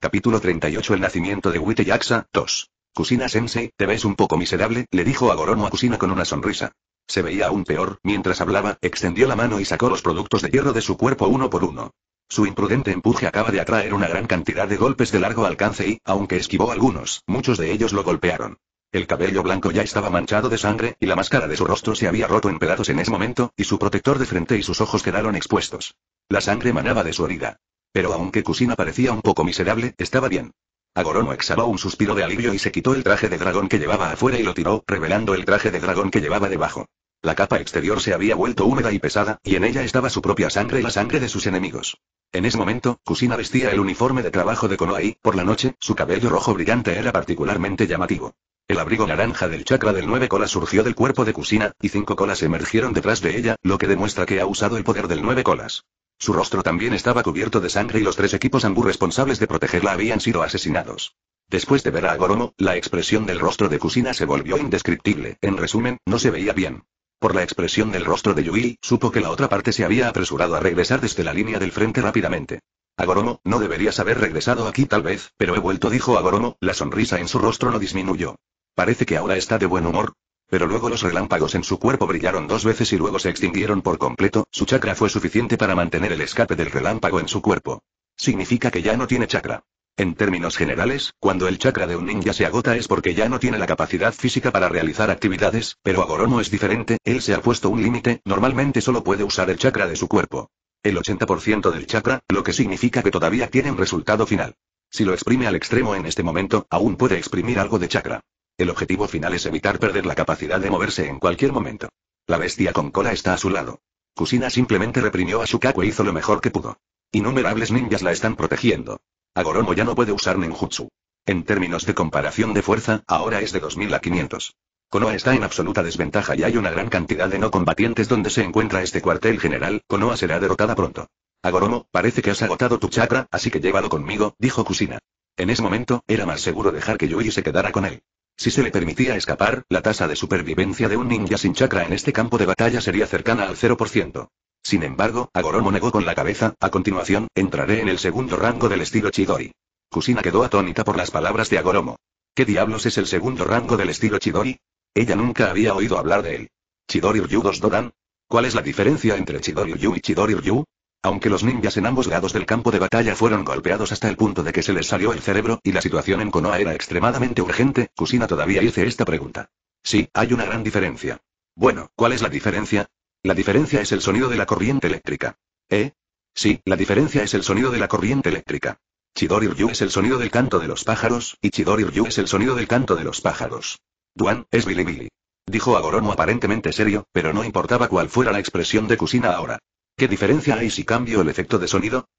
S1: Capítulo 38 El nacimiento de Wite Yaksa, 2. Kusina Sensei, te ves un poco miserable, le dijo a Goromo a Kusina con una sonrisa. Se veía aún peor, mientras hablaba, extendió la mano y sacó los productos de hierro de su cuerpo uno por uno. Su imprudente empuje acaba de atraer una gran cantidad de golpes de largo alcance y, aunque esquivó algunos, muchos de ellos lo golpearon. El cabello blanco ya estaba manchado de sangre, y la máscara de su rostro se había roto en pedazos en ese momento, y su protector de frente y sus ojos quedaron expuestos. La sangre manaba de su herida. Pero aunque Kusina parecía un poco miserable, estaba bien. Agorono exhaló un suspiro de alivio y se quitó el traje de dragón que llevaba afuera y lo tiró, revelando el traje de dragón que llevaba debajo. La capa exterior se había vuelto húmeda y pesada, y en ella estaba su propia sangre y la sangre de sus enemigos. En ese momento, Kusina vestía el uniforme de trabajo de Konoha y, por la noche, su cabello rojo brillante era particularmente llamativo. El abrigo naranja del chakra del nueve colas surgió del cuerpo de Kusina, y cinco colas emergieron detrás de ella, lo que demuestra que ha usado el poder del nueve colas. Su rostro también estaba cubierto de sangre y los tres equipos ambú responsables de protegerla habían sido asesinados. Después de ver a Agoromo, la expresión del rostro de Kusina se volvió indescriptible, en resumen, no se veía bien. Por la expresión del rostro de Yui, supo que la otra parte se había apresurado a regresar desde la línea del frente rápidamente. Agoromo, no deberías haber regresado aquí tal vez, pero he vuelto, dijo Agoromo, la sonrisa en su rostro no disminuyó. Parece que ahora está de buen humor. Pero luego los relámpagos en su cuerpo brillaron dos veces y luego se extinguieron por completo, su chakra fue suficiente para mantener el escape del relámpago en su cuerpo. Significa que ya no tiene chakra. En términos generales, cuando el chakra de un ninja se agota es porque ya no tiene la capacidad física para realizar actividades, pero Agoromo es diferente, él se ha puesto un límite, normalmente solo puede usar el chakra de su cuerpo. El 80% del chakra, lo que significa que todavía tiene un resultado final. Si lo exprime al extremo en este momento, aún puede exprimir algo de chakra. El objetivo final es evitar perder la capacidad de moverse en cualquier momento. La bestia con cola está a su lado. Kusina simplemente reprimió a Shukaku e hizo lo mejor que pudo. Innumerables ninjas la están protegiendo. Agoromo ya no puede usar ninjutsu. En términos de comparación de fuerza, ahora es de 2000 a 500. Konoha está en absoluta desventaja y hay una gran cantidad de no combatientes donde se encuentra este cuartel general, Konoha será derrotada pronto. Agoromo, parece que has agotado tu chakra, así que llévalo conmigo, dijo Kusina. En ese momento, era más seguro dejar que Yui se quedara con él. Si se le permitía escapar, la tasa de supervivencia de un ninja sin chakra en este campo de batalla sería cercana al 0%. Sin embargo, Agoromo negó con la cabeza, a continuación, entraré en el segundo rango del estilo Chidori. Kusina quedó atónita por las palabras de Agoromo. ¿Qué diablos es el segundo rango del estilo Chidori? Ella nunca había oído hablar de él. ¿Chidori Ryu dos Dodan? ¿Cuál es la diferencia entre Chidori Ryu y Chidori Ryu? Aunque los ninjas en ambos lados del campo de batalla fueron golpeados hasta el punto de que se les salió el cerebro y la situación en Konoha era extremadamente urgente, Kusina todavía hice esta pregunta. Sí, hay una gran diferencia. Bueno, ¿cuál es la diferencia? La diferencia es el sonido de la corriente eléctrica. ¿Eh? Sí, la diferencia es el sonido de la corriente eléctrica. Chidori Ryu es el sonido del canto de los pájaros, y Chidori Ryu es el sonido del canto de los pájaros. Duan, es Billy Billy. Dijo Agoromo aparentemente serio, pero no importaba cuál fuera la expresión de Kusina ahora. ¿Qué diferencia hay si cambio el efecto de sonido?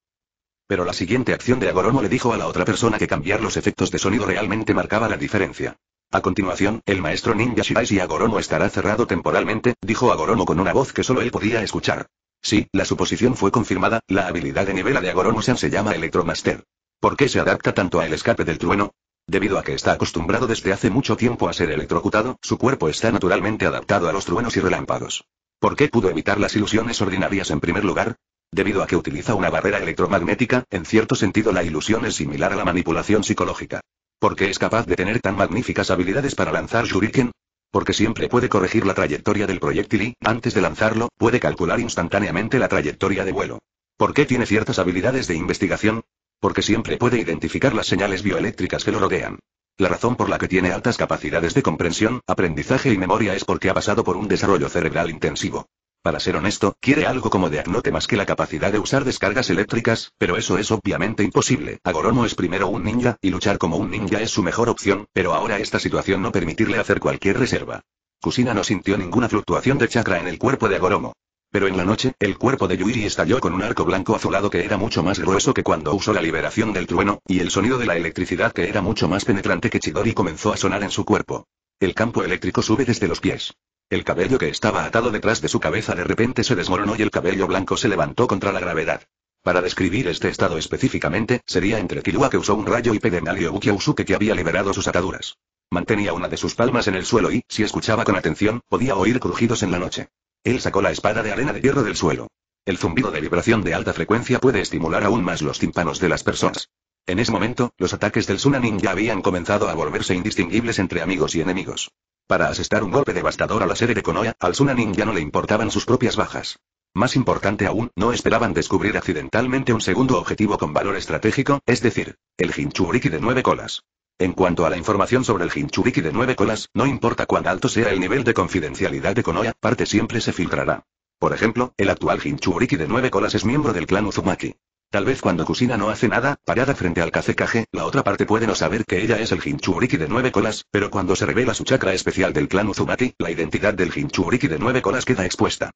S1: Pero la siguiente acción de Agoromo le dijo a la otra persona que cambiar los efectos de sonido realmente marcaba la diferencia. A continuación, el maestro ninja Shiraishi Agoromo estará cerrado temporalmente, dijo Agoromo con una voz que solo él podía escuchar. Sí, la suposición fue confirmada, la habilidad de nivel de Agoromo-san se llama Electromaster. ¿Por qué se adapta tanto al escape del trueno? Debido a que está acostumbrado desde hace mucho tiempo a ser electrocutado, su cuerpo está naturalmente adaptado a los truenos y relámpagos. ¿Por qué pudo evitar las ilusiones ordinarias en primer lugar? Debido a que utiliza una barrera electromagnética, en cierto sentido la ilusión es similar a la manipulación psicológica. ¿Por qué es capaz de tener tan magníficas habilidades para lanzar shuriken? Porque siempre puede corregir la trayectoria del proyectil y, antes de lanzarlo, puede calcular instantáneamente la trayectoria de vuelo. ¿Por qué tiene ciertas habilidades de investigación? Porque siempre puede identificar las señales bioeléctricas que lo rodean. La razón por la que tiene altas capacidades de comprensión, aprendizaje y memoria es porque ha pasado por un desarrollo cerebral intensivo. Para ser honesto, quiere algo como de Agnote más que la capacidad de usar descargas eléctricas, pero eso es obviamente imposible. Agoromo es primero un ninja, y luchar como un ninja es su mejor opción, pero ahora esta situación no permitirle hacer cualquier reserva. Kusina no sintió ninguna fluctuación de chakra en el cuerpo de Agoromo. Pero en la noche, el cuerpo de Yuri estalló con un arco blanco azulado que era mucho más grueso que cuando usó la liberación del trueno, y el sonido de la electricidad que era mucho más penetrante que Chidori comenzó a sonar en su cuerpo. El campo eléctrico sube desde los pies. El cabello que estaba atado detrás de su cabeza de repente se desmoronó y el cabello blanco se levantó contra la gravedad. Para describir este estado específicamente, sería entre Kilua que usó un rayo y Pedemalio Ukiausuke que había liberado sus ataduras. Mantenía una de sus palmas en el suelo y, si escuchaba con atención, podía oír crujidos en la noche. Él sacó la espada de arena de hierro del suelo. El zumbido de vibración de alta frecuencia puede estimular aún más los tímpanos de las personas. En ese momento, los ataques del Sunanin ya habían comenzado a volverse indistinguibles entre amigos y enemigos. Para asestar un golpe devastador a la serie de Konoha, al Sunanin ya no le importaban sus propias bajas. Más importante aún, no esperaban descubrir accidentalmente un segundo objetivo con valor estratégico, es decir, el Jinchuriki de nueve colas. En cuanto a la información sobre el Jinchuriki de nueve colas, no importa cuán alto sea el nivel de confidencialidad de Konoha, parte siempre se filtrará. Por ejemplo, el actual Jinchuriki de nueve colas es miembro del clan Uzumaki. Tal vez cuando Kusina no hace nada, parada frente al Kazekage, la otra parte puede no saber que ella es el Jinchuriki de nueve colas, pero cuando se revela su chakra especial del clan Uzumaki, la identidad del Jinchuriki de nueve colas queda expuesta.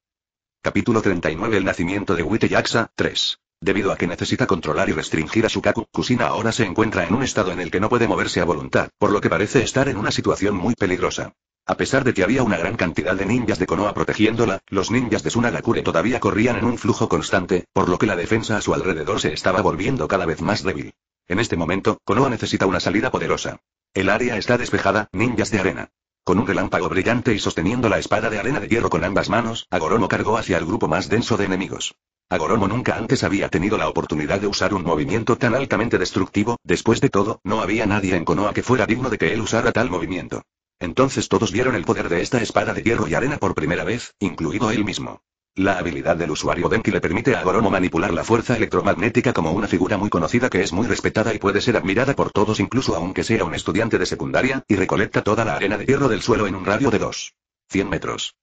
S1: Capítulo 39 El nacimiento de Wite Yaksa, 3. Debido a que necesita controlar y restringir a Shukaku, Kusina ahora se encuentra en un estado en el que no puede moverse a voluntad, por lo que parece estar en una situación muy peligrosa. A pesar de que había una gran cantidad de ninjas de Konoha protegiéndola, los ninjas de Sunagakure todavía corrían en un flujo constante, por lo que la defensa a su alrededor se estaba volviendo cada vez más débil. En este momento, Konoha necesita una salida poderosa. El área está despejada, ninjas de arena. Con un relámpago brillante y sosteniendo la espada de arena de hierro con ambas manos, Agoromo cargó hacia el grupo más denso de enemigos. Agoromo nunca antes había tenido la oportunidad de usar un movimiento tan altamente destructivo, después de todo, no había nadie en Konoha que fuera digno de que él usara tal movimiento. Entonces todos vieron el poder de esta espada de hierro y arena por primera vez, incluido él mismo. La habilidad del usuario Denki le permite a Agoromo manipular la fuerza electromagnética como una figura muy conocida que es muy respetada y puede ser admirada por todos incluso aunque sea un estudiante de secundaria, y recolecta toda la arena de hierro del suelo en un radio de 2. 100 metros.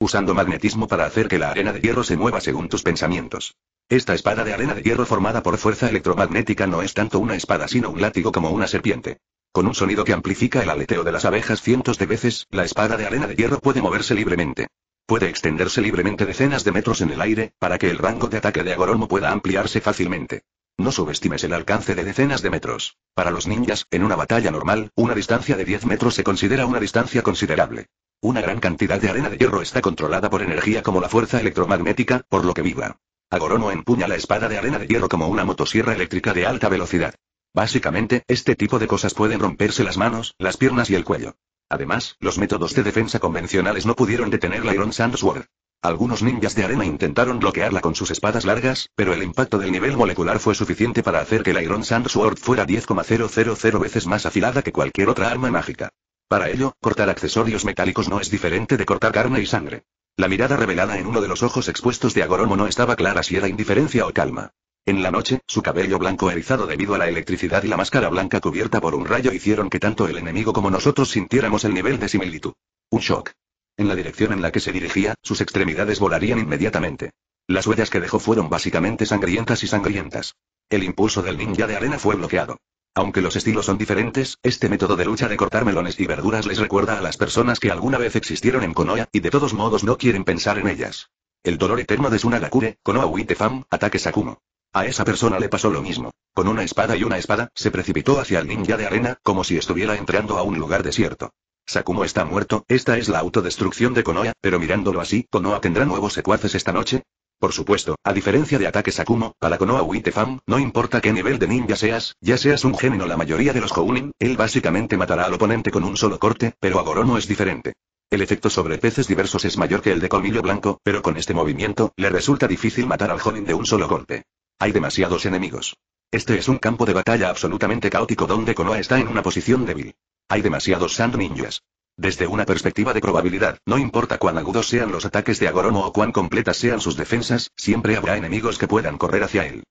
S1: Usando magnetismo para hacer que la arena de hierro se mueva según tus pensamientos. Esta espada de arena de hierro formada por fuerza electromagnética no es tanto una espada sino un látigo como una serpiente. Con un sonido que amplifica el aleteo de las abejas cientos de veces, la espada de arena de hierro puede moverse libremente. Puede extenderse libremente decenas de metros en el aire, para que el rango de ataque de Agoromo pueda ampliarse fácilmente. No subestimes el alcance de decenas de metros. Para los ninjas, en una batalla normal, una distancia de 10 metros se considera una distancia considerable. Una gran cantidad de arena de hierro está controlada por energía como la fuerza electromagnética, por lo que vibra. Agoromo empuña la espada de arena de hierro como una motosierra eléctrica de alta velocidad. Básicamente, este tipo de cosas pueden romperse las manos, las piernas y el cuello. Además, los métodos de defensa convencionales no pudieron detener la Iron Sand Sword. Algunos ninjas de arena intentaron bloquearla con sus espadas largas, pero el impacto del nivel molecular fue suficiente para hacer que la Iron Sand Sword fuera 10,000 veces más afilada que cualquier otra arma mágica. Para ello, cortar accesorios metálicos no es diferente de cortar carne y sangre. La mirada revelada en uno de los ojos expuestos de Agoromo no estaba clara si era indiferencia o calma. En la noche, su cabello blanco erizado debido a la electricidad y la máscara blanca cubierta por un rayo hicieron que tanto el enemigo como nosotros sintiéramos el nivel de similitud. Un shock. En la dirección en la que se dirigía, sus extremidades volarían inmediatamente. Las huellas que dejó fueron básicamente sangrientas y sangrientas. El impulso del ninja de arena fue bloqueado. Aunque los estilos son diferentes, este método de lucha de cortar melones y verduras les recuerda a las personas que alguna vez existieron en Konoha, y de todos modos no quieren pensar en ellas. El dolor eterno de Sunagakure, Konoha Witefam, ataque Sakumo. A esa persona le pasó lo mismo. Con una espada y una espada, se precipitó hacia el ninja de arena, como si estuviera entrando a un lugar desierto. Sakumo está muerto, esta es la autodestrucción de Konoha, pero mirándolo así, ¿Konoha tendrá nuevos secuaces esta noche? Por supuesto, a diferencia de Ataque Sakumo, para Konoha Witefam, no importa qué nivel de ninja seas, ya seas un genio o la mayoría de los Kounin, él básicamente matará al oponente con un solo corte, pero Agoromo es diferente. El efecto sobre peces diversos es mayor que el de colmillo blanco, pero con este movimiento, le resulta difícil matar al Jonin de un solo golpe. Hay demasiados enemigos. Este es un campo de batalla absolutamente caótico donde Konoha está en una posición débil. Hay demasiados Sand Ninjas. Desde una perspectiva de probabilidad, no importa cuán agudos sean los ataques de Agoromo o cuán completas sean sus defensas, siempre habrá enemigos que puedan correr hacia él.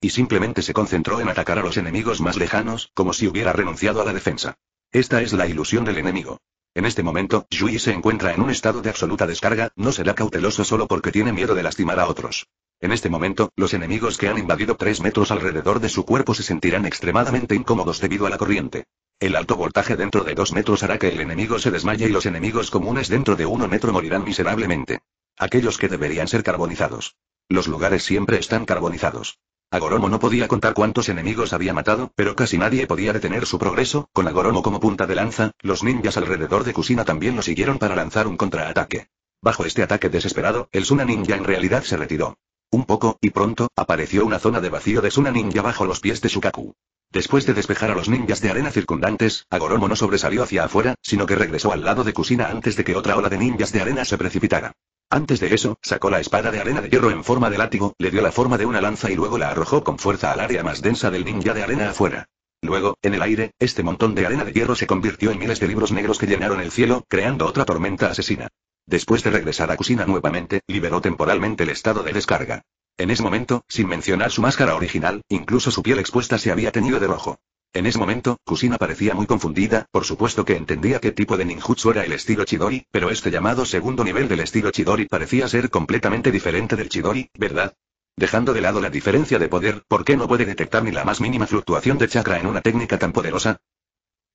S1: Y simplemente se concentró en atacar a los enemigos más lejanos, como si hubiera renunciado a la defensa. Esta es la ilusión del enemigo. En este momento, Yui se encuentra en un estado de absoluta descarga, no será cauteloso solo porque tiene miedo de lastimar a otros. En este momento, los enemigos que han invadido tres metros alrededor de su cuerpo se sentirán extremadamente incómodos debido a la corriente. El alto voltaje dentro de dos metros hará que el enemigo se desmaye y los enemigos comunes dentro de uno metro morirán miserablemente. Aquellos que deberían ser carbonizados. Los lugares siempre están carbonizados. Agoromo no podía contar cuántos enemigos había matado, pero casi nadie podía detener su progreso, con Agoromo como punta de lanza, los ninjas alrededor de Kusina también lo siguieron para lanzar un contraataque. Bajo este ataque desesperado, el Suna Ninja en realidad se retiró. Un poco, y pronto, apareció una zona de vacío de Suna Ninja bajo los pies de Shukaku. Después de despejar a los ninjas de arena circundantes, Agoromo no sobresalió hacia afuera, sino que regresó al lado de Kusina antes de que otra ola de ninjas de arena se precipitara. Antes de eso, sacó la espada de arena de hierro en forma de látigo, le dio la forma de una lanza y luego la arrojó con fuerza al área más densa del ninja de arena afuera. Luego, en el aire, este montón de arena de hierro se convirtió en miles de libros negros que llenaron el cielo, creando otra tormenta asesina. Después de regresar a Kusina nuevamente, liberó temporalmente el estado de descarga. En ese momento, sin mencionar su máscara original, incluso su piel expuesta se había teñido de rojo. En ese momento, Kusina parecía muy confundida, por supuesto que entendía qué tipo de ninjutsu era el estilo Chidori, pero este llamado segundo nivel del estilo Chidori parecía ser completamente diferente del Chidori, ¿verdad? Dejando de lado la diferencia de poder, ¿por qué no puede detectar ni la más mínima fluctuación de chakra en una técnica tan poderosa?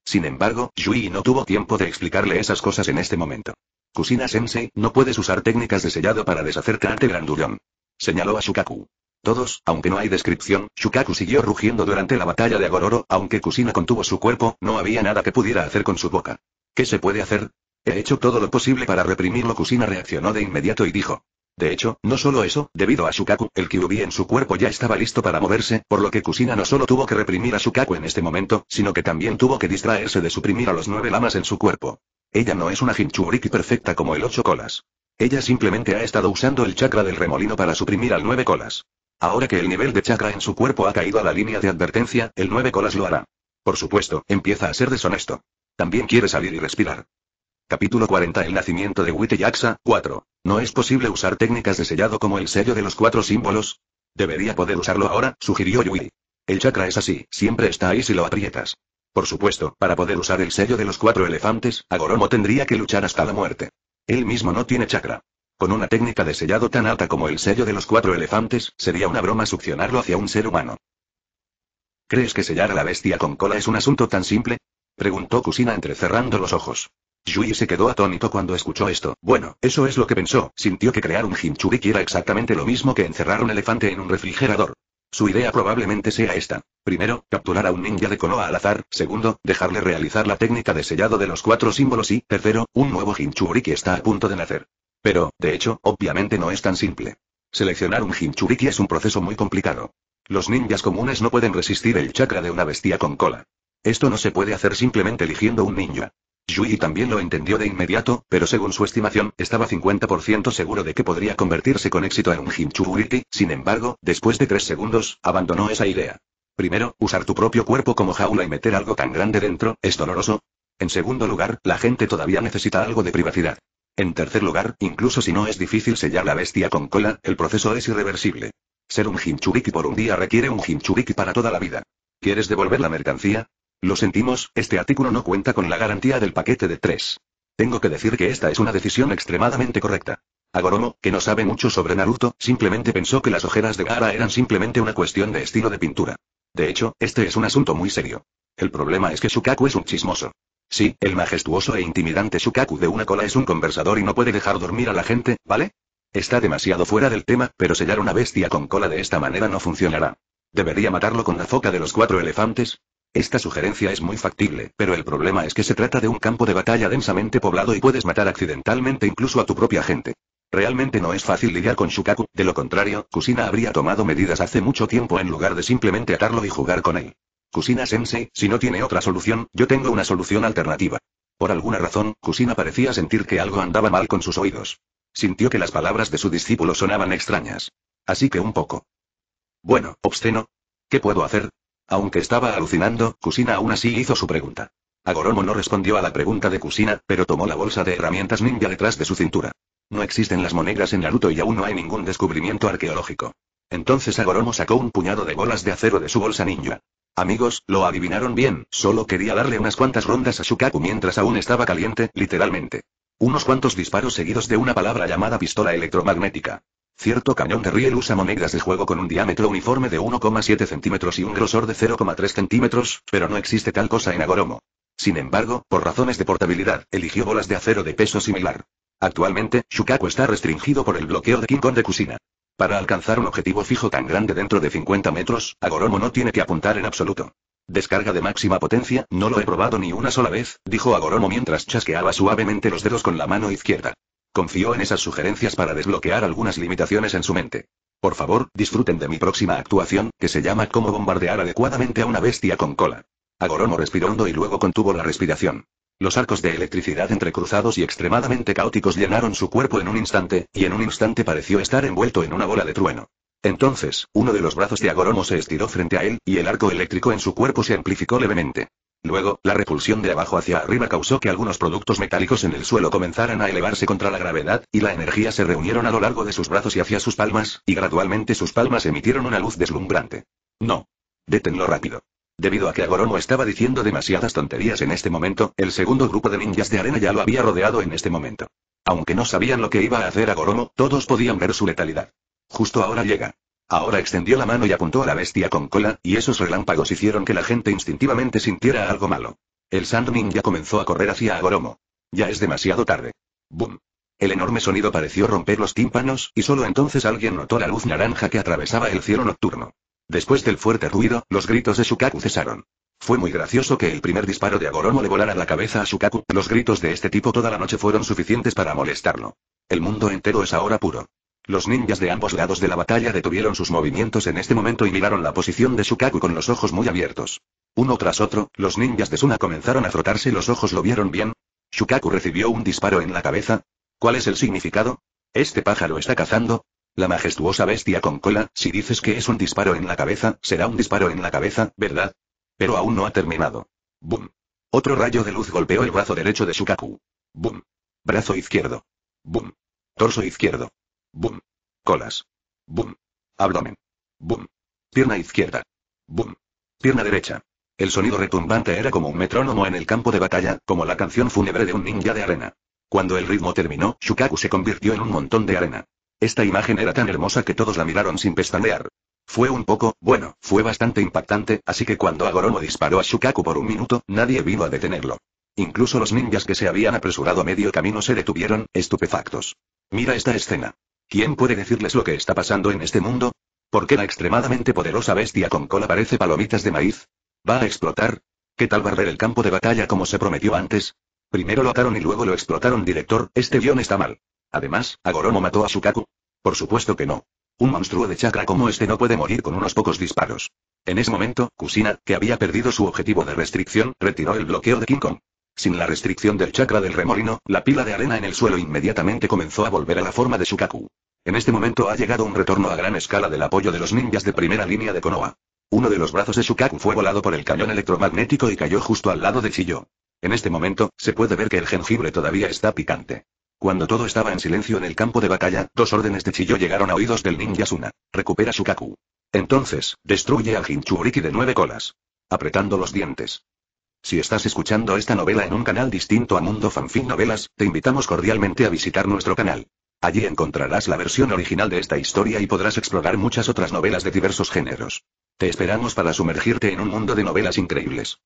S1: Sin embargo, Yui no tuvo tiempo de explicarle esas cosas en este momento. Kusina Sensei, no puedes usar técnicas de sellado para deshacer ante Grandullón. Señaló a Shukaku. Todos, aunque no hay descripción, Shukaku siguió rugiendo durante la batalla de Agororo, aunque Kusina contuvo su cuerpo, no había nada que pudiera hacer con su boca. ¿Qué se puede hacer? He hecho todo lo posible para reprimirlo. Kusina reaccionó de inmediato y dijo. De hecho, no solo eso, debido a Shukaku, el Kyuubi en su cuerpo ya estaba listo para moverse, por lo que Kusina no solo tuvo que reprimir a Shukaku en este momento, sino que también tuvo que distraerse de suprimir a los nueve lamas en su cuerpo. Ella no es una Hinchuriki perfecta como el ocho colas. Ella simplemente ha estado usando el chakra del remolino para suprimir al nueve colas. Ahora que el nivel de chakra en su cuerpo ha caído a la línea de advertencia, el nueve colas lo hará. Por supuesto, empieza a ser deshonesto. También quiere salir y respirar. Capítulo 40 El nacimiento de Wite Yaksa, 4. ¿No es posible usar técnicas de sellado como el sello de los cuatro símbolos? Debería poder usarlo ahora, sugirió Yui. El chakra es así, siempre está ahí si lo aprietas. Por supuesto, para poder usar el sello de los cuatro elefantes, Agoromo tendría que luchar hasta la muerte. Él mismo no tiene chakra. Con una técnica de sellado tan alta como el sello de los cuatro elefantes, sería una broma succionarlo hacia un ser humano. ¿Crees que sellar a la bestia con cola es un asunto tan simple? Preguntó Kusina entrecerrando los ojos. Yui se quedó atónito cuando escuchó esto. Bueno, eso es lo que pensó. Sintió que crear un Hinchuriki era exactamente lo mismo que encerrar un elefante en un refrigerador. Su idea probablemente sea esta. Primero, capturar a un ninja de Konoha al azar. Segundo, dejarle realizar la técnica de sellado de los cuatro símbolos. Y, tercero, un nuevo Hinchuriki está a punto de nacer. Pero, de hecho, obviamente no es tan simple. Seleccionar un Hinchuriki es un proceso muy complicado. Los ninjas comunes no pueden resistir el chakra de una bestia con cola. Esto no se puede hacer simplemente eligiendo un ninja. Yui también lo entendió de inmediato, pero según su estimación, estaba 50% seguro de que podría convertirse con éxito en un Hinchuriki, sin embargo, después de tres segundos, abandonó esa idea. Primero, usar tu propio cuerpo como jaula y meter algo tan grande dentro, ¿es doloroso? En segundo lugar, la gente todavía necesita algo de privacidad. En tercer lugar, incluso si no es difícil sellar la bestia con cola, el proceso es irreversible. Ser un Hinchuriki por un día requiere un Hinchuriki para toda la vida. ¿Quieres devolver la mercancía? Lo sentimos, este artículo no cuenta con la garantía del paquete de tres. Tengo que decir que esta es una decisión extremadamente correcta. Agoromo, que no sabe mucho sobre Naruto, simplemente pensó que las ojeras de Gara eran simplemente una cuestión de estilo de pintura. De hecho, este es un asunto muy serio. El problema es que Shukaku es un chismoso. Sí, el majestuoso e intimidante Shukaku de una cola es un conversador y no puede dejar dormir a la gente, ¿vale? Está demasiado fuera del tema, pero sellar una bestia con cola de esta manera no funcionará. ¿Debería matarlo con la foca de los cuatro elefantes? Esta sugerencia es muy factible, pero el problema es que se trata de un campo de batalla densamente poblado y puedes matar accidentalmente incluso a tu propia gente. Realmente no es fácil lidiar con Shukaku, de lo contrario, Kusina habría tomado medidas hace mucho tiempo en lugar de simplemente atarlo y jugar con él. Kusina Sensei, si no tiene otra solución, yo tengo una solución alternativa. Por alguna razón, Kusina parecía sentir que algo andaba mal con sus oídos. Sintió que las palabras de su discípulo sonaban extrañas. Así que un poco. Bueno, obsceno. ¿Qué puedo hacer? Aunque estaba alucinando, Kusina aún así hizo su pregunta. Agoromo no respondió a la pregunta de Kusina, pero tomó la bolsa de herramientas ninja detrás de su cintura. No existen las monedas en Naruto y aún no hay ningún descubrimiento arqueológico. Entonces Agoromo sacó un puñado de bolas de acero de su bolsa ninja. Amigos, lo adivinaron bien, solo quería darle unas cuantas rondas a Shukaku mientras aún estaba caliente, literalmente. Unos cuantos disparos seguidos de una palabra llamada pistola electromagnética. Cierto cañón de riel usa monedas de juego con un diámetro uniforme de 1,7 centímetros y un grosor de 0,3 centímetros, pero no existe tal cosa en Agoromo. Sin embargo, por razones de portabilidad, eligió bolas de acero de peso similar. Actualmente, Shukaku está restringido por el bloqueo de King Kong de Kusina. Para alcanzar un objetivo fijo tan grande dentro de 50 metros, Agoromo no tiene que apuntar en absoluto. Descarga de máxima potencia, no lo he probado ni una sola vez, dijo Agoromo mientras chasqueaba suavemente los dedos con la mano izquierda. Confió en esas sugerencias para desbloquear algunas limitaciones en su mente. Por favor, disfruten de mi próxima actuación, que se llama Cómo bombardear adecuadamente a una bestia con cola. Agoromo respiró hondo y luego contuvo la respiración. Los arcos de electricidad entrecruzados y extremadamente caóticos llenaron su cuerpo en un instante, y en un instante pareció estar envuelto en una bola de trueno. Entonces, uno de los brazos de Agoromo se estiró frente a él, y el arco eléctrico en su cuerpo se amplificó levemente. Luego, la repulsión de abajo hacia arriba causó que algunos productos metálicos en el suelo comenzaran a elevarse contra la gravedad, y la energía se reunieron a lo largo de sus brazos y hacia sus palmas, y gradualmente sus palmas emitieron una luz deslumbrante. No. Deténlo rápido. Debido a que Agoromo estaba diciendo demasiadas tonterías en este momento, el segundo grupo de ninjas de arena ya lo había rodeado en este momento. Aunque no sabían lo que iba a hacer Agoromo, todos podían ver su letalidad. Justo ahora llega. Ahora extendió la mano y apuntó a la bestia con cola, y esos relámpagos hicieron que la gente instintivamente sintiera algo malo. El Sand Ninja comenzó a correr hacia Agoromo. Ya es demasiado tarde. ¡Bum! El enorme sonido pareció romper los tímpanos, y solo entonces alguien notó la luz naranja que atravesaba el cielo nocturno. Después del fuerte ruido, los gritos de Shukaku cesaron. Fue muy gracioso que el primer disparo de Agoromo le volara la cabeza a Shukaku. Los gritos de este tipo toda la noche fueron suficientes para molestarlo. El mundo entero es ahora puro. Los ninjas de ambos lados de la batalla detuvieron sus movimientos en este momento y miraron la posición de Shukaku con los ojos muy abiertos. Uno tras otro, los ninjas de Suna comenzaron a frotarse los ojos lo vieron bien. Shukaku recibió un disparo en la cabeza. ¿Cuál es el significado? ¿Este pájaro está cazando? La majestuosa bestia con cola, si dices que es un disparo en la cabeza, será un disparo en la cabeza, ¿verdad? Pero aún no ha terminado. ¡Bum! Otro rayo de luz golpeó el brazo derecho de Shukaku. ¡Bum! Brazo izquierdo. ¡Bum! Torso izquierdo. Boom. Colas. Boom. Abdomen. Boom. Pierna izquierda. Boom. Pierna derecha. El sonido retumbante era como un metrónomo en el campo de batalla, como la canción fúnebre de un ninja de arena. Cuando el ritmo terminó, Shukaku se convirtió en un montón de arena. Esta imagen era tan hermosa que todos la miraron sin pestañear. Fue un poco, bueno, fue bastante impactante, así que cuando Agoromo disparó a Shukaku por un minuto, nadie vino a detenerlo. Incluso los ninjas que se habían apresurado a medio camino se detuvieron, estupefactos. Mira esta escena. ¿Quién puede decirles lo que está pasando en este mundo? ¿Por qué la extremadamente poderosa bestia con cola parece palomitas de maíz? ¿Va a explotar? ¿Qué tal barrer el campo de batalla como se prometió antes? Primero lo ataron y luego lo explotaron, director, este guion está mal. Además, ¿Agoromo mató a Shukaku? Por supuesto que no. Un monstruo de chakra como este no puede morir con unos pocos disparos. En ese momento, Kusina, que había perdido su objetivo de restricción, retiró el bloqueo de King Kong. Sin la restricción del chakra del remolino, la pila de arena en el suelo inmediatamente comenzó a volver a la forma de Shukaku. En este momento ha llegado un retorno a gran escala del apoyo de los ninjas de primera línea de Konoha. Uno de los brazos de Shukaku fue volado por el cañón electromagnético y cayó justo al lado de Chiyo. En este momento, se puede ver que el jengibre todavía está picante. Cuando todo estaba en silencio en el campo de batalla, dos órdenes de Chiyo llegaron a oídos del ninja Suna. Recupera Shukaku. Entonces, destruye al Hinchuriki de nueve colas. Apretando los dientes. Si estás escuchando esta novela en un canal distinto a Mundo Fanfic Novelas, te invitamos cordialmente a visitar nuestro canal. Allí encontrarás la versión original de esta historia y podrás explorar muchas otras novelas de diversos géneros. Te esperamos para sumergirte en un mundo de novelas increíbles.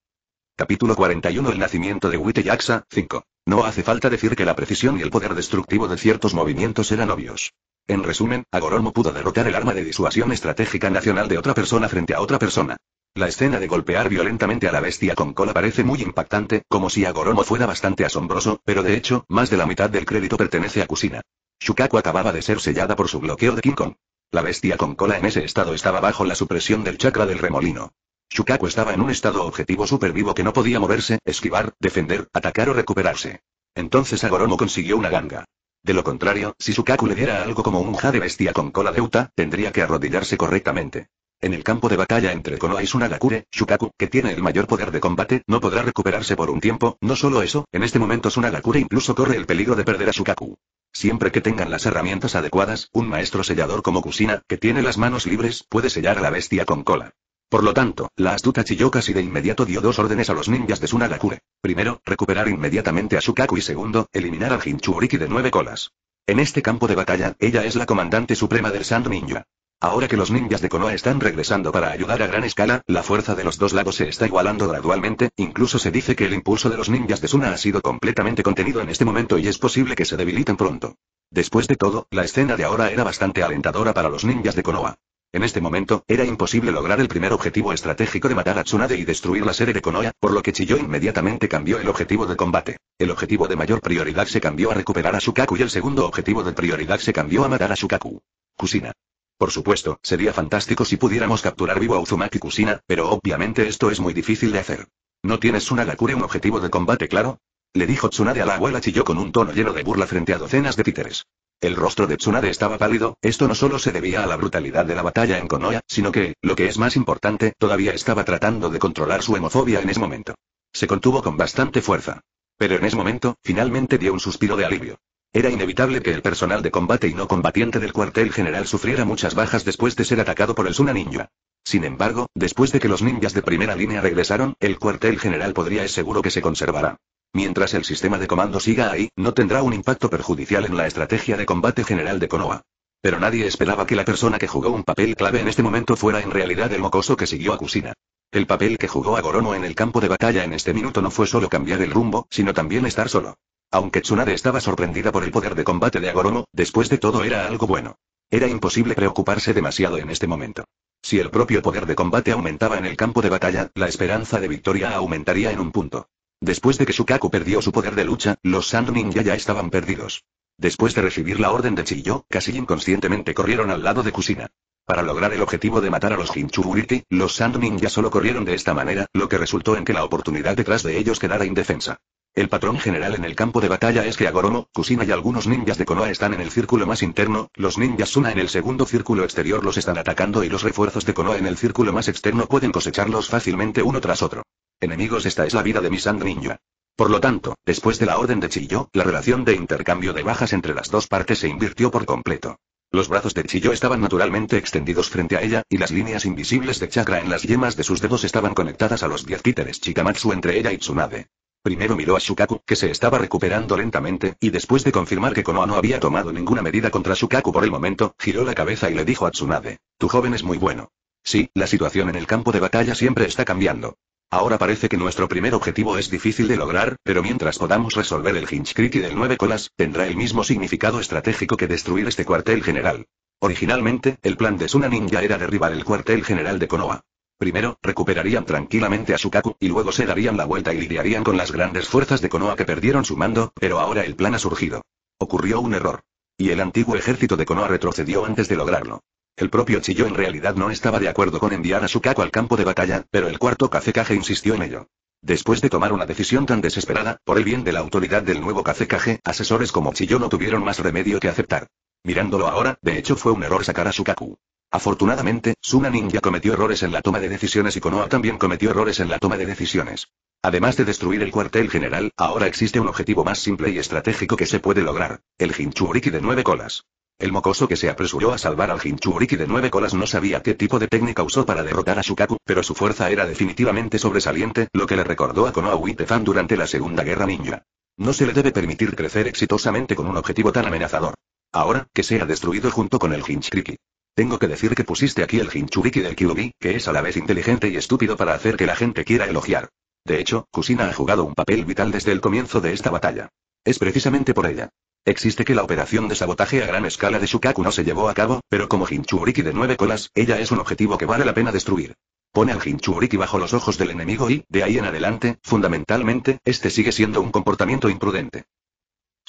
S1: Capítulo 41 El nacimiento de Wite Yaksa, 5. No hace falta decir que la precisión y el poder destructivo de ciertos movimientos eran obvios. En resumen, Agoromo pudo derrotar el arma de disuasión estratégica nacional de otra persona frente a otra persona. La escena de golpear violentamente a la bestia con cola parece muy impactante, como si Agoromo fuera bastante asombroso, pero de hecho, más de la mitad del crédito pertenece a Kusina. Shukaku acababa de ser sellada por su bloqueo de King Kong. La bestia con cola en ese estado estaba bajo la supresión del chakra del remolino. Shukaku estaba en un estado objetivo super vivo que no podía moverse, esquivar, defender, atacar o recuperarse. Entonces Agoromo consiguió una ganga. De lo contrario, si Shukaku le diera algo como un ja de bestia con cola de Uta, tendría que arrodillarse correctamente. En el campo de batalla entre Konoha y Sunagakure, Shukaku, que tiene el mayor poder de combate, no podrá recuperarse por un tiempo, no solo eso, en este momento Sunagakure incluso corre el peligro de perder a Shukaku. Siempre que tengan las herramientas adecuadas, un maestro sellador como Kusina, que tiene las manos libres, puede sellar a la bestia con cola. Por lo tanto, la astuta Chiyokashi de inmediato dio dos órdenes a los ninjas de Sunagakure. Primero, recuperar inmediatamente a Shukaku y segundo, eliminar al Hinchuriki de nueve colas. En este campo de batalla, ella es la comandante suprema del Sand Ninja. Ahora que los ninjas de Konoha están regresando para ayudar a gran escala, la fuerza de los dos lados se está igualando gradualmente, incluso se dice que el impulso de los ninjas de Suna ha sido completamente contenido en este momento y es posible que se debiliten pronto. Después de todo, la escena de ahora era bastante alentadora para los ninjas de Konoha. En este momento, era imposible lograr el primer objetivo estratégico de matar a Tsunade y destruir la sede de Konoha, por lo que Chiyo inmediatamente cambió el objetivo de combate. El objetivo de mayor prioridad se cambió a recuperar a Shukaku y el segundo objetivo de prioridad se cambió a matar a Shukaku. Kusina. Por supuesto, sería fantástico si pudiéramos capturar vivo a Uzumaki Kusina, pero obviamente esto es muy difícil de hacer. ¿No tienes Tsunagakure un objetivo de combate claro? Le dijo Tsunade a la abuela Chiyo con un tono lleno de burla frente a docenas de títeres. El rostro de Tsunade estaba pálido, esto no solo se debía a la brutalidad de la batalla en Konoha, sino que, lo que es más importante, todavía estaba tratando de controlar su hemofobia en ese momento. Se contuvo con bastante fuerza. Pero en ese momento, finalmente dio un suspiro de alivio. Era inevitable que el personal de combate y no combatiente del cuartel general sufriera muchas bajas después de ser atacado por el Suna Ninja. Sin embargo, después de que los ninjas de primera línea regresaron, el cuartel general podría es seguro que se conservará. Mientras el sistema de comando siga ahí, no tendrá un impacto perjudicial en la estrategia de combate general de Konoha. Pero nadie esperaba que la persona que jugó un papel clave en este momento fuera en realidad el mocoso que siguió a Kusina. El papel que jugó a Goromo en el campo de batalla en este minuto no fue solo cambiar el rumbo, sino también estar solo. Aunque Tsunade estaba sorprendida por el poder de combate de Agoromo, después de todo era algo bueno. Era imposible preocuparse demasiado en este momento. Si el propio poder de combate aumentaba en el campo de batalla, la esperanza de victoria aumentaría en un punto. Después de que Shukaku perdió su poder de lucha, los Sand Ninja ya estaban perdidos. Después de recibir la orden de Chiyo, casi inconscientemente corrieron al lado de Kusina. Para lograr el objetivo de matar a los Hinchuriki, los Sand Ninja solo corrieron de esta manera, lo que resultó en que la oportunidad detrás de ellos quedara indefensa. El patrón general en el campo de batalla es que Agoromo, Kusina y algunos ninjas de Konoha están en el círculo más interno, los ninjas Suna en el segundo círculo exterior los están atacando y los refuerzos de Konoha en el círculo más externo pueden cosecharlos fácilmente uno tras otro. Enemigos esta es la vida de mi Sand Ninja. Por lo tanto, después de la orden de Chiyo, la relación de intercambio de bajas entre las dos partes se invirtió por completo. Los brazos de Chiyo estaban naturalmente extendidos frente a ella, y las líneas invisibles de chakra en las yemas de sus dedos estaban conectadas a los diez títeres Chikamatsu entre ella y Tsunade. Primero miró a Shukaku, que se estaba recuperando lentamente, y después de confirmar que Konoha no había tomado ninguna medida contra Shukaku por el momento, giró la cabeza y le dijo a Tsunade, tu joven es muy bueno. Sí, la situación en el campo de batalla siempre está cambiando. Ahora parece que nuestro primer objetivo es difícil de lograr, pero mientras podamos resolver el Hinchkriki del nueve colas, tendrá el mismo significado estratégico que destruir este cuartel general. Originalmente, el plan de Suna Ninja era derribar el cuartel general de Konoha. Primero, recuperarían tranquilamente a Sukaku, y luego se darían la vuelta y lidiarían con las grandes fuerzas de Konoha que perdieron su mando, pero ahora el plan ha surgido. Ocurrió un error. Y el antiguo ejército de Konoha retrocedió antes de lograrlo. El propio Chiyo en realidad no estaba de acuerdo con enviar a Sukaku al campo de batalla, pero el cuarto Kazekage insistió en ello. Después de tomar una decisión tan desesperada, por el bien de la autoridad del nuevo Kazekage, asesores como Chiyo no tuvieron más remedio que aceptar. Mirándolo ahora, de hecho fue un error sacar a Sukaku. Afortunadamente, Suna Ninja cometió errores en la toma de decisiones y Konoha también cometió errores en la toma de decisiones. Además de destruir el cuartel general, ahora existe un objetivo más simple y estratégico que se puede lograr, el Hinchuriki de nueve colas. El mocoso que se apresuró a salvar al Hinchuriki de nueve colas no sabía qué tipo de técnica usó para derrotar a Shukaku, pero su fuerza era definitivamente sobresaliente, lo que le recordó a Konoha Uitefan durante la Segunda Guerra Ninja. No se le debe permitir crecer exitosamente con un objetivo tan amenazador. Ahora, que sea destruido junto con el Hinchuriki. Tengo que decir que pusiste aquí el Hinchuriki del Kyubi, que es a la vez inteligente y estúpido para hacer que la gente quiera elogiar. De hecho, Kusina ha jugado un papel vital desde el comienzo de esta batalla. Es precisamente por ella. Existe que la operación de sabotaje a gran escala de Shukaku no se llevó a cabo, pero como Hinchuriki de nueve colas, ella es un objetivo que vale la pena destruir. Pone al Hinchuriki bajo los ojos del enemigo y, de ahí en adelante, fundamentalmente, este sigue siendo un comportamiento imprudente.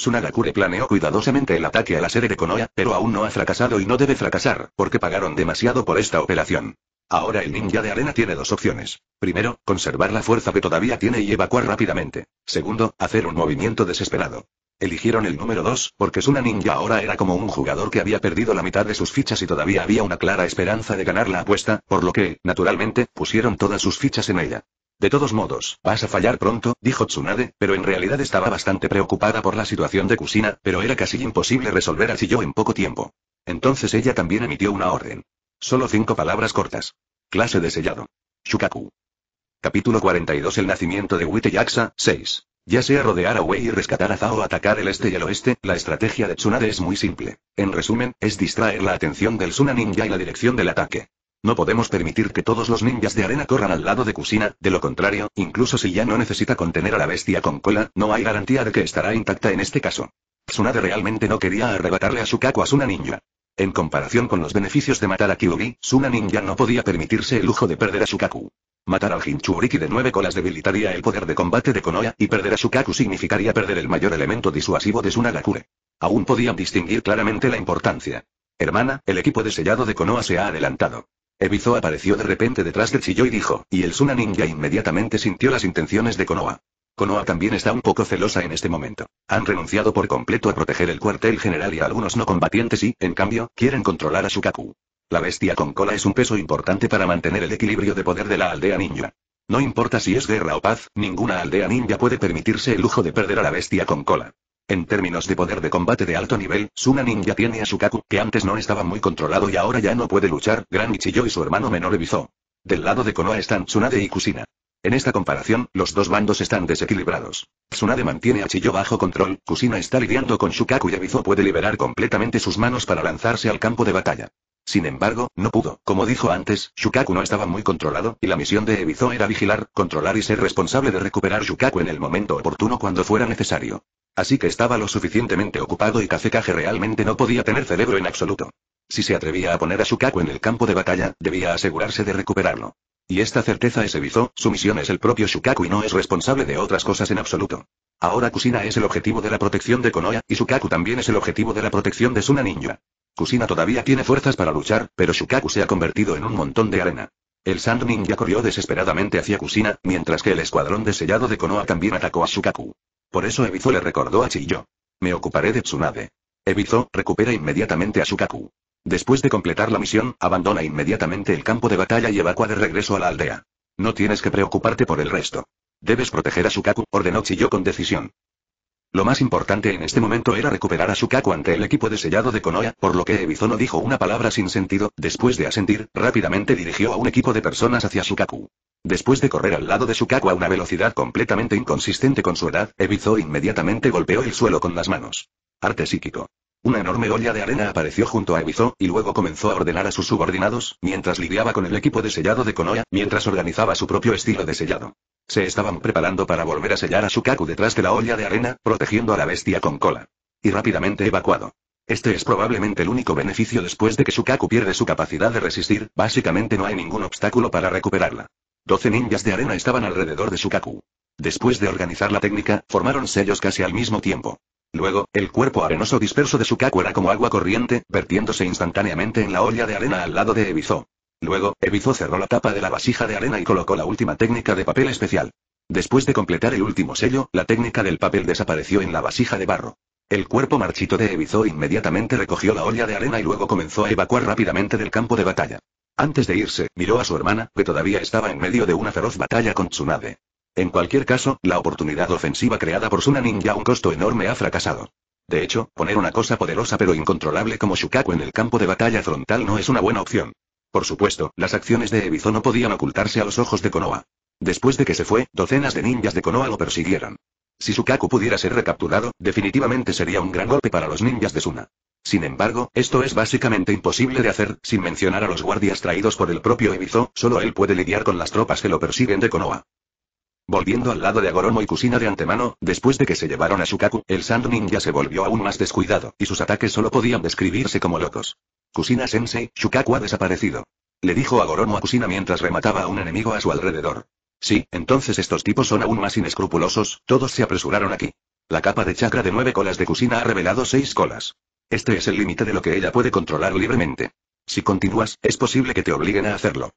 S1: Tsunagakure planeó cuidadosamente el ataque a la sede de Konoha, pero aún no ha fracasado y no debe fracasar, porque pagaron demasiado por esta operación. Ahora el ninja de arena tiene dos opciones. Primero, conservar la fuerza que todavía tiene y evacuar rápidamente. Segundo, hacer un movimiento desesperado. Eligieron el número 2, porque Suna Ninja ahora era como un jugador que había perdido la mitad de sus fichas y todavía había una clara esperanza de ganar la apuesta, por lo que, naturalmente, pusieron todas sus fichas en ella. De todos modos, vas a fallar pronto, dijo Tsunade, pero en realidad estaba bastante preocupada por la situación de Kusina, pero era casi imposible resolver a Chiyo en poco tiempo. Entonces ella también emitió una orden. Solo cinco palabras cortas. Clase de sellado. Shukaku. Capítulo 42 El nacimiento de Wite Yaksa, 6. Ya sea rodear a Wei y rescatar a Zao o atacar el este y el oeste, la estrategia de Tsunade es muy simple. En resumen, es distraer la atención del Suna Ninja y la dirección del ataque. No podemos permitir que todos los ninjas de arena corran al lado de Kusina, de lo contrario, incluso si ya no necesita contener a la bestia con cola, no hay garantía de que estará intacta en este caso. Tsunade realmente no quería arrebatarle a Shukaku a Suna Ninja. En comparación con los beneficios de matar a Kyuubi, Suna Ninja no podía permitirse el lujo de perder a Shukaku. Matar al Hinchuriki de nueve colas debilitaría el poder de combate de Konoha, y perder a Shukaku significaría perder el mayor elemento disuasivo de Sunagakure. Aún podían distinguir claramente la importancia. Hermana, el equipo de sellado de Konoha se ha adelantado. Ebizo apareció de repente detrás de Chiyo y dijo, y el Suna Ninja inmediatamente sintió las intenciones de Konoha. Konoha también está un poco celosa en este momento. Han renunciado por completo a proteger el cuartel general y a algunos no combatientes y, en cambio, quieren controlar a Shukaku. La bestia con cola es un peso importante para mantener el equilibrio de poder de la aldea ninja. No importa si es guerra o paz, ninguna aldea ninja puede permitirse el lujo de perder a la bestia con cola. En términos de poder de combate de alto nivel, Suna Ninja tiene a Shukaku, que antes no estaba muy controlado y ahora ya no puede luchar, Gran Ichiyo y su hermano menor Ebizo. Del lado de Konoha están Tsunade y Kusina. En esta comparación, los dos bandos están desequilibrados. Tsunade mantiene a Chiyo bajo control, Kusina está lidiando con Shukaku y Ebizo puede liberar completamente sus manos para lanzarse al campo de batalla. Sin embargo, no pudo. Como dijo antes, Shukaku no estaba muy controlado, y la misión de Ebizo era vigilar, controlar y ser responsable de recuperar Shukaku en el momento oportuno cuando fuera necesario. Así que estaba lo suficientemente ocupado y Kazekage realmente no podía tener cerebro en absoluto. Si se atrevía a poner a Shukaku en el campo de batalla, debía asegurarse de recuperarlo. Y esta certeza es Ebizo, su misión es el propio Shukaku y no es responsable de otras cosas en absoluto. Ahora Kusina es el objetivo de la protección de Konoha, y Shukaku también es el objetivo de la protección de Suna Ninja. Kusina todavía tiene fuerzas para luchar, pero Shukaku se ha convertido en un montón de arena. El Sand Ninja corrió desesperadamente hacia Kusina, mientras que el escuadrón de sellado de Konoha también atacó a Shukaku. Por eso Ebizo le recordó a Chiyo. Me ocuparé de Tsunade. Ebizo, recupera inmediatamente a Shukaku. Después de completar la misión, abandona inmediatamente el campo de batalla y evacua de regreso a la aldea. No tienes que preocuparte por el resto. Debes proteger a Shukaku, ordenó Chiyo con decisión. Lo más importante en este momento era recuperar a Shukaku ante el equipo de sellado de Konoha, por lo que Ebizo no dijo una palabra sin sentido, después de asentir, rápidamente dirigió a un equipo de personas hacia Shukaku. Después de correr al lado de Shukaku a una velocidad completamente inconsistente con su edad, Ebizo inmediatamente golpeó el suelo con las manos. Arte psíquico. Una enorme olla de arena apareció junto a Ebizo, y luego comenzó a ordenar a sus subordinados, mientras lidiaba con el equipo de sellado de Konoha, mientras organizaba su propio estilo de sellado. Se estaban preparando para volver a sellar a Shukaku detrás de la olla de arena, protegiendo a la bestia con cola. Y rápidamente evacuado. Este es probablemente el único beneficio después de que Shukaku pierde su capacidad de resistir, básicamente no hay ningún obstáculo para recuperarla. Doce ninjas de arena estaban alrededor de Shukaku. Después de organizar la técnica, formaron sellos casi al mismo tiempo. Luego, el cuerpo arenoso disperso de Sukaku era como agua corriente, vertiéndose instantáneamente en la olla de arena al lado de Ebizo. Luego, Ebizo cerró la tapa de la vasija de arena y colocó la última técnica de papel especial. Después de completar el último sello, la técnica del papel desapareció en la vasija de barro. El cuerpo marchito de Ebizo inmediatamente recogió la olla de arena y luego comenzó a evacuar rápidamente del campo de batalla. Antes de irse, miró a su hermana, que todavía estaba en medio de una feroz batalla con Tsunade. En cualquier caso, la oportunidad ofensiva creada por Suna Ninja a un costo enorme ha fracasado. De hecho, poner una cosa poderosa pero incontrolable como Shukaku en el campo de batalla frontal no es una buena opción. Por supuesto, las acciones de Ebizo no podían ocultarse a los ojos de Konoha. Después de que se fue, docenas de ninjas de Konoha lo persiguieron. Si Shukaku pudiera ser recapturado, definitivamente sería un gran golpe para los ninjas de Suna. Sin embargo, esto es básicamente imposible de hacer, sin mencionar a los guardias traídos por el propio Ebizo, solo él puede lidiar con las tropas que lo persiguen de Konoha. Volviendo al lado de Agoromo y Kusina de antemano, después de que se llevaron a Shukaku, el Sand Ninja se volvió aún más descuidado, y sus ataques solo podían describirse como locos. Kusina Sensei, Shukaku ha desaparecido. Le dijo Agoromo a Kusina mientras remataba a un enemigo a su alrededor. Sí, entonces estos tipos son aún más inescrupulosos, todos se apresuraron aquí. La capa de chakra de nueve colas de Kusina ha revelado seis colas. Este es el límite de lo que ella puede controlar libremente. Si continúas, es posible que te obliguen a hacerlo.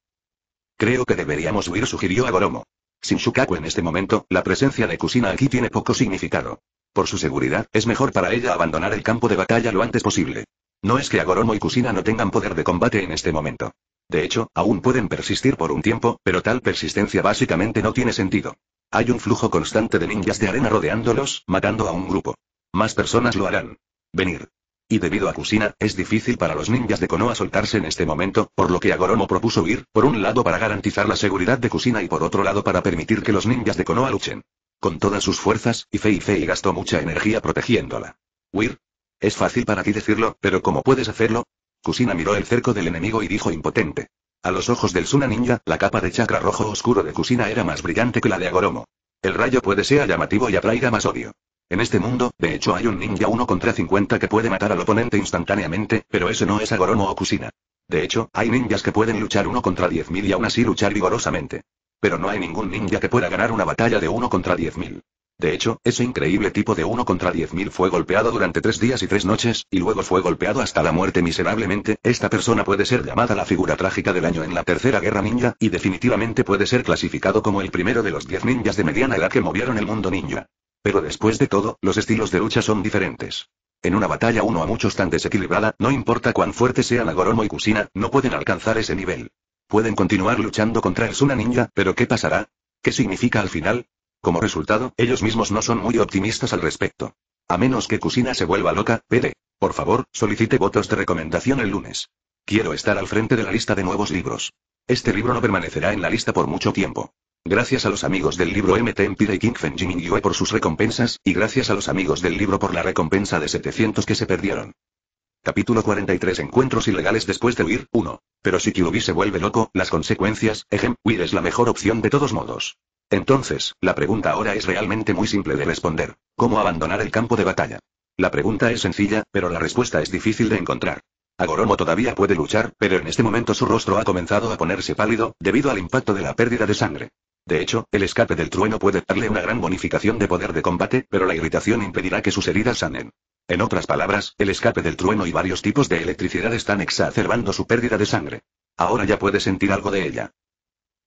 S1: Creo que deberíamos huir, sugirió Agoromo. Sin Shukaku en este momento, la presencia de Kusina aquí tiene poco significado. Por su seguridad, es mejor para ella abandonar el campo de batalla lo antes posible. No es que Agoromo y Kusina no tengan poder de combate en este momento. De hecho, aún pueden persistir por un tiempo, pero tal persistencia básicamente no tiene sentido. Hay un flujo constante de ninjas de arena rodeándolos, matando a un grupo. Más personas lo harán. Venir. Y debido a Kusina, es difícil para los ninjas de Konoha soltarse en este momento, por lo que Agoromo propuso huir, por un lado para garantizar la seguridad de Kusina y por otro lado para permitir que los ninjas de Konoha luchen. Con todas sus fuerzas, y Fei Fei gastó mucha energía protegiéndola. ¿Huir? Es fácil para ti decirlo, pero ¿cómo puedes hacerlo? Kusina miró el cerco del enemigo y dijo impotente. A los ojos del Suna Ninja, la capa de chakra rojo oscuro de Kusina era más brillante que la de Agoromo. El rayo puede ser llamativo y atraiga más odio. En este mundo, de hecho hay un ninja 1 contra 50 que puede matar al oponente instantáneamente, pero ese no es Agoromo o Kusina. De hecho, hay ninjas que pueden luchar 1 contra 10.000 y aún así luchar vigorosamente. Pero no hay ningún ninja que pueda ganar una batalla de 1 contra 10.000. De hecho, ese increíble tipo de 1 contra 10.000 fue golpeado durante tres días y tres noches, y luego fue golpeado hasta la muerte miserablemente. Esta persona puede ser llamada la figura trágica del año en la Tercera Guerra Ninja, y definitivamente puede ser clasificado como el primero de los 10 ninjas de mediana edad que movieron el mundo ninja. Pero después de todo, los estilos de lucha son diferentes. En una batalla uno a muchos tan desequilibrada, no importa cuán fuerte sean Agoromo y Kusina, no pueden alcanzar ese nivel. Pueden continuar luchando contra el Suna Ninja, pero ¿qué pasará? ¿Qué significa al final? Como resultado, ellos mismos no son muy optimistas al respecto. A menos que Kusina se vuelva loca, pede. Por favor, solicite votos de recomendación el lunes. Quiero estar al frente de la lista de nuevos libros. Este libro no permanecerá en la lista por mucho tiempo. Gracias a los amigos del libro MT Empire y King Fen Yue por sus recompensas, y gracias a los amigos del libro por la recompensa de 700 que se perdieron. Capítulo 43 Encuentros ilegales después de huir, 1. Pero si Kyuubi se vuelve loco, las consecuencias, ejem, huir es la mejor opción de todos modos. Entonces, la pregunta ahora es realmente muy simple de responder. ¿Cómo abandonar el campo de batalla? La pregunta es sencilla, pero la respuesta es difícil de encontrar. Agoromo todavía puede luchar, pero en este momento su rostro ha comenzado a ponerse pálido, debido al impacto de la pérdida de sangre. De hecho, el escape del trueno puede darle una gran bonificación de poder de combate, pero la irritación impedirá que sus heridas sanen. En otras palabras, el escape del trueno y varios tipos de electricidad están exacerbando su pérdida de sangre. Ahora ya puede sentir algo de ella.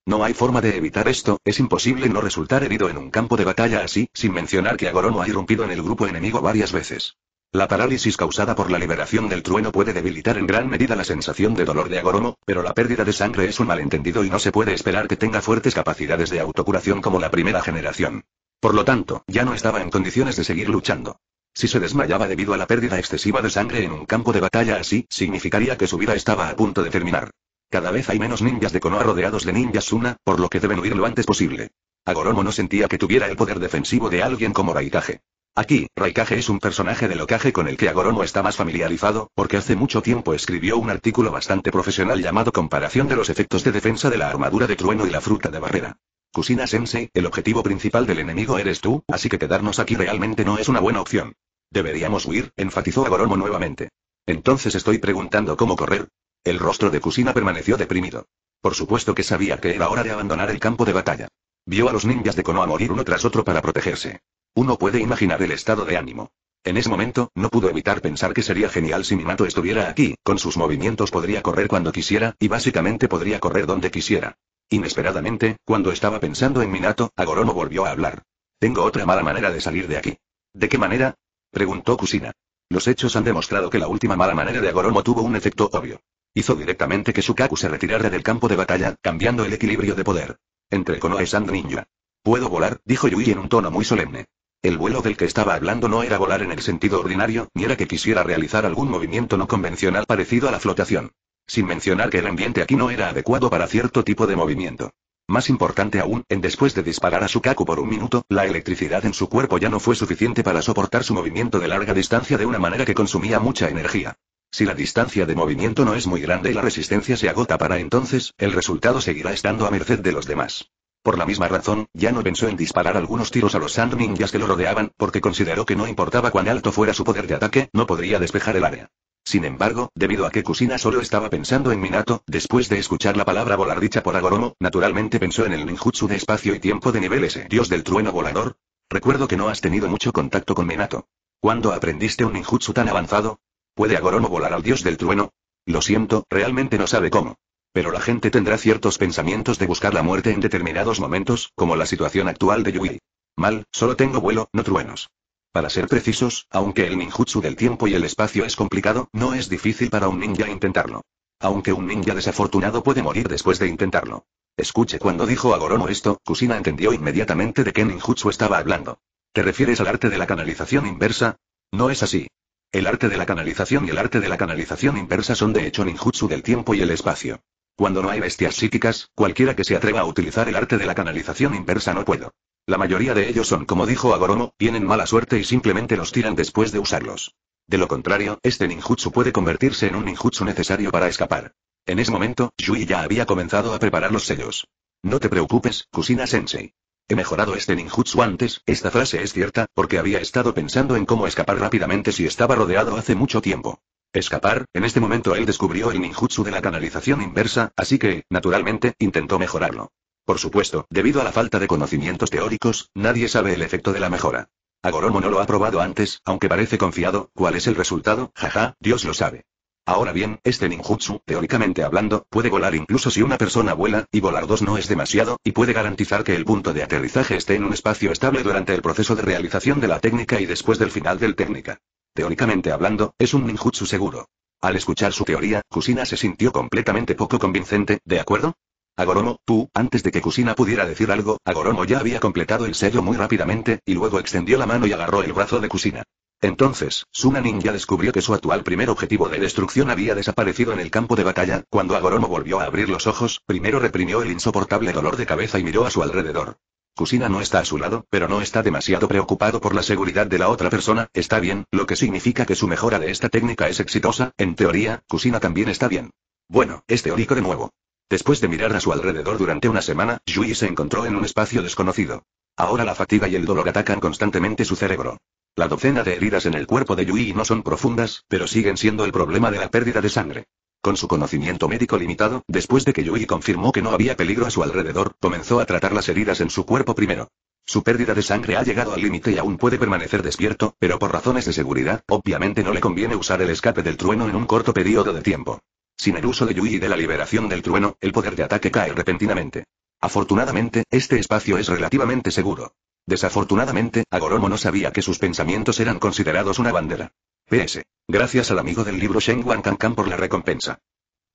S1: No hay forma de evitar esto, es imposible no resultar herido en un campo de batalla así, sin mencionar que Agoromo ha irrumpido en el grupo enemigo varias veces. La parálisis causada por la liberación del trueno puede debilitar en gran medida la sensación de dolor de Agoromo, pero la pérdida de sangre es un malentendido y no se puede esperar que tenga fuertes capacidades de autocuración como la primera generación. Por lo tanto, ya no estaba en condiciones de seguir luchando. Si se desmayaba debido a la pérdida excesiva de sangre en un campo de batalla así, significaría que su vida estaba a punto de terminar. Cada vez hay menos ninjas de Konoha rodeados de ninjas Suna, por lo que deben huir lo antes posible. Agoromo no sentía que tuviera el poder defensivo de alguien como Raikage. Aquí, Raikage es un personaje del Okage con el que Agoromo está más familiarizado, porque hace mucho tiempo escribió un artículo bastante profesional llamado Comparación de los efectos de defensa de la armadura de trueno y la fruta de barrera. Kusina Sensei, el objetivo principal del enemigo eres tú, así que quedarnos aquí realmente no es una buena opción. Deberíamos huir, enfatizó Agoromo nuevamente. Entonces estoy preguntando cómo correr. El rostro de Kusina permaneció deprimido. Por supuesto que sabía que era hora de abandonar el campo de batalla. Vio a los ninjas de Konoha morir uno tras otro para protegerse. Uno puede imaginar el estado de ánimo. En ese momento, no pudo evitar pensar que sería genial si Minato estuviera aquí, con sus movimientos podría correr cuando quisiera, y básicamente podría correr donde quisiera. Inesperadamente, cuando estaba pensando en Minato, Agoromo volvió a hablar. Tengo otra mala manera de salir de aquí. ¿De qué manera? preguntó Kusina. Los hechos han demostrado que la última mala manera de Agoromo tuvo un efecto obvio. Hizo directamente que Sukaku se retirara del campo de batalla, cambiando el equilibrio de poder. Entre Sand Ninja. Puedo volar, dijo Yui en un tono muy solemne. El vuelo del que estaba hablando no era volar en el sentido ordinario, ni era que quisiera realizar algún movimiento no convencional parecido a la flotación. Sin mencionar que el ambiente aquí no era adecuado para cierto tipo de movimiento. Más importante aún, en después de disparar a Sukaku por un minuto, la electricidad en su cuerpo ya no fue suficiente para soportar su movimiento de larga distancia de una manera que consumía mucha energía. Si la distancia de movimiento no es muy grande y la resistencia se agota para entonces, el resultado seguirá estando a merced de los demás. Por la misma razón, ya no pensó en disparar algunos tiros a los Sand Ninjas que lo rodeaban, porque consideró que no importaba cuán alto fuera su poder de ataque, no podría despejar el área. Sin embargo, debido a que Kusina solo estaba pensando en Minato, después de escuchar la palabra volar dicha por Agoromo, naturalmente pensó en el ninjutsu de espacio y tiempo de nivel S. Dios del trueno volador. Recuerdo que no has tenido mucho contacto con Minato. ¿Cuándo aprendiste un ninjutsu tan avanzado? ¿Puede Agoromo volar al dios del trueno? Lo siento, realmente no sabe cómo. Pero la gente tendrá ciertos pensamientos de buscar la muerte en determinados momentos, como la situación actual de Yui. Mal, solo tengo vuelo, no truenos. Para ser precisos, aunque el ninjutsu del tiempo y el espacio es complicado, no es difícil para un ninja intentarlo. Aunque un ninja desafortunado puede morir después de intentarlo. Escuche cuando dijo a Goromo esto, Kusina entendió inmediatamente de qué ninjutsu estaba hablando. ¿Te refieres al arte de la canalización inversa? No es así. El arte de la canalización y el arte de la canalización inversa son de hecho ninjutsu del tiempo y el espacio. Cuando no hay bestias psíquicas, cualquiera que se atreva a utilizar el arte de la canalización inversa no puedo. La mayoría de ellos son como dijo Agoromo, tienen mala suerte y simplemente los tiran después de usarlos. De lo contrario, este ninjutsu puede convertirse en un ninjutsu necesario para escapar. En ese momento, Yui ya había comenzado a preparar los sellos. No te preocupes, Kusina Sensei. He mejorado este ninjutsu antes, esta frase es cierta, porque había estado pensando en cómo escapar rápidamente si estaba rodeado hace mucho tiempo. Escapar, en este momento él descubrió el ninjutsu de la canalización inversa, así que, naturalmente, intentó mejorarlo. Por supuesto, debido a la falta de conocimientos teóricos, nadie sabe el efecto de la mejora. Agoromo no lo ha probado antes, aunque parece confiado, ¿cuál es el resultado? Jaja, Dios lo sabe. Ahora bien, este ninjutsu, teóricamente hablando, puede volar incluso si una persona vuela, y volar dos no es demasiado, y puede garantizar que el punto de aterrizaje esté en un espacio estable durante el proceso de realización de la técnica y después del final del técnica. Teóricamente hablando, es un ninjutsu seguro. Al escuchar su teoría, Kusina se sintió completamente poco convincente, ¿de acuerdo? Agoromo, tú, antes de que Kusina pudiera decir algo, Agoromo ya había completado el sello muy rápidamente, y luego extendió la mano y agarró el brazo de Kusina. Entonces, Suna Ninja descubrió que su actual primer objetivo de destrucción había desaparecido en el campo de batalla. Cuando Agoromo volvió a abrir los ojos, primero reprimió el insoportable dolor de cabeza y miró a su alrededor. Kusina no está a su lado, pero no está demasiado preocupado por la seguridad de la otra persona, está bien, lo que significa que su mejora de esta técnica es exitosa, en teoría, Kusina también está bien. Bueno, es teórico de nuevo. Después de mirar a su alrededor durante una semana, Yui se encontró en un espacio desconocido. Ahora la fatiga y el dolor atacan constantemente su cerebro. La docena de heridas en el cuerpo de Yui no son profundas, pero siguen siendo el problema de la pérdida de sangre. Con su conocimiento médico limitado, después de que Yui confirmó que no había peligro a su alrededor, comenzó a tratar las heridas en su cuerpo primero. Su pérdida de sangre ha llegado al límite y aún puede permanecer despierto, pero por razones de seguridad, obviamente no le conviene usar el escape del trueno en un corto periodo de tiempo. Sin el uso de Yui y de la liberación del trueno, el poder de ataque cae repentinamente. Afortunadamente, este espacio es relativamente seguro. Desafortunadamente, Agoromo no sabía que sus pensamientos eran considerados una bandera. PS. Gracias al amigo del libro Shen Wan Kankan por la recompensa.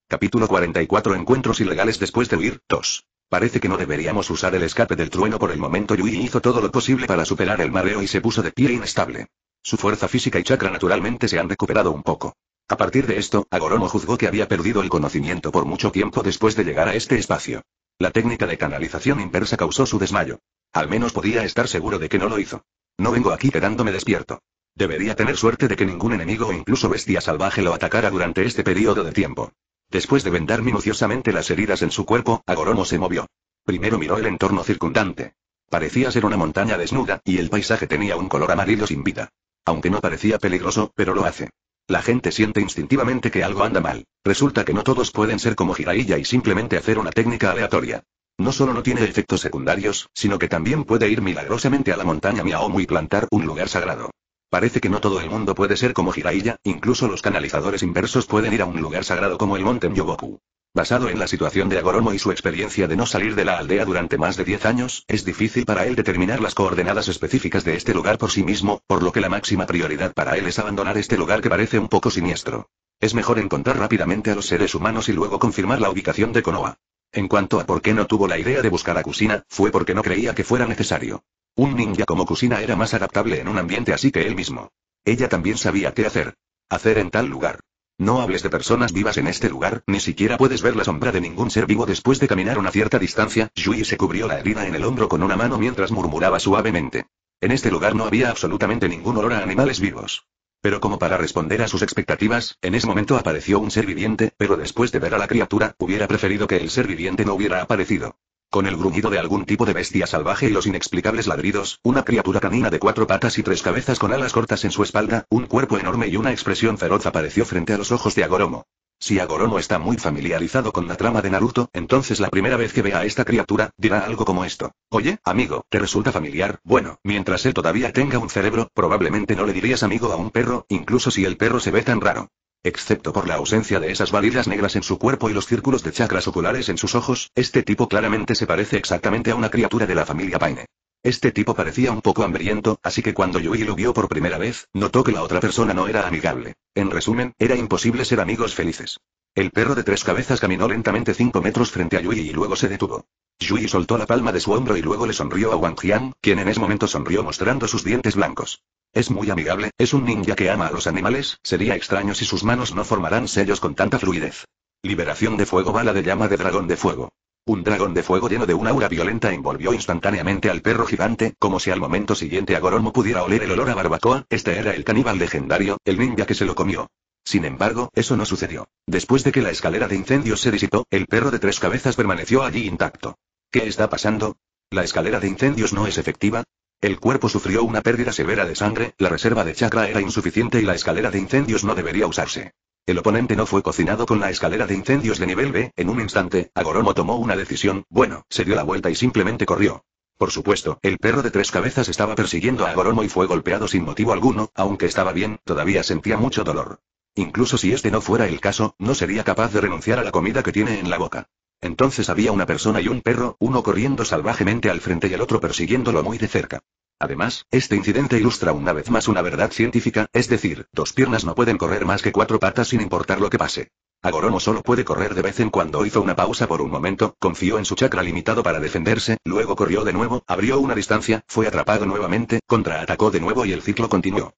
S1: Capítulo 44 Encuentros ilegales después de huir. 2. Parece que no deberíamos usar el escape del trueno por el momento. Yui hizo todo lo posible para superar el mareo y se puso de pie inestable. Su fuerza física y chakra naturalmente se han recuperado un poco. A partir de esto, Agoromo juzgó que había perdido el conocimiento por mucho tiempo después de llegar a este espacio. La técnica de canalización inversa causó su desmayo. Al menos podía estar seguro de que no lo hizo. No vengo aquí quedándome despierto. Debería tener suerte de que ningún enemigo o incluso bestia salvaje lo atacara durante este periodo de tiempo. Después de vendar minuciosamente las heridas en su cuerpo, Agoromo se movió. Primero miró el entorno circundante. Parecía ser una montaña desnuda, y el paisaje tenía un color amarillo sin vida. Aunque no parecía peligroso, pero lo hace. La gente siente instintivamente que algo anda mal. Resulta que no todos pueden ser como Jiraiya y simplemente hacer una técnica aleatoria. No solo no tiene efectos secundarios, sino que también puede ir milagrosamente a la montaña Miaomu y plantar un lugar sagrado. Parece que no todo el mundo puede ser como Jiraiya, incluso los canalizadores inversos pueden ir a un lugar sagrado como el monte Myoboku. Basado en la situación de Agoromo y su experiencia de no salir de la aldea durante más de 10 años, es difícil para él determinar las coordenadas específicas de este lugar por sí mismo, por lo que la máxima prioridad para él es abandonar este lugar que parece un poco siniestro. Es mejor encontrar rápidamente a los seres humanos y luego confirmar la ubicación de Konoha. En cuanto a por qué no tuvo la idea de buscar a Kusina, fue porque no creía que fuera necesario. Un ninja como Kusina era más adaptable en un ambiente así que él mismo. Ella también sabía qué hacer. Hacer en tal lugar. No hables de personas vivas en este lugar, ni siquiera puedes ver la sombra de ningún ser vivo después de caminar una cierta distancia. Yui se cubrió la herida en el hombro con una mano mientras murmuraba suavemente. En este lugar no había absolutamente ningún olor a animales vivos. Pero como para responder a sus expectativas, en ese momento apareció un ser viviente, pero después de ver a la criatura, hubiera preferido que el ser viviente no hubiera aparecido. Con el gruñido de algún tipo de bestia salvaje y los inexplicables ladridos, una criatura canina de cuatro patas y tres cabezas con alas cortas en su espalda, un cuerpo enorme y una expresión feroz apareció frente a los ojos de Agoromo. Si Agoromo está muy familiarizado con la trama de Naruto, entonces la primera vez que vea a esta criatura, dirá algo como esto. Oye, amigo, ¿te resulta familiar? Bueno, mientras él todavía tenga un cerebro, probablemente no le dirías amigo a un perro, incluso si el perro se ve tan raro. Excepto por la ausencia de esas varillas negras en su cuerpo y los círculos de chakras oculares en sus ojos, este tipo claramente se parece exactamente a una criatura de la familia Paine. Este tipo parecía un poco hambriento, así que cuando Yui lo vio por primera vez, notó que la otra persona no era amigable. En resumen, era imposible ser amigos felices. El perro de tres cabezas caminó lentamente cinco metros frente a Yui y luego se detuvo. Yui soltó la palma de su hombro y luego le sonrió a Wang Jian, quien en ese momento sonrió mostrando sus dientes blancos. Es muy amigable, es un ninja que ama a los animales, sería extraño si sus manos no formarán sellos con tanta fluidez. Liberación de fuego bala de llama de dragón de fuego. Un dragón de fuego lleno de una aura violenta envolvió instantáneamente al perro gigante, como si al momento siguiente Agoromo pudiera oler el olor a barbacoa, este era el caníbal legendario, el ninja que se lo comió. Sin embargo, eso no sucedió. Después de que la escalera de incendios se disipó, el perro de tres cabezas permaneció allí intacto. ¿Qué está pasando? ¿La escalera de incendios no es efectiva? El cuerpo sufrió una pérdida severa de sangre, la reserva de chakra era insuficiente y la escalera de incendios no debería usarse. El oponente no fue cocinado con la escalera de incendios de nivel B, en un instante, Agoromo tomó una decisión, bueno, se dio la vuelta y simplemente corrió. Por supuesto, el perro de tres cabezas estaba persiguiendo a Agoromo y fue golpeado sin motivo alguno, aunque estaba bien, todavía sentía mucho dolor. Incluso si este no fuera el caso, no sería capaz de renunciar a la comida que tiene en la boca. Entonces había una persona y un perro, uno corriendo salvajemente al frente y el otro persiguiéndolo muy de cerca. Además, este incidente ilustra una vez más una verdad científica, es decir, dos piernas no pueden correr más que cuatro patas sin importar lo que pase. Agoromo solo puede correr de vez en cuando hizo una pausa por un momento, confió en su chakra limitado para defenderse, luego corrió de nuevo, abrió una distancia, fue atrapado nuevamente, contraatacó de nuevo y el ciclo continuó.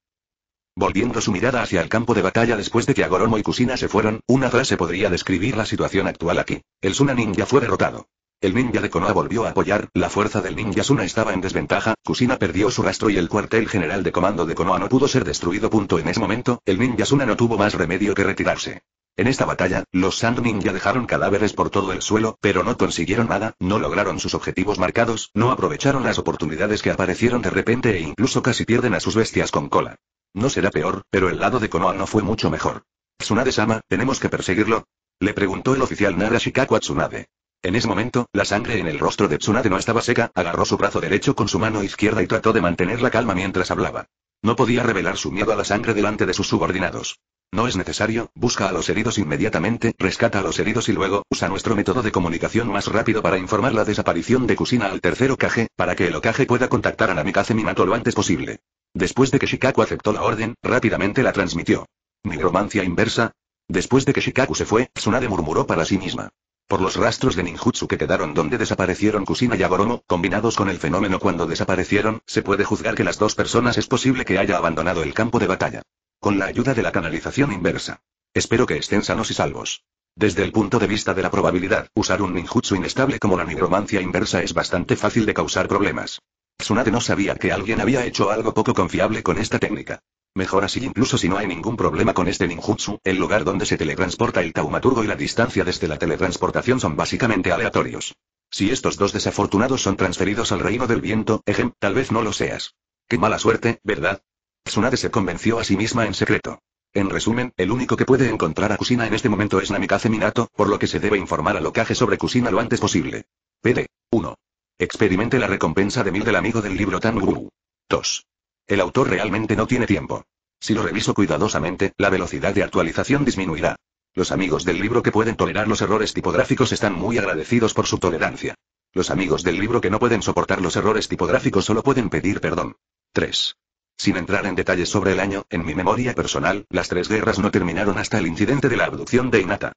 S1: Volviendo su mirada hacia el campo de batalla después de que Agoromo y Kusina se fueron, una frase podría describir la situación actual aquí. El Suna Ninja fue derrotado. El ninja de Konoha volvió a apoyar, la fuerza del ninja Suna estaba en desventaja, Kusina perdió su rastro y el cuartel general de comando de Konoha no pudo ser destruido. En ese momento, el ninja Suna no tuvo más remedio que retirarse. En esta batalla, los Sand Ninja dejaron cadáveres por todo el suelo, pero no consiguieron nada, no lograron sus objetivos marcados, no aprovecharon las oportunidades que aparecieron de repente e incluso casi pierden a sus bestias con cola. No será peor, pero el lado de Konoha no fue mucho mejor. Tsunade-sama, ¿tenemos que perseguirlo? Le preguntó el oficial Nara Shikaku a Tsunade. En ese momento, la sangre en el rostro de Tsunade no estaba seca, agarró su brazo derecho con su mano izquierda y trató de mantener la calma mientras hablaba. No podía revelar su miedo a la sangre delante de sus subordinados. No es necesario, busca a los heridos inmediatamente, rescata a los heridos y luego, usa nuestro método de comunicación más rápido para informar la desaparición de Kusina al tercero Kage, para que el Okage pueda contactar a Namikaze Minato lo antes posible. Después de que Shikaku aceptó la orden, rápidamente la transmitió. ¿Nigromancia inversa? Después de que Shikaku se fue, Tsunade murmuró para sí misma. Por los rastros de ninjutsu que quedaron donde desaparecieron Kusina y Agoromo, combinados con el fenómeno cuando desaparecieron, se puede juzgar que las dos personas es posible que haya abandonado el campo de batalla. Con la ayuda de la canalización inversa. Espero que estén sanos y salvos. Desde el punto de vista de la probabilidad, usar un ninjutsu inestable como la nigromancia inversa es bastante fácil de causar problemas. Tsunade no sabía que alguien había hecho algo poco confiable con esta técnica. Mejor así incluso si no hay ningún problema con este ninjutsu, el lugar donde se teletransporta el taumaturgo y la distancia desde la teletransportación son básicamente aleatorios. Si estos dos desafortunados son transferidos al reino del viento, ejem, tal vez no lo seas. Qué mala suerte, ¿verdad? Tsunade se convenció a sí misma en secreto. En resumen, el único que puede encontrar a Kusina en este momento es Namikaze Minato, por lo que se debe informar al Okage sobre Kusina lo antes posible. PD. 1. Experimente la recompensa de mil del amigo del libro Tanguru. 2. El autor realmente no tiene tiempo. Si lo reviso cuidadosamente, la velocidad de actualización disminuirá. Los amigos del libro que pueden tolerar los errores tipográficos están muy agradecidos por su tolerancia. Los amigos del libro que no pueden soportar los errores tipográficos solo pueden pedir perdón. 3. Sin entrar en detalles sobre el año, en mi memoria personal, las tres guerras no terminaron hasta el incidente de la abducción de Inata.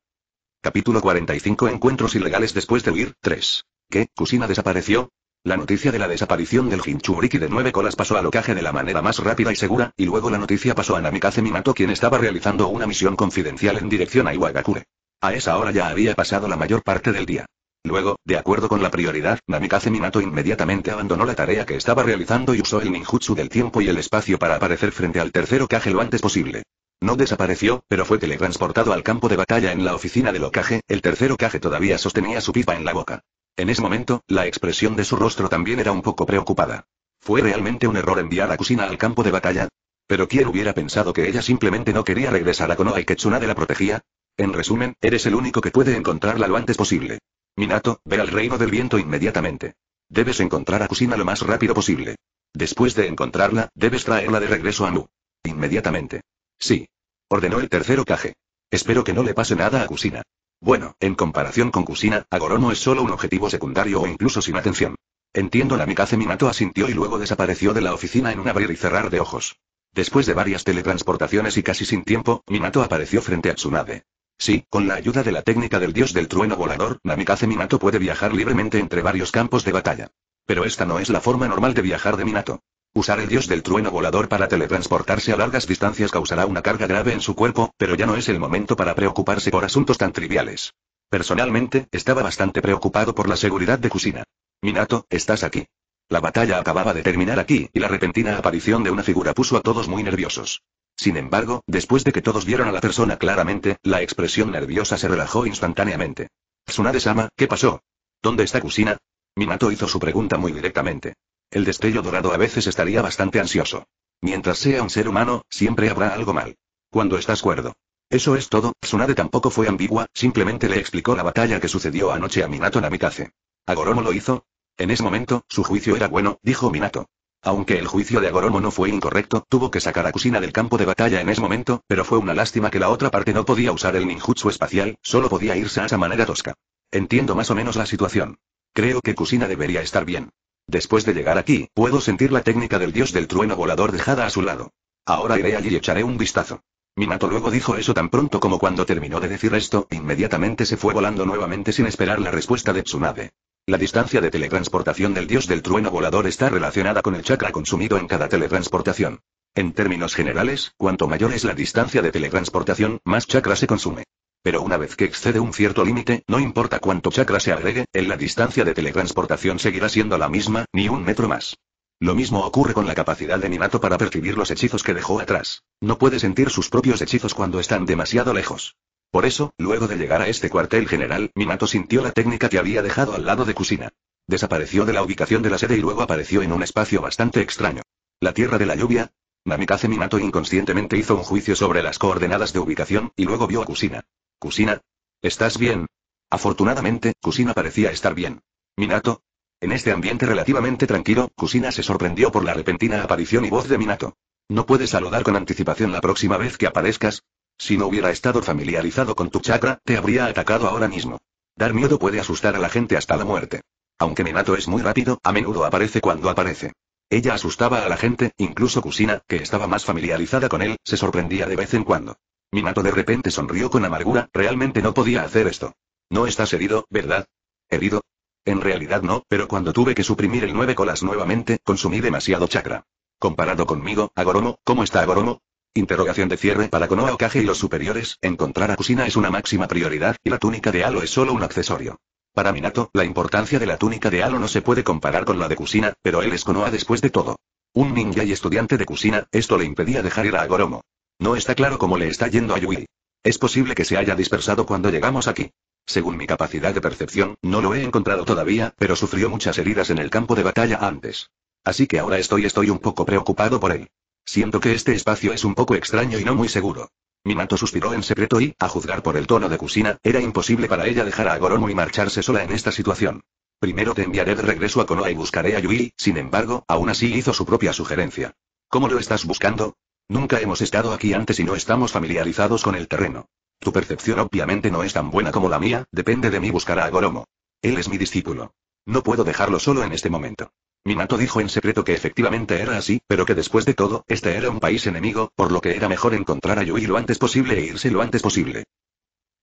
S1: Capítulo 45 Encuentros ilegales después de huir. 3. ¿Qué? ¿Kusina desapareció? La noticia de la desaparición del Hinchuriki de nueve colas pasó al Okage de la manera más rápida y segura, y luego la noticia pasó a Namikaze Minato quien estaba realizando una misión confidencial en dirección a Iwagakure. A esa hora ya había pasado la mayor parte del día. Luego, de acuerdo con la prioridad, Namikaze Minato inmediatamente abandonó la tarea que estaba realizando y usó el ninjutsu del tiempo y el espacio para aparecer frente al tercero Kage lo antes posible. No desapareció, pero fue teletransportado al campo de batalla en la oficina del Okage, el tercero Kage todavía sostenía su pipa en la boca. En ese momento, la expresión de su rostro también era un poco preocupada. ¿Fue realmente un error enviar a Kusina al campo de batalla? Pero ¿quién hubiera pensado que ella simplemente no quería regresar a Konoha y que la protegía? En resumen, eres el único que puede encontrarla lo antes posible. Minato, ve al reino del viento inmediatamente. Debes encontrar a Kusina lo más rápido posible. Después de encontrarla, debes traerla de regreso a Nu. Inmediatamente. Sí. Ordenó el tercero Kage. Espero que no le pase nada a Kusina. Bueno, en comparación con Kusina, Agoromo es solo un objetivo secundario o incluso sin atención. Entiendo la Minato asintió y luego desapareció de la oficina en un abrir y cerrar de ojos. Después de varias teletransportaciones y casi sin tiempo, Minato apareció frente a Tsunade. Sí, con la ayuda de la técnica del dios del trueno volador, Namikaze Minato puede viajar libremente entre varios campos de batalla. Pero esta no es la forma normal de viajar de Minato. Usar el dios del trueno volador para teletransportarse a largas distancias causará una carga grave en su cuerpo, pero ya no es el momento para preocuparse por asuntos tan triviales. Personalmente, estaba bastante preocupado por la seguridad de Kusina. Minato, estás aquí. La batalla acababa de terminar aquí, y la repentina aparición de una figura puso a todos muy nerviosos. Sin embargo, después de que todos vieron a la persona claramente, la expresión nerviosa se relajó instantáneamente. Tsunade-sama, ¿qué pasó? ¿Dónde está Kusina? Minato hizo su pregunta muy directamente. El destello dorado a veces estaría bastante ansioso. Mientras sea un ser humano, siempre habrá algo mal. Cuando estás cuerdo. Eso es todo, Tsunade tampoco fue ambigua, simplemente le explicó la batalla que sucedió anoche a Minato Namikaze. ¿Agoromo lo hizo? En ese momento, su juicio era bueno, dijo Minato. Aunque el juicio de Agoromo no fue incorrecto, tuvo que sacar a Kusina del campo de batalla en ese momento, pero fue una lástima que la otra parte no podía usar el ninjutsu espacial, solo podía irse a esa manera tosca. Entiendo más o menos la situación. Creo que Kusina debería estar bien. Después de llegar aquí, puedo sentir la técnica del dios del trueno volador dejada a su lado. Ahora iré allí y echaré un vistazo. Minato luego dijo eso tan pronto como cuando terminó de decir esto, inmediatamente se fue volando nuevamente sin esperar la respuesta de Tsunade. La distancia de teletransportación del dios del trueno volador está relacionada con el chakra consumido en cada teletransportación. En términos generales, cuanto mayor es la distancia de teletransportación, más chakra se consume. Pero una vez que excede un cierto límite, no importa cuánto chakra se agregue, en la distancia de teletransportación seguirá siendo la misma, ni un metro más. Lo mismo ocurre con la capacidad de Minato para percibir los hechizos que dejó atrás. No puede sentir sus propios hechizos cuando están demasiado lejos. Por eso, luego de llegar a este cuartel general, Minato sintió la técnica que había dejado al lado de Kusina. Desapareció de la ubicación de la sede y luego apareció en un espacio bastante extraño. ¿La tierra de la lluvia? Namikaze Minato inconscientemente hizo un juicio sobre las coordenadas de ubicación, y luego vio a Kusina. ¿Kusina? ¿Estás bien? Afortunadamente, Kusina parecía estar bien. Minato. En este ambiente relativamente tranquilo, Kusina se sorprendió por la repentina aparición y voz de Minato. ¿No puedes saludar con anticipación la próxima vez que aparezcas? Si no hubiera estado familiarizado con tu chakra, te habría atacado ahora mismo. Dar miedo puede asustar a la gente hasta la muerte. Aunque Minato es muy rápido, a menudo aparece cuando aparece. Ella asustaba a la gente, incluso Kusina, que estaba más familiarizada con él, se sorprendía de vez en cuando. Minato de repente sonrió con amargura, realmente no podía hacer esto. No estás herido, ¿verdad? ¿Herido? En realidad no, pero cuando tuve que suprimir el nueve colas nuevamente, consumí demasiado chakra. Comparado conmigo, Agoromo, ¿cómo está Agoromo? Interrogación de cierre para Konoha Okage y los superiores, encontrar a Kusina es una máxima prioridad, y la túnica de halo es solo un accesorio. Para Minato, la importancia de la túnica de halo no se puede comparar con la de Kusina, pero él es Konoha después de todo. Un ninja y estudiante de Kusina, esto le impedía dejar ir a Agoromo. No está claro cómo le está yendo a Yui. Es posible que se haya dispersado cuando llegamos aquí. Según mi capacidad de percepción, no lo he encontrado todavía, pero sufrió muchas heridas en el campo de batalla antes. Así que ahora estoy estoy un poco preocupado por él. Siento que este espacio es un poco extraño y no muy seguro. Minato suspiró en secreto y, a juzgar por el tono de Kusina, era imposible para ella dejar a Agoromo y marcharse sola en esta situación. Primero te enviaré de regreso a Konoha y buscaré a Yui, sin embargo, aún así hizo su propia sugerencia. ¿Cómo lo estás buscando? Nunca hemos estado aquí antes y no estamos familiarizados con el terreno. Tu percepción obviamente no es tan buena como la mía, depende de mí buscar a Agoromo. Él es mi discípulo. No puedo dejarlo solo en este momento. Minato dijo en secreto que efectivamente era así, pero que después de todo, este era un país enemigo, por lo que era mejor encontrar a Yui lo antes posible e irse lo antes posible.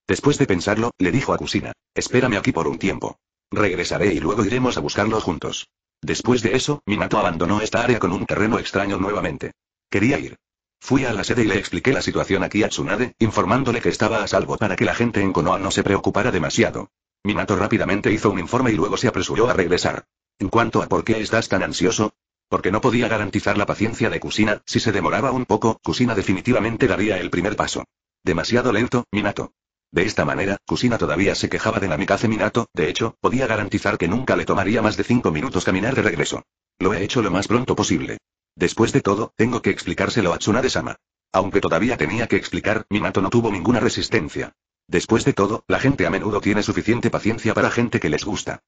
S1: Después de pensarlo, le dijo a Kusina, espérame aquí por un tiempo. Regresaré y luego iremos a buscarlo juntos. Después de eso, Minato abandonó esta área con un terreno extraño nuevamente. Quería ir. Fui a la sede y le expliqué la situación aquí a Tsunade, informándole que estaba a salvo para que la gente en Konoha no se preocupara demasiado. Minato rápidamente hizo un informe y luego se apresuró a regresar. En cuanto a por qué estás tan ansioso, porque no podía garantizar la paciencia de Kusina, si se demoraba un poco, Kusina definitivamente daría el primer paso. Demasiado lento, Minato. De esta manera, Kusina todavía se quejaba de Namikaze Minato, de hecho, podía garantizar que nunca le tomaría más de cinco minutos caminar de regreso. Lo he hecho lo más pronto posible. Después de todo, tengo que explicárselo a Tsunade-sama. Aunque todavía tenía que explicar, Minato no tuvo ninguna resistencia. Después de todo, la gente a menudo tiene suficiente paciencia para gente que les gusta.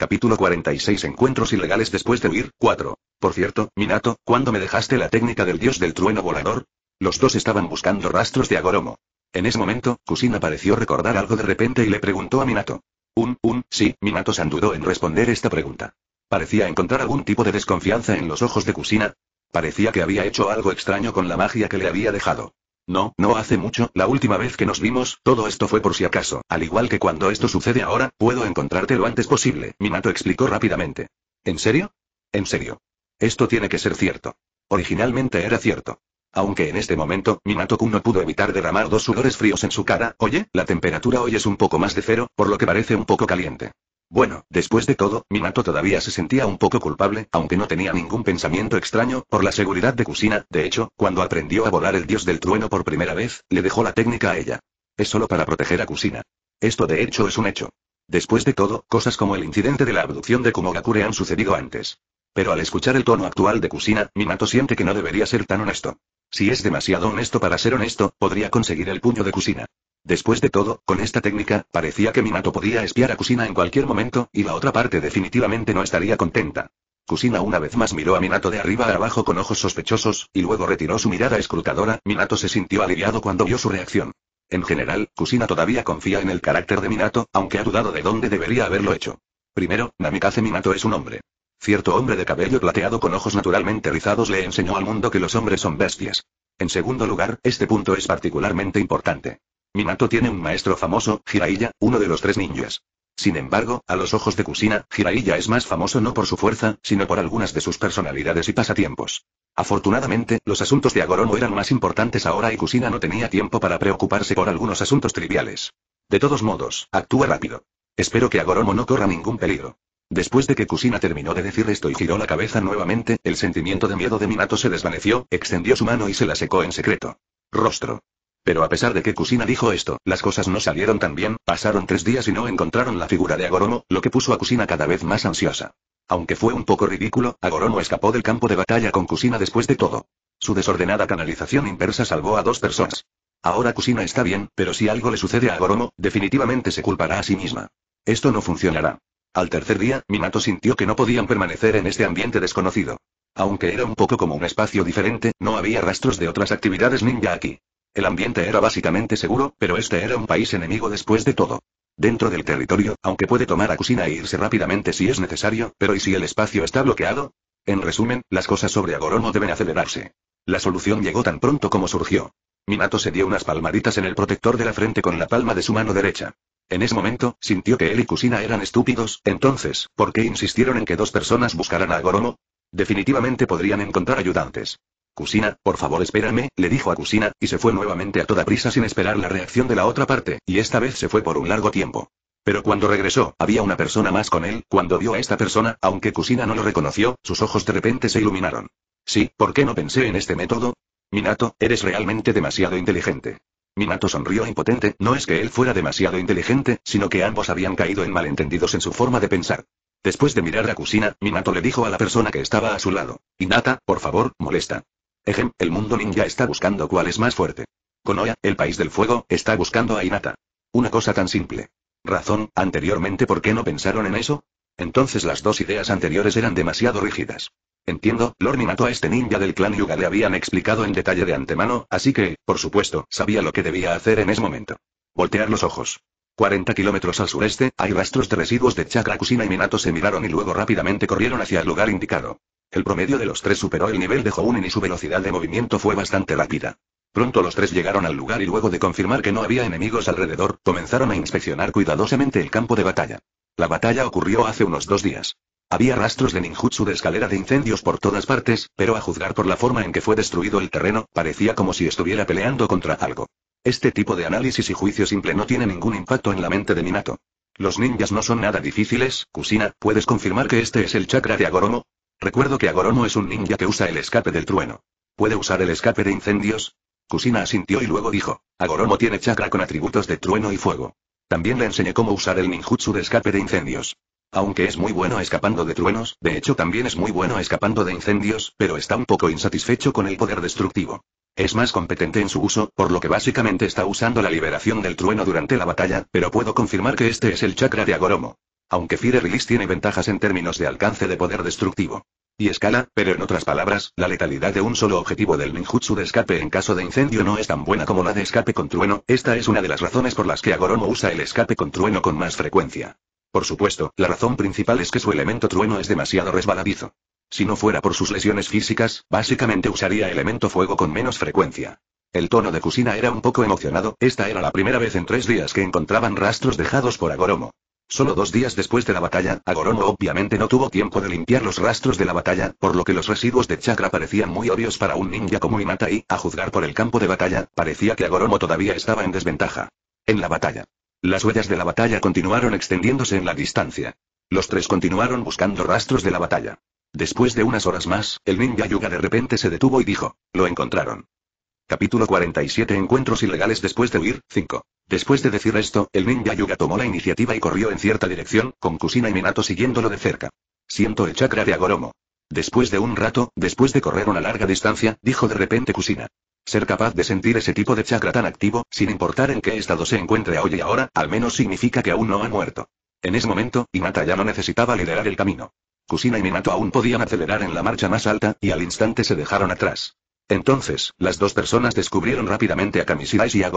S1: Capítulo 46 Encuentros ilegales después de huir. 4. Por cierto, Minato, ¿cuándo me dejaste la técnica del dios del trueno volador? Los dos estaban buscando rastros de Agoromo. En ese momento, Kusina pareció recordar algo de repente y le preguntó a Minato. Un, un, sí, Minato San dudó en responder esta pregunta. Parecía encontrar algún tipo de desconfianza en los ojos de Kusina. Parecía que había hecho algo extraño con la magia que le había dejado. No, no hace mucho, la última vez que nos vimos, todo esto fue por si acaso, al igual que cuando esto sucede ahora, puedo encontrarte lo antes posible, Minato explicó rápidamente. ¿En serio? En serio. Esto tiene que ser cierto. Originalmente era cierto. Aunque en este momento, Minato-kun no pudo evitar derramar dos sudores fríos en su cara, oye, la temperatura hoy es un poco más de cero, por lo que parece un poco caliente. Bueno, después de todo, Minato todavía se sentía un poco culpable, aunque no tenía ningún pensamiento extraño, por la seguridad de Kusina, de hecho, cuando aprendió a volar el dios del trueno por primera vez, le dejó la técnica a ella. Es solo para proteger a Kusina. Esto de hecho es un hecho. Después de todo, cosas como el incidente de la abducción de Kumogakure han sucedido antes. Pero al escuchar el tono actual de Kusina, Minato siente que no debería ser tan honesto. Si es demasiado honesto para ser honesto, podría conseguir el puño de Kusina. Después de todo, con esta técnica, parecía que Minato podía espiar a Kusina en cualquier momento, y la otra parte definitivamente no estaría contenta. Kusina una vez más miró a Minato de arriba a abajo con ojos sospechosos, y luego retiró su mirada escrutadora, Minato se sintió aliviado cuando vio su reacción. En general, Kusina todavía confía en el carácter de Minato, aunque ha dudado de dónde debería haberlo hecho. Primero, Namikaze Minato es un hombre. Cierto hombre de cabello plateado con ojos naturalmente rizados le enseñó al mundo que los hombres son bestias. En segundo lugar, este punto es particularmente importante. Minato tiene un maestro famoso, Jiraiya, uno de los tres ninjas. Sin embargo, a los ojos de Kusina, Jiraiya es más famoso no por su fuerza, sino por algunas de sus personalidades y pasatiempos. Afortunadamente, los asuntos de Agoromo eran más importantes ahora y Kusina no tenía tiempo para preocuparse por algunos asuntos triviales. De todos modos, actúa rápido. Espero que Agoromo no corra ningún peligro. Después de que Kusina terminó de decir esto y giró la cabeza nuevamente, el sentimiento de miedo de Minato se desvaneció, extendió su mano y se la secó en secreto. Rostro. Pero a pesar de que Kusina dijo esto, las cosas no salieron tan bien, pasaron tres días y no encontraron la figura de Agoromo, lo que puso a Kusina cada vez más ansiosa. Aunque fue un poco ridículo, Agoromo escapó del campo de batalla con Kusina después de todo. Su desordenada canalización inversa salvó a dos personas. Ahora Kusina está bien, pero si algo le sucede a Agoromo, definitivamente se culpará a sí misma. Esto no funcionará. Al tercer día, Minato sintió que no podían permanecer en este ambiente desconocido. Aunque era un poco como un espacio diferente, no había rastros de otras actividades ninja aquí. El ambiente era básicamente seguro, pero este era un país enemigo después de todo. Dentro del territorio, aunque puede tomar a Kusina e irse rápidamente si es necesario, pero ¿y si el espacio está bloqueado? En resumen, las cosas sobre Agoromo deben acelerarse. La solución llegó tan pronto como surgió. Minato se dio unas palmaditas en el protector de la frente con la palma de su mano derecha. En ese momento, sintió que él y Kusina eran estúpidos, entonces, ¿por qué insistieron en que dos personas buscaran a Agoromo? Definitivamente podrían encontrar ayudantes. Kusina, por favor espérame, le dijo a Kusina, y se fue nuevamente a toda prisa sin esperar la reacción de la otra parte, y esta vez se fue por un largo tiempo. Pero cuando regresó, había una persona más con él, cuando vio a esta persona, aunque Kusina no lo reconoció, sus ojos de repente se iluminaron. Sí, ¿por qué no pensé en este método? Minato, eres realmente demasiado inteligente. Minato sonrió impotente, no es que él fuera demasiado inteligente, sino que ambos habían caído en malentendidos en su forma de pensar. Después de mirar a Kusina, Minato le dijo a la persona que estaba a su lado, Inata, por favor, molesta. Ejem, el mundo ninja está buscando cuál es más fuerte. Konoha, el país del fuego, está buscando a Inata. Una cosa tan simple. Razón, anteriormente ¿por qué no pensaron en eso? Entonces las dos ideas anteriores eran demasiado rígidas. Entiendo, Lord Minato a este ninja del clan Yuga le habían explicado en detalle de antemano, así que, por supuesto, sabía lo que debía hacer en ese momento. Voltear los ojos. 40 kilómetros al sureste, hay rastros de residuos de chakra. Kusina y Minato se miraron y luego rápidamente corrieron hacia el lugar indicado. El promedio de los tres superó el nivel de Jounin y su velocidad de movimiento fue bastante rápida. Pronto los tres llegaron al lugar y luego de confirmar que no había enemigos alrededor, comenzaron a inspeccionar cuidadosamente el campo de batalla. La batalla ocurrió hace unos dos días. Había rastros de ninjutsu de escalera de incendios por todas partes, pero a juzgar por la forma en que fue destruido el terreno, parecía como si estuviera peleando contra algo. Este tipo de análisis y juicio simple no tiene ningún impacto en la mente de Minato. Los ninjas no son nada difíciles, Kusina, ¿puedes confirmar que este es el chakra de Agoromo? Recuerdo que Agoromo es un ninja que usa el escape del trueno. ¿Puede usar el escape de incendios? Kusina asintió y luego dijo, Agoromo tiene chakra con atributos de trueno y fuego. También le enseñé cómo usar el ninjutsu de escape de incendios. Aunque es muy bueno escapando de truenos, de hecho también es muy bueno escapando de incendios, pero está un poco insatisfecho con el poder destructivo. Es más competente en su uso, por lo que básicamente está usando la liberación del trueno durante la batalla, pero puedo confirmar que este es el chakra de Agoromo. Aunque Fire Release tiene ventajas en términos de alcance de poder destructivo. Y escala, pero en otras palabras, la letalidad de un solo objetivo del ninjutsu de escape en caso de incendio no es tan buena como la de escape con trueno, esta es una de las razones por las que Agoromo usa el escape con trueno con más frecuencia. Por supuesto, la razón principal es que su elemento trueno es demasiado resbaladizo. Si no fuera por sus lesiones físicas, básicamente usaría elemento fuego con menos frecuencia. El tono de Kusina era un poco emocionado, esta era la primera vez en tres días que encontraban rastros dejados por Agoromo. Solo dos días después de la batalla, Agoromo obviamente no tuvo tiempo de limpiar los rastros de la batalla, por lo que los residuos de chakra parecían muy obvios para un ninja como Inata y, a juzgar por el campo de batalla, parecía que Agoromo todavía estaba en desventaja. En la batalla. Las huellas de la batalla continuaron extendiéndose en la distancia. Los tres continuaron buscando rastros de la batalla. Después de unas horas más, el ninja Yuga de repente se detuvo y dijo, lo encontraron. Capítulo 47 Encuentros ilegales después de huir, 5. Después de decir esto, el ninja Yuga tomó la iniciativa y corrió en cierta dirección, con Kusina y Minato siguiéndolo de cerca. Siento el chakra de Agoromo. Después de un rato, después de correr una larga distancia, dijo de repente Kusina. Ser capaz de sentir ese tipo de chakra tan activo, sin importar en qué estado se encuentre hoy y ahora, al menos significa que aún no ha muerto. En ese momento, Inata ya no necesitaba liderar el camino. Kusina y Minato aún podían acelerar en la marcha más alta, y al instante se dejaron atrás. Entonces, las dos personas descubrieron rápidamente a Kamishirai y a.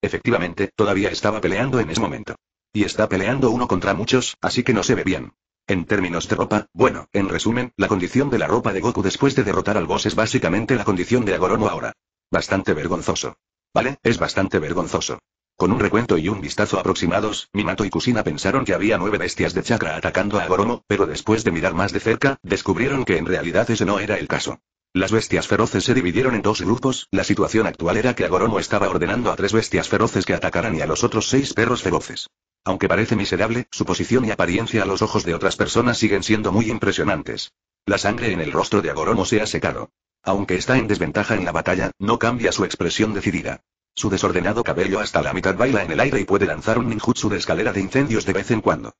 S1: Efectivamente, todavía estaba peleando en ese momento. Y está peleando uno contra muchos, así que no se ve bien. En términos de ropa, bueno, en resumen, la condición de la ropa de Goku después de derrotar al boss es básicamente la condición de Agoromo ahora. Bastante vergonzoso. ¿Vale? Es bastante vergonzoso. Con un recuento y un vistazo aproximados, Minato y Kusina pensaron que había nueve bestias de chakra atacando a Goromo, pero después de mirar más de cerca, descubrieron que en realidad ese no era el caso. Las bestias feroces se dividieron en dos grupos, la situación actual era que Agoromo estaba ordenando a tres bestias feroces que atacaran y a los otros seis perros feroces. Aunque parece miserable, su posición y apariencia a los ojos de otras personas siguen siendo muy impresionantes. La sangre en el rostro de Agoromo se ha secado. Aunque está en desventaja en la batalla, no cambia su expresión decidida. Su desordenado cabello hasta la mitad baila en el aire y puede lanzar un ninjutsu de escalera de incendios de vez en cuando.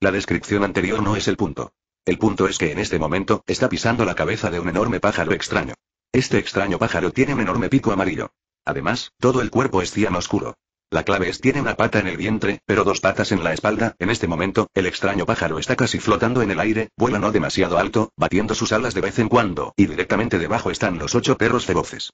S1: La descripción anterior no es el punto. El punto es que en este momento, está pisando la cabeza de un enorme pájaro extraño. Este extraño pájaro tiene un enorme pico amarillo. Además, todo el cuerpo es cian oscuro. La clave es tiene una pata en el vientre, pero dos patas en la espalda. En este momento, el extraño pájaro está casi flotando en el aire, vuela no demasiado alto, batiendo sus alas de vez en cuando, y directamente debajo están los ocho perros feroces.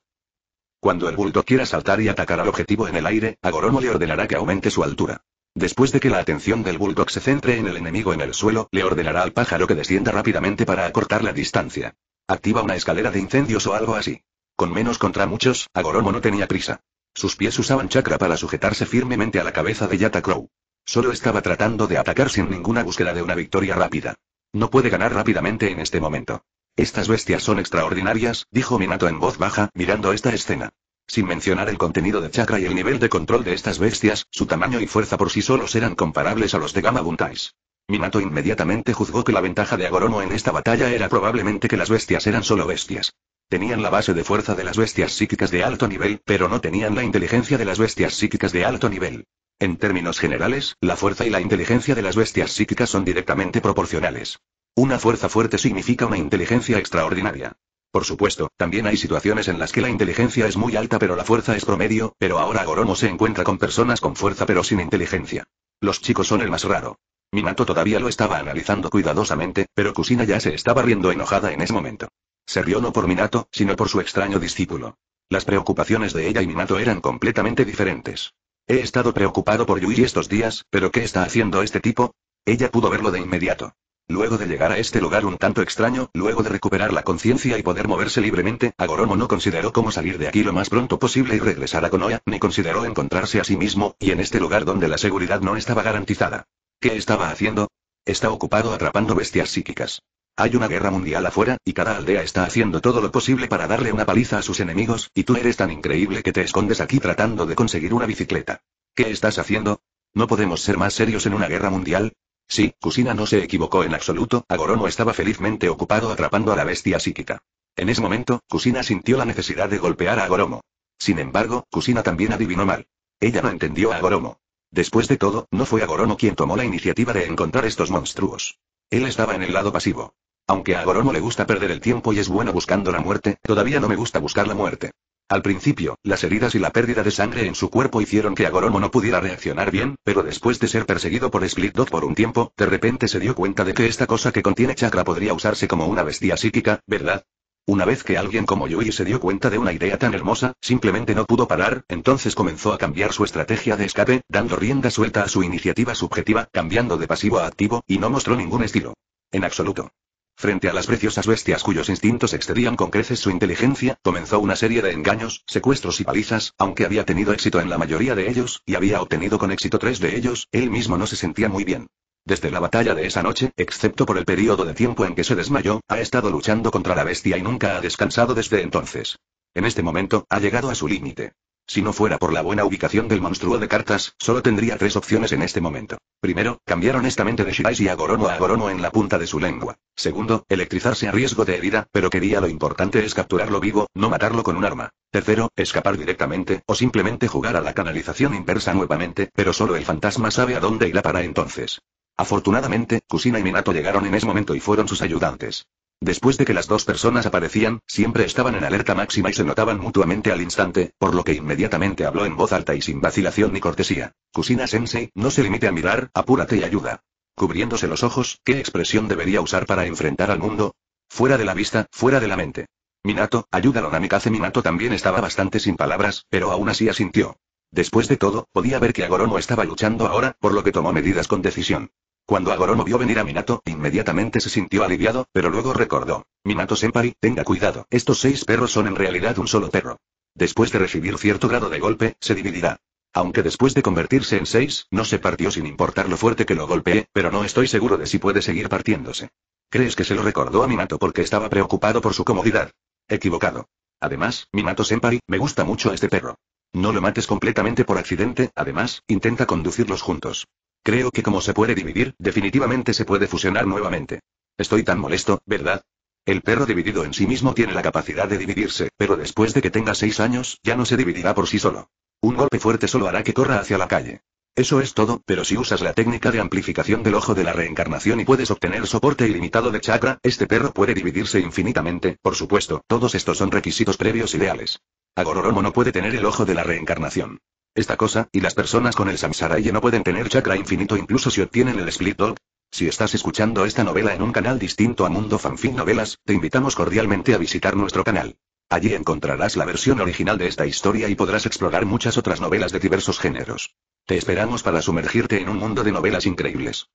S1: Cuando el bulto quiera saltar y atacar al objetivo en el aire, Agoromo le ordenará que aumente su altura. Después de que la atención del bulldog se centre en el enemigo en el suelo, le ordenará al pájaro que descienda rápidamente para acortar la distancia. Activa una escalera de incendios o algo así. Con menos contra muchos, Agoromo no tenía prisa. Sus pies usaban chakra para sujetarse firmemente a la cabeza de Yata Crow. Solo estaba tratando de atacar sin ninguna búsqueda de una victoria rápida. No puede ganar rápidamente en este momento. Estas bestias son extraordinarias, dijo Minato en voz baja, mirando esta escena. Sin mencionar el contenido de chakra y el nivel de control de estas bestias, su tamaño y fuerza por sí solos eran comparables a los de Gamma Buntais. Minato inmediatamente juzgó que la ventaja de Agoromo en esta batalla era probablemente que las bestias eran solo bestias. Tenían la base de fuerza de las bestias psíquicas de alto nivel, pero no tenían la inteligencia de las bestias psíquicas de alto nivel. En términos generales, la fuerza y la inteligencia de las bestias psíquicas son directamente proporcionales. Una fuerza fuerte significa una inteligencia extraordinaria. Por supuesto, también hay situaciones en las que la inteligencia es muy alta pero la fuerza es promedio, pero ahora Goromo se encuentra con personas con fuerza pero sin inteligencia. Los chicos son el más raro. Minato todavía lo estaba analizando cuidadosamente, pero Kusina ya se estaba riendo enojada en ese momento. Se rió no por Minato, sino por su extraño discípulo. Las preocupaciones de ella y Minato eran completamente diferentes. He estado preocupado por Yui estos días, pero ¿qué está haciendo este tipo? Ella pudo verlo de inmediato. Luego de llegar a este lugar un tanto extraño, luego de recuperar la conciencia y poder moverse libremente, Agoromo no consideró cómo salir de aquí lo más pronto posible y regresar a Konoha, ni consideró encontrarse a sí mismo, y en este lugar donde la seguridad no estaba garantizada. ¿Qué estaba haciendo? Está ocupado atrapando bestias psíquicas. Hay una guerra mundial afuera, y cada aldea está haciendo todo lo posible para darle una paliza a sus enemigos, y tú eres tan increíble que te escondes aquí tratando de conseguir una bicicleta. ¿Qué estás haciendo? ¿No podemos ser más serios en una guerra mundial? Sí, Kusina no se equivocó en absoluto, Agoromo estaba felizmente ocupado atrapando a la bestia psíquica. En ese momento, Kusina sintió la necesidad de golpear a Agoromo. Sin embargo, Kusina también adivinó mal. Ella no entendió a Agoromo. Después de todo, no fue Agoromo quien tomó la iniciativa de encontrar estos monstruos. Él estaba en el lado pasivo. Aunque a Agoromo le gusta perder el tiempo y es bueno buscando la muerte, todavía no me gusta buscar la muerte. Al principio, las heridas y la pérdida de sangre en su cuerpo hicieron que Agoromo no pudiera reaccionar bien, pero después de ser perseguido por Split Dog por un tiempo, de repente se dio cuenta de que esta cosa que contiene chakra podría usarse como una bestia psíquica, ¿verdad? Una vez que alguien como Yui se dio cuenta de una idea tan hermosa, simplemente no pudo parar, entonces comenzó a cambiar su estrategia de escape, dando rienda suelta a su iniciativa subjetiva, cambiando de pasivo a activo, y no mostró ningún estilo. En absoluto. Frente a las preciosas bestias cuyos instintos excedían con creces su inteligencia, comenzó una serie de engaños, secuestros y palizas, aunque había tenido éxito en la mayoría de ellos, y había obtenido con éxito tres de ellos, él mismo no se sentía muy bien. Desde la batalla de esa noche, excepto por el periodo de tiempo en que se desmayó, ha estado luchando contra la bestia y nunca ha descansado desde entonces. En este momento, ha llegado a su límite. Si no fuera por la buena ubicación del monstruo de cartas, solo tendría tres opciones en este momento. Primero, cambiar honestamente de Shiraishi a Gorono a Gorono en la punta de su lengua. Segundo, electrizarse a riesgo de herida, pero quería lo importante es capturarlo vivo, no matarlo con un arma. Tercero, escapar directamente, o simplemente jugar a la canalización inversa nuevamente, pero solo el fantasma sabe a dónde irá para entonces. Afortunadamente, Kusina y Minato llegaron en ese momento y fueron sus ayudantes. Después de que las dos personas aparecían, siempre estaban en alerta máxima y se notaban mutuamente al instante, por lo que inmediatamente habló en voz alta y sin vacilación ni cortesía. Kusina Sensei, no se limite a mirar, apúrate y ayuda. Cubriéndose los ojos, ¿qué expresión debería usar para enfrentar al mundo? Fuera de la vista, fuera de la mente. Minato, ayúdalo Namikaze Minato también estaba bastante sin palabras, pero aún así asintió. Después de todo, podía ver que Agoromo estaba luchando ahora, por lo que tomó medidas con decisión. Cuando Agoromo vio venir a Minato, inmediatamente se sintió aliviado, pero luego recordó. Minato Senpai, tenga cuidado, estos seis perros son en realidad un solo perro. Después de recibir cierto grado de golpe, se dividirá. Aunque después de convertirse en seis, no se partió sin importar lo fuerte que lo golpeé, pero no estoy seguro de si puede seguir partiéndose. ¿Crees que se lo recordó a Minato porque estaba preocupado por su comodidad? Equivocado. Además, Minato Senpai, me gusta mucho este perro. No lo mates completamente por accidente, además, intenta conducirlos juntos. Creo que como se puede dividir, definitivamente se puede fusionar nuevamente. Estoy tan molesto, ¿verdad? El perro dividido en sí mismo tiene la capacidad de dividirse, pero después de que tenga seis años, ya no se dividirá por sí solo. Un golpe fuerte solo hará que corra hacia la calle. Eso es todo, pero si usas la técnica de amplificación del ojo de la reencarnación y puedes obtener soporte ilimitado de chakra, este perro puede dividirse infinitamente, por supuesto, todos estos son requisitos previos ideales. Agororomo no puede tener el ojo de la reencarnación. Esta cosa, y las personas con el Samsaraye no pueden tener chakra infinito incluso si obtienen el Split Dog. Si estás escuchando esta novela en un canal distinto a Mundo Fanfin Novelas, te invitamos cordialmente a visitar nuestro canal. Allí encontrarás la versión original de esta historia y podrás explorar muchas otras novelas de diversos géneros. Te esperamos para sumergirte en un mundo de novelas increíbles.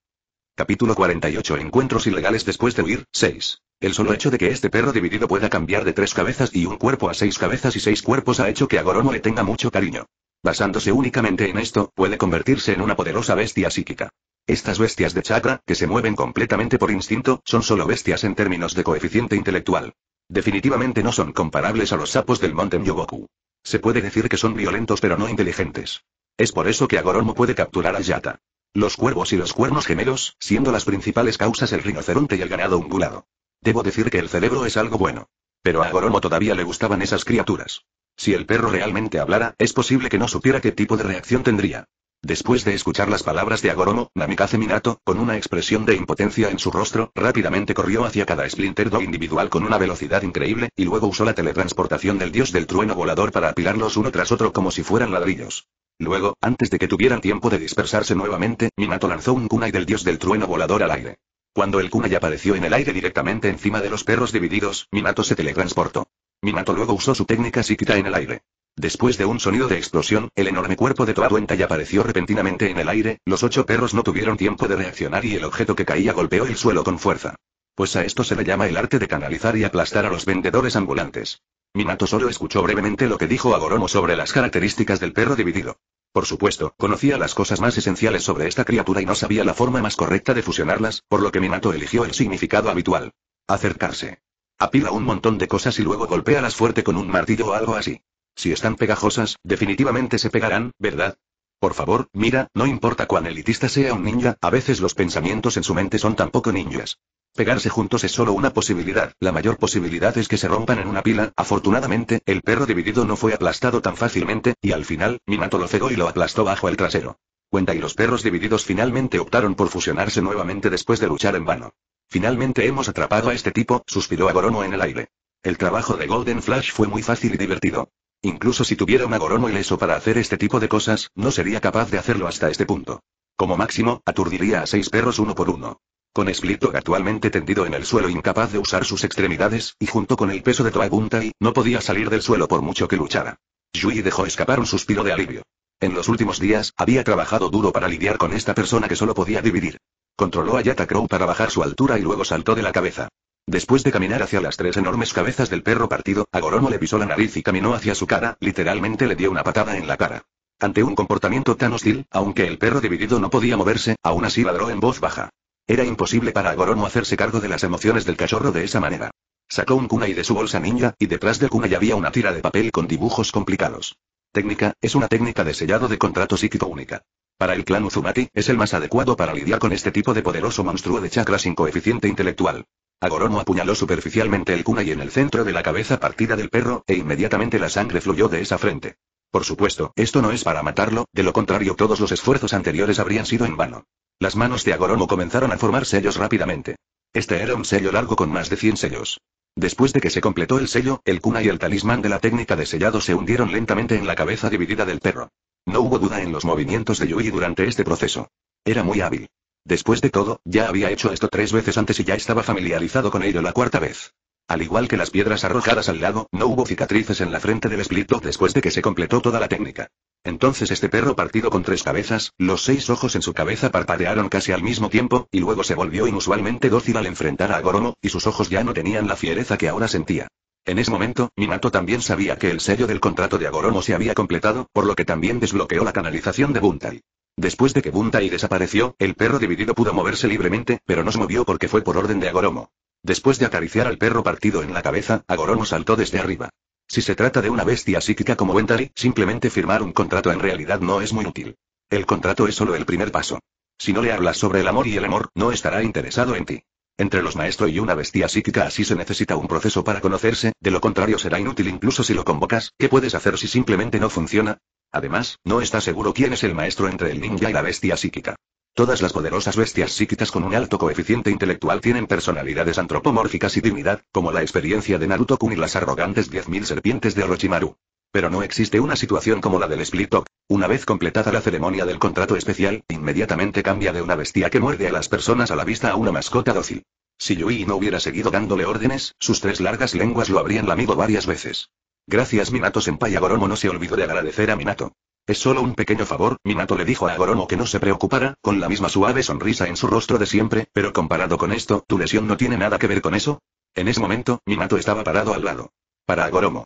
S1: Capítulo 48 Encuentros ilegales después de huir, 6. El solo hecho de que este perro dividido pueda cambiar de tres cabezas y un cuerpo a seis cabezas y seis cuerpos ha hecho que a Goromo le tenga mucho cariño. Basándose únicamente en esto, puede convertirse en una poderosa bestia psíquica. Estas bestias de chakra, que se mueven completamente por instinto, son solo bestias en términos de coeficiente intelectual. Definitivamente no son comparables a los sapos del monte Myoboku. Se puede decir que son violentos pero no inteligentes. Es por eso que Agoromo puede capturar a Yata. Los cuervos y los cuernos gemelos, siendo las principales causas el rinoceronte y el ganado ungulado. Debo decir que el cerebro es algo bueno. Pero a Agoromo todavía le gustaban esas criaturas. Si el perro realmente hablara, es posible que no supiera qué tipo de reacción tendría. Después de escuchar las palabras de Agoromo, Namikaze Minato, con una expresión de impotencia en su rostro, rápidamente corrió hacia cada Splinter Dog individual con una velocidad increíble, y luego usó la teletransportación del dios del trueno volador para apilarlos uno tras otro como si fueran ladrillos. Luego, antes de que tuvieran tiempo de dispersarse nuevamente, Minato lanzó un kunai del dios del trueno volador al aire. Cuando el kunai apareció en el aire directamente encima de los perros divididos, Minato se teletransportó. Minato luego usó su técnica psíquica en el aire. Después de un sonido de explosión, el enorme cuerpo de Toa ya apareció repentinamente en el aire, los ocho perros no tuvieron tiempo de reaccionar y el objeto que caía golpeó el suelo con fuerza. Pues a esto se le llama el arte de canalizar y aplastar a los vendedores ambulantes. Minato solo escuchó brevemente lo que dijo Agoromo sobre las características del perro dividido. Por supuesto, conocía las cosas más esenciales sobre esta criatura y no sabía la forma más correcta de fusionarlas, por lo que Minato eligió el significado habitual. Acercarse. Apila un montón de cosas y luego golpéalas fuerte con un martillo o algo así. Si están pegajosas, definitivamente se pegarán, ¿verdad? Por favor, mira, no importa cuán elitista sea un ninja, a veces los pensamientos en su mente son tampoco ninjas. Pegarse juntos es solo una posibilidad, la mayor posibilidad es que se rompan en una pila, afortunadamente, el perro dividido no fue aplastado tan fácilmente, y al final, Minato lo cegó y lo aplastó bajo el trasero. Cuenta y los perros divididos finalmente optaron por fusionarse nuevamente después de luchar en vano. Finalmente hemos atrapado a este tipo, suspiró Agoromo en el aire. El trabajo de Golden Flash fue muy fácil y divertido. Incluso si tuviera un Agoromo ileso para hacer este tipo de cosas, no sería capaz de hacerlo hasta este punto. Como máximo, aturdiría a seis perros uno por uno. Con Splitdog actualmente tendido en el suelo incapaz de usar sus extremidades, y junto con el peso de Toa Buntai, no podía salir del suelo por mucho que luchara. Yui dejó escapar un suspiro de alivio. En los últimos días, había trabajado duro para lidiar con esta persona que solo podía dividir. Controló a Yata Crow para bajar su altura y luego saltó de la cabeza. Después de caminar hacia las tres enormes cabezas del perro partido, Agoromo le pisó la nariz y caminó hacia su cara, literalmente le dio una patada en la cara. Ante un comportamiento tan hostil, aunque el perro dividido no podía moverse, aún así ladró en voz baja. Era imposible para Agoromo hacerse cargo de las emociones del cachorro de esa manera. Sacó un kunai de su bolsa ninja, y detrás del kunai había una tira de papel con dibujos complicados. Técnica, es una técnica de sellado de contrato psíquico única. Para el clan Uzumati, es el más adecuado para lidiar con este tipo de poderoso monstruo de chakra sin coeficiente intelectual. Agoromo apuñaló superficialmente el kunai en el centro de la cabeza partida del perro, e inmediatamente la sangre fluyó de esa frente. Por supuesto, esto no es para matarlo, de lo contrario todos los esfuerzos anteriores habrían sido en vano. Las manos de Agoromo comenzaron a formar sellos rápidamente. Este era un sello largo con más de 100 sellos. Después de que se completó el sello, el kunai y el talismán de la técnica de sellado se hundieron lentamente en la cabeza dividida del perro. No hubo duda en los movimientos de Yui durante este proceso. Era muy hábil. Después de todo, ya había hecho esto tres veces antes y ya estaba familiarizado con ello la cuarta vez. Al igual que las piedras arrojadas al lago, no hubo cicatrices en la frente del Split después de que se completó toda la técnica. Entonces este perro partido con tres cabezas, los seis ojos en su cabeza parpadearon casi al mismo tiempo, y luego se volvió inusualmente dócil al enfrentar a Agoromo, y sus ojos ya no tenían la fiereza que ahora sentía. En ese momento, Minato también sabía que el sello del contrato de Agoromo se había completado, por lo que también desbloqueó la canalización de Buntai. Después de que Buntai desapareció, el perro dividido pudo moverse libremente, pero no se movió porque fue por orden de Agoromo. Después de acariciar al perro partido en la cabeza, Agoromo saltó desde arriba. Si se trata de una bestia psíquica como Wentari, simplemente firmar un contrato en realidad no es muy útil. El contrato es solo el primer paso. Si no le hablas sobre el amor y el amor, no estará interesado en ti. Entre los maestros y una bestia psíquica así se necesita un proceso para conocerse, de lo contrario será inútil incluso si lo convocas, ¿qué puedes hacer si simplemente no funciona? Además, no está seguro quién es el maestro entre el ninja y la bestia psíquica. Todas las poderosas bestias psíquicas con un alto coeficiente intelectual tienen personalidades antropomórficas y dignidad, como la experiencia de Naruto-kun y las arrogantes 10.000 serpientes de Orochimaru. Pero no existe una situación como la del Split. Una vez completada la ceremonia del contrato especial, inmediatamente cambia de una bestia que muerde a las personas a la vista a una mascota dócil. Si Yui no hubiera seguido dándole órdenes, sus tres largas lenguas lo habrían lamido varias veces. Gracias Minato Senpai Agoromo no se olvidó de agradecer a Minato. Es solo un pequeño favor, Minato le dijo a Agoromo que no se preocupara, con la misma suave sonrisa en su rostro de siempre, pero comparado con esto, ¿tu lesión no tiene nada que ver con eso? En ese momento, Minato estaba parado al lado. Para Agoromo.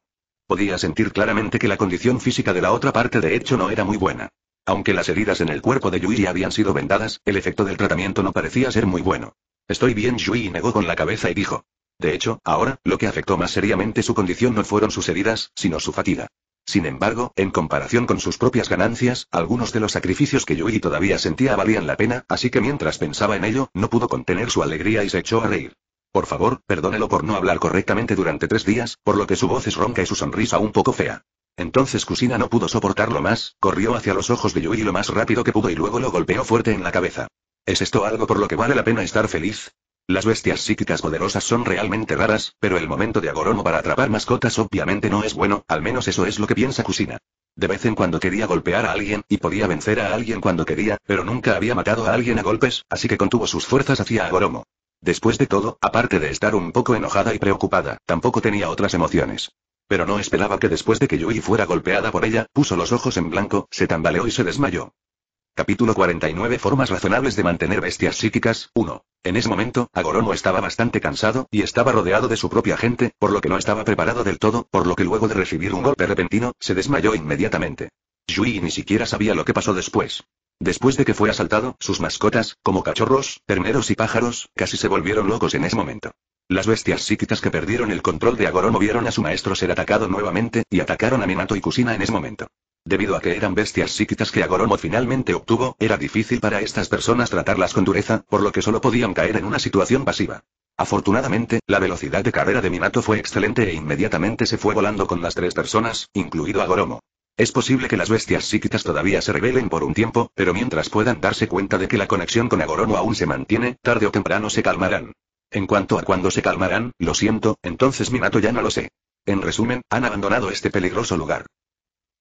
S1: Podía sentir claramente que la condición física de la otra parte de hecho no era muy buena. Aunque las heridas en el cuerpo de Yui habían sido vendadas, el efecto del tratamiento no parecía ser muy bueno. Estoy bien, Yui negó con la cabeza y dijo. De hecho, ahora, lo que afectó más seriamente su condición no fueron sus heridas, sino su fatiga. Sin embargo, en comparación con sus propias ganancias, algunos de los sacrificios que Yui todavía sentía valían la pena, así que mientras pensaba en ello, no pudo contener su alegría y se echó a reír. Por favor, perdónelo por no hablar correctamente durante tres días, por lo que su voz es ronca y su sonrisa un poco fea. Entonces Kusina no pudo soportarlo más, corrió hacia los ojos de Yui lo más rápido que pudo y luego lo golpeó fuerte en la cabeza. ¿Es esto algo por lo que vale la pena estar feliz? Las bestias psíquicas poderosas son realmente raras, pero el momento de Agoromo para atrapar mascotas obviamente no es bueno, al menos eso es lo que piensa Kusina. De vez en cuando quería golpear a alguien, y podía vencer a alguien cuando quería, pero nunca había matado a alguien a golpes, así que contuvo sus fuerzas hacia Agoromo. Después de todo, aparte de estar un poco enojada y preocupada, tampoco tenía otras emociones. Pero no esperaba que después de que Yui fuera golpeada por ella, puso los ojos en blanco, se tambaleó y se desmayó. Capítulo 49 Formas razonables de mantener bestias psíquicas. 1. En ese momento, Agoromo estaba bastante cansado, y estaba rodeado de su propia gente, por lo que no estaba preparado del todo, por lo que luego de recibir un golpe repentino, se desmayó inmediatamente. Yui ni siquiera sabía lo que pasó después. Después de que fue asaltado, sus mascotas, como cachorros, terneros y pájaros, casi se volvieron locos en ese momento. Las bestias psíquicas que perdieron el control de Agoromo vieron a su maestro ser atacado nuevamente, y atacaron a Minato y Kusina en ese momento. Debido a que eran bestias psíquicas que Agoromo finalmente obtuvo, era difícil para estas personas tratarlas con dureza, por lo que solo podían caer en una situación pasiva. Afortunadamente, la velocidad de carrera de Minato fue excelente e inmediatamente se fue volando con las tres personas, incluido Agoromo. Es posible que las bestias psíquicas todavía se rebelen por un tiempo, pero mientras puedan darse cuenta de que la conexión con Agoromo aún se mantiene, tarde o temprano se calmarán. En cuanto a cuándo se calmarán, lo siento, entonces Minato ya no lo sé. En resumen, han abandonado este peligroso lugar.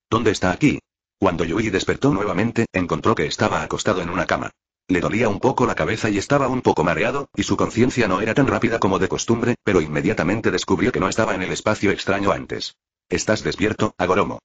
S1: ¿Dónde está aquí? Cuando Yui despertó nuevamente, encontró que estaba acostado en una cama. Le dolía un poco la cabeza y estaba un poco mareado, y su conciencia no era tan rápida como de costumbre, pero inmediatamente descubrió que no estaba en el espacio extraño antes. ¿Estás despierto, Agoromo?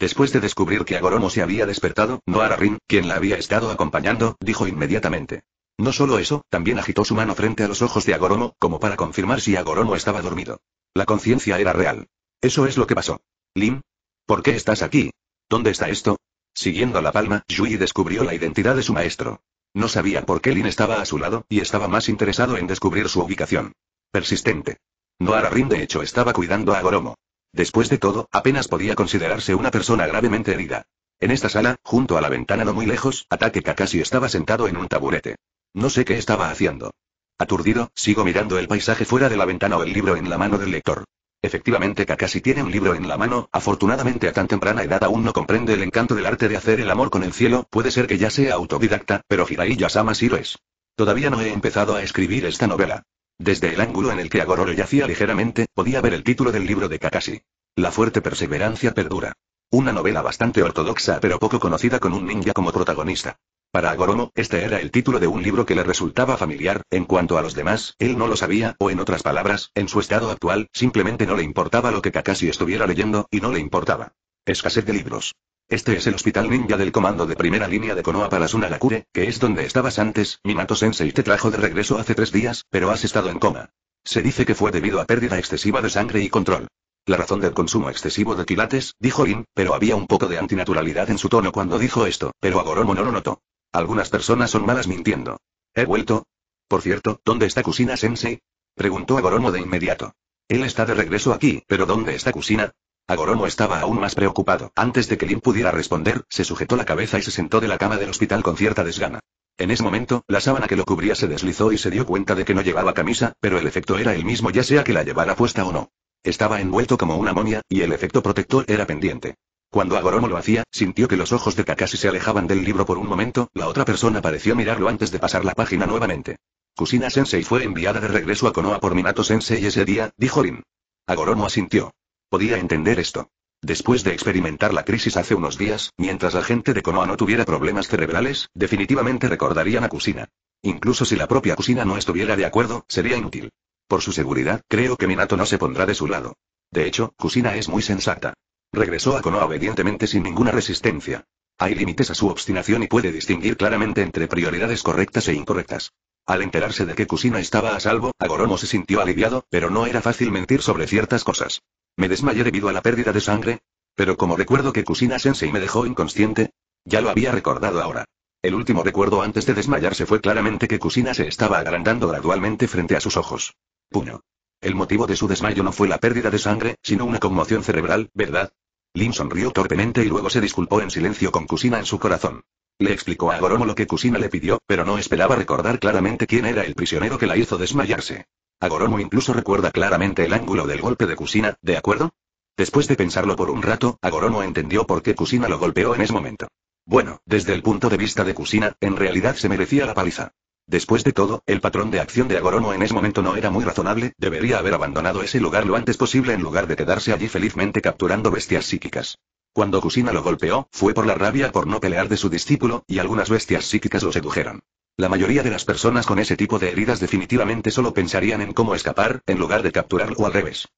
S1: Después de descubrir que Agoromo se había despertado, Noara Rin, quien la había estado acompañando, dijo inmediatamente. No solo eso, también agitó su mano frente a los ojos de Agoromo, como para confirmar si Agoromo estaba dormido. La conciencia era real. Eso es lo que pasó. Lim, ¿Por qué estás aquí? ¿Dónde está esto? Siguiendo la palma, Yui descubrió la identidad de su maestro. No sabía por qué Lin estaba a su lado, y estaba más interesado en descubrir su ubicación. Persistente. Noara Rin de hecho estaba cuidando a Goromo. Después de todo, apenas podía considerarse una persona gravemente herida. En esta sala, junto a la ventana no muy lejos, Atake Kakashi estaba sentado en un taburete. No sé qué estaba haciendo. Aturdido, sigo mirando el paisaje fuera de la ventana o el libro en la mano del lector. Efectivamente Kakashi tiene un libro en la mano, afortunadamente a tan temprana edad aún no comprende el encanto del arte de hacer el amor con el cielo, puede ser que ya sea autodidacta, pero Hirai Yasama sí lo es. Todavía no he empezado a escribir esta novela. Desde el ángulo en el que Agororo yacía ligeramente, podía ver el título del libro de Kakashi. La fuerte perseverancia perdura. Una novela bastante ortodoxa pero poco conocida con un ninja como protagonista. Para Agoromo, este era el título de un libro que le resultaba familiar, en cuanto a los demás, él no lo sabía, o en otras palabras, en su estado actual, simplemente no le importaba lo que Kakashi estuviera leyendo, y no le importaba. Escasez de libros. Este es el hospital ninja del comando de primera línea de Konoha para Sunagakure, que es donde estabas antes, Minato Sensei te trajo de regreso hace tres días, pero has estado en coma. Se dice que fue debido a pérdida excesiva de sangre y control. La razón del consumo excesivo de quilates, dijo Lin, pero había un poco de antinaturalidad en su tono cuando dijo esto, pero Agoromo no lo notó. Algunas personas son malas mintiendo. ¿He vuelto? Por cierto, ¿dónde está Kusina Sensei? Preguntó Agoromo de inmediato. Él está de regreso aquí, pero ¿dónde está Kusina? Agoromo estaba aún más preocupado. Antes de que Lin pudiera responder, se sujetó la cabeza y se sentó de la cama del hospital con cierta desgana. En ese momento, la sábana que lo cubría se deslizó y se dio cuenta de que no llevaba camisa, pero el efecto era el mismo ya sea que la llevara puesta o no. Estaba envuelto como una momia, y el efecto protector era pendiente. Cuando Agoromo lo hacía, sintió que los ojos de Kakashi se alejaban del libro por un momento, la otra persona pareció mirarlo antes de pasar la página nuevamente. Kusina Sensei fue enviada de regreso a Konoha por Minato Sensei ese día, dijo Rin. Agoromo asintió. Podía entender esto. Después de experimentar la crisis hace unos días, mientras la gente de Konoha no tuviera problemas cerebrales, definitivamente recordarían a Kusina. Incluso si la propia Kusina no estuviera de acuerdo, sería inútil. Por su seguridad, creo que Minato no se pondrá de su lado. De hecho, Kusina es muy sensata. Regresó a Konoha obedientemente sin ninguna resistencia. Hay límites a su obstinación y puede distinguir claramente entre prioridades correctas e incorrectas. Al enterarse de que Kusina estaba a salvo, Agoromo se sintió aliviado, pero no era fácil mentir sobre ciertas cosas. Me desmayé debido a la pérdida de sangre. Pero como recuerdo que Kusina Sensei me dejó inconsciente, ya lo había recordado ahora. El último recuerdo antes de desmayarse fue claramente que Kusina se estaba agrandando gradualmente frente a sus ojos. Puño. El motivo de su desmayo no fue la pérdida de sangre, sino una conmoción cerebral, ¿verdad? Lin sonrió torpemente y luego se disculpó en silencio con Kusina en su corazón. Le explicó a Agoromo lo que Kusina le pidió, pero no esperaba recordar claramente quién era el prisionero que la hizo desmayarse. Agoromo incluso recuerda claramente el ángulo del golpe de Kusina, ¿de acuerdo? Después de pensarlo por un rato, Agoromo entendió por qué Kusina lo golpeó en ese momento. Bueno, desde el punto de vista de Kusina, en realidad se merecía la paliza. Después de todo, el patrón de acción de Agoromo en ese momento no era muy razonable, debería haber abandonado ese lugar lo antes posible en lugar de quedarse allí felizmente capturando bestias psíquicas. Cuando Kusina lo golpeó, fue por la rabia por no pelear de su discípulo, y algunas bestias psíquicas lo sedujeron. La mayoría de las personas con ese tipo de heridas definitivamente solo pensarían en cómo escapar, en lugar de capturarlo al revés.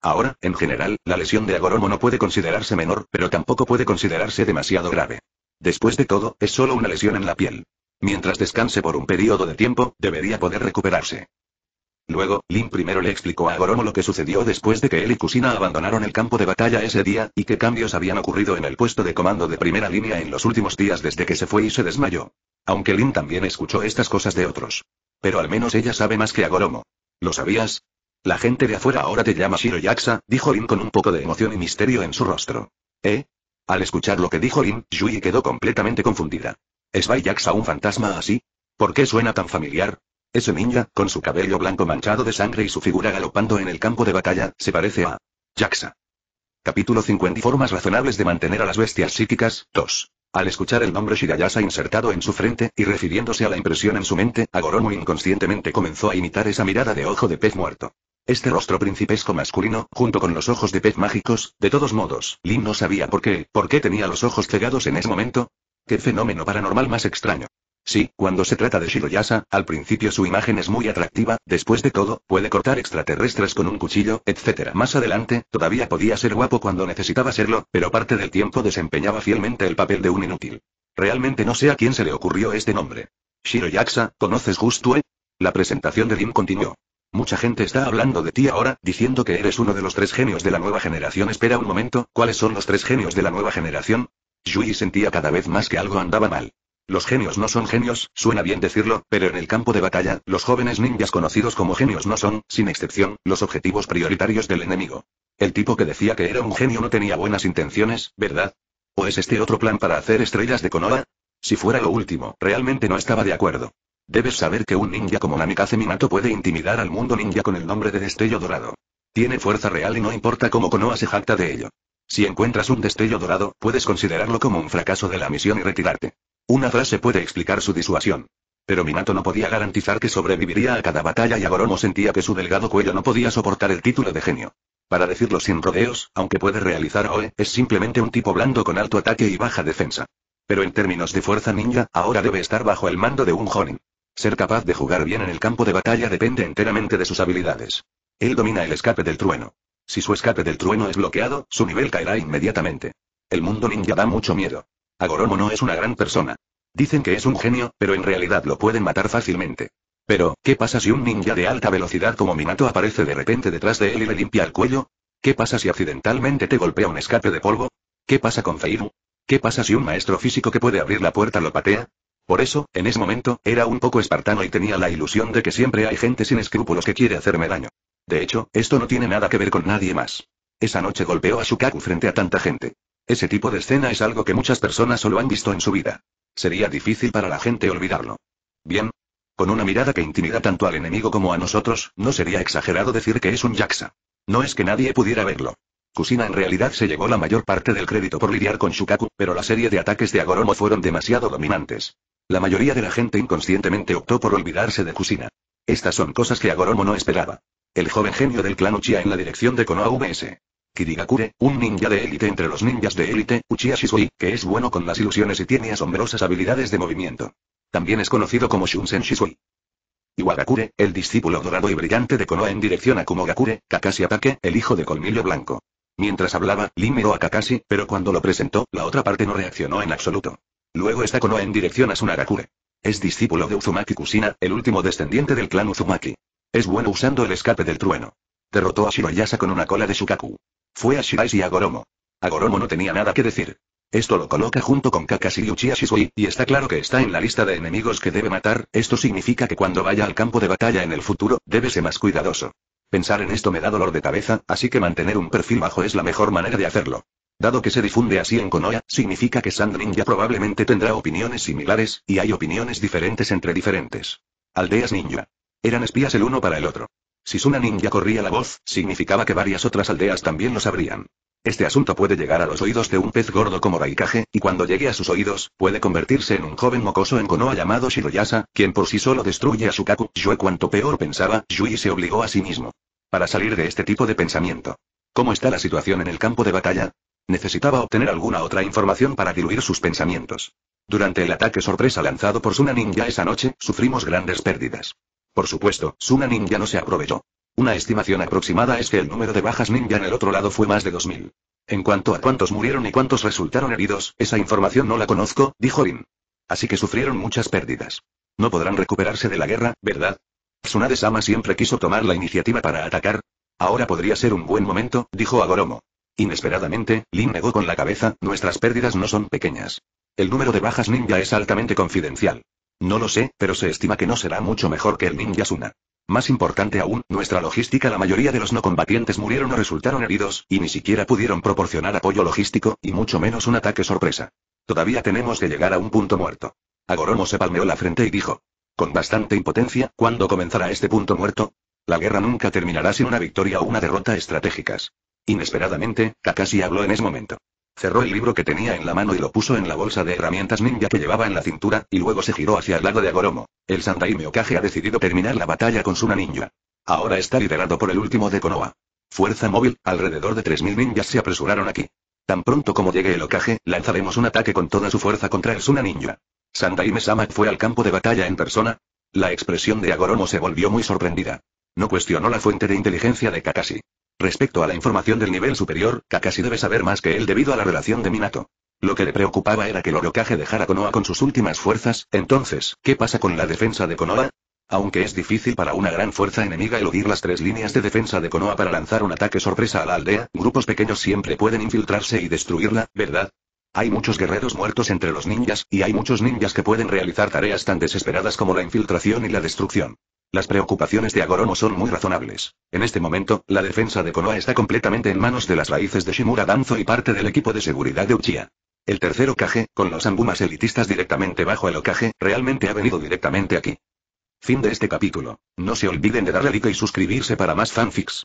S1: Ahora, en general, la lesión de Agoromo no puede considerarse menor, pero tampoco puede considerarse demasiado grave. Después de todo, es solo una lesión en la piel. Mientras descanse por un periodo de tiempo, debería poder recuperarse. Luego, Lin primero le explicó a Agoromo lo que sucedió después de que él y Kusina abandonaron el campo de batalla ese día, y qué cambios habían ocurrido en el puesto de comando de primera línea en los últimos días desde que se fue y se desmayó. Aunque Lin también escuchó estas cosas de otros. Pero al menos ella sabe más que Agoromo. ¿Lo sabías? La gente de afuera ahora te llama Shiro Yaksa, dijo Lin con un poco de emoción y misterio en su rostro. ¿Eh? Al escuchar lo que dijo Lin, Yui quedó completamente confundida. ¿Es Bai Yaksa un fantasma así? ¿Por qué suena tan familiar? Ese ninja, con su cabello blanco manchado de sangre y su figura galopando en el campo de batalla, se parece a Yaksa. Capítulo 50 Formas razonables de mantener a las bestias psíquicas, 2. Al escuchar el nombre Shirayasa insertado en su frente, y refiriéndose a la impresión en su mente, Agoromo inconscientemente comenzó a imitar esa mirada de ojo de pez muerto. Este rostro principesco masculino, junto con los ojos de pez mágicos, de todos modos, Lin no sabía por qué, por qué tenía los ojos cegados en ese momento. Qué fenómeno paranormal más extraño. Sí, cuando se trata de Shiroyasa, al principio su imagen es muy atractiva, después de todo, puede cortar extraterrestres con un cuchillo, etc. Más adelante, todavía podía ser guapo cuando necesitaba serlo, pero parte del tiempo desempeñaba fielmente el papel de un inútil. Realmente no sé a quién se le ocurrió este nombre. Shiroyasa, ¿conoces Justue? La presentación de Lim continuó. Mucha gente está hablando de ti ahora, diciendo que eres uno de los tres genios de la nueva generación. Espera un momento, ¿cuáles son los tres genios de la nueva generación? Yui sentía cada vez más que algo andaba mal. Los genios no son genios, suena bien decirlo, pero en el campo de batalla, los jóvenes ninjas conocidos como genios no son, sin excepción, los objetivos prioritarios del enemigo. El tipo que decía que era un genio no tenía buenas intenciones, ¿verdad? ¿O es este otro plan para hacer estrellas de Konoha? Si fuera lo último, realmente no estaba de acuerdo. Debes saber que un ninja como Namikaze Minato puede intimidar al mundo ninja con el nombre de destello dorado. Tiene fuerza real y no importa cómo Konoha se jacta de ello. Si encuentras un destello dorado, puedes considerarlo como un fracaso de la misión y retirarte. Una frase puede explicar su disuasión. Pero Minato no podía garantizar que sobreviviría a cada batalla y Agoromo sentía que su delgado cuello no podía soportar el título de genio. Para decirlo sin rodeos, aunque puede realizar OE, es simplemente un tipo blando con alto ataque y baja defensa. Pero en términos de fuerza ninja, ahora debe estar bajo el mando de un Jonin. Ser capaz de jugar bien en el campo de batalla depende enteramente de sus habilidades. Él domina el escape del trueno. Si su escape del trueno es bloqueado, su nivel caerá inmediatamente. El mundo ninja da mucho miedo. Agoromo no es una gran persona. Dicen que es un genio, pero en realidad lo pueden matar fácilmente. Pero, ¿qué pasa si un ninja de alta velocidad como Minato aparece de repente detrás de él y le limpia el cuello? ¿Qué pasa si accidentalmente te golpea un escape de polvo? ¿Qué pasa con Feiru? ¿Qué pasa si un maestro físico que puede abrir la puerta lo patea? Por eso, en ese momento, era un poco espartano y tenía la ilusión de que siempre hay gente sin escrúpulos que quiere hacerme daño. De hecho, esto no tiene nada que ver con nadie más. Esa noche golpeó a Shukaku frente a tanta gente. Ese tipo de escena es algo que muchas personas solo han visto en su vida. Sería difícil para la gente olvidarlo. Bien. Con una mirada que intimida tanto al enemigo como a nosotros, no sería exagerado decir que es un Yaksa. No es que nadie pudiera verlo. Kusina en realidad se llevó la mayor parte del crédito por lidiar con Shukaku, pero la serie de ataques de Agoromo fueron demasiado dominantes. La mayoría de la gente inconscientemente optó por olvidarse de Kusina. Estas son cosas que Agoromo no esperaba. El joven genio del clan Uchiha en la dirección de Konoha VS. Kirigakure, un ninja de élite entre los ninjas de élite, Uchiha Shisui, que es bueno con las ilusiones y tiene asombrosas habilidades de movimiento. También es conocido como Shunsen Shisui. Iwagakure, el discípulo dorado y brillante de Konoha en dirección a Kumogakure, Kakashi Atake, el hijo de Colmillo Blanco. Mientras hablaba, Lee miró a Kakashi, pero cuando lo presentó, la otra parte no reaccionó en absoluto. Luego está Konoha en dirección a Sunagakure. Es discípulo de Uzumaki Kusina, el último descendiente del clan Uzumaki. Es bueno usando el escape del trueno. Derrotó a Shiroyasa con una cola de Shukaku. Fue a Shiraishi y a Goromo. Agoromo no tenía nada que decir. Esto lo coloca junto con Kakashi y Uchiha Shisui, y está claro que está en la lista de enemigos que debe matar, esto significa que cuando vaya al campo de batalla en el futuro, debe ser más cuidadoso. Pensar en esto me da dolor de cabeza, así que mantener un perfil bajo es la mejor manera de hacerlo. Dado que se difunde así en Konoha, significa que Sand Ninja probablemente tendrá opiniones similares, y hay opiniones diferentes entre diferentes. Aldeas ninja. Eran espías el uno para el otro. Si Suna Ninja corría la voz, significaba que varias otras aldeas también lo sabrían. Este asunto puede llegar a los oídos de un pez gordo como Raikage, y cuando llegue a sus oídos, puede convertirse en un joven mocoso en Konoha llamado Shiroyasa, quien por sí solo destruye a Sukaku. Yue cuanto peor pensaba, Yui se obligó a sí mismo. Para salir de este tipo de pensamiento. ¿Cómo está la situación en el campo de batalla? Necesitaba obtener alguna otra información para diluir sus pensamientos. Durante el ataque sorpresa lanzado por Suna Ninja esa noche, sufrimos grandes pérdidas. Por supuesto, Suna Ninja no se aprovechó. Una estimación aproximada es que el número de bajas ninja en el otro lado fue más de 2.000. En cuanto a cuántos murieron y cuántos resultaron heridos, esa información no la conozco, dijo Rin. Así que sufrieron muchas pérdidas. No podrán recuperarse de la guerra, ¿verdad? Tsunade-sama siempre quiso tomar la iniciativa para atacar. Ahora podría ser un buen momento, dijo Agoromo. Inesperadamente, Lin negó con la cabeza, nuestras pérdidas no son pequeñas. El número de bajas ninja es altamente confidencial. No lo sé, pero se estima que no será mucho mejor que el ninja Suna. Más importante aún, nuestra logística la mayoría de los no combatientes murieron o resultaron heridos, y ni siquiera pudieron proporcionar apoyo logístico, y mucho menos un ataque sorpresa. Todavía tenemos que llegar a un punto muerto. Agoromo se palmeó la frente y dijo. Con bastante impotencia, ¿cuándo comenzará este punto muerto? La guerra nunca terminará sin una victoria o una derrota estratégicas. Inesperadamente, Kakashi habló en ese momento. Cerró el libro que tenía en la mano y lo puso en la bolsa de herramientas ninja que llevaba en la cintura, y luego se giró hacia el lado de Agoromo. El Sandai Meokage ha decidido terminar la batalla con Suna Ninja. Ahora está liderado por el último de Konoha. Fuerza móvil, alrededor de 3.000 ninjas se apresuraron aquí. Tan pronto como llegue el Okage, lanzaremos un ataque con toda su fuerza contra el Suna Ninja. ¿Sandai Mesama fue al campo de batalla en persona? La expresión de Agoromo se volvió muy sorprendida. No cuestionó la fuente de inteligencia de Kakashi. Respecto a la información del nivel superior, Kakashi debe saber más que él debido a la relación de Minato. Lo que le preocupaba era que el Orokaje dejara Konoha con sus últimas fuerzas, entonces, ¿qué pasa con la defensa de Konoha? Aunque es difícil para una gran fuerza enemiga eludir las tres líneas de defensa de Konoha para lanzar un ataque sorpresa a la aldea, grupos pequeños siempre pueden infiltrarse y destruirla, ¿verdad? Hay muchos guerreros muertos entre los ninjas, y hay muchos ninjas que pueden realizar tareas tan desesperadas como la infiltración y la destrucción. Las preocupaciones de Agoromo son muy razonables. En este momento, la defensa de Konoha está completamente en manos de las raíces de Shimura Danzo y parte del equipo de seguridad de Uchiha. El tercer Okage, con los ambumas elitistas directamente bajo el Okage, realmente ha venido directamente aquí. Fin de este capítulo. No se olviden de darle like y suscribirse para más fanfics.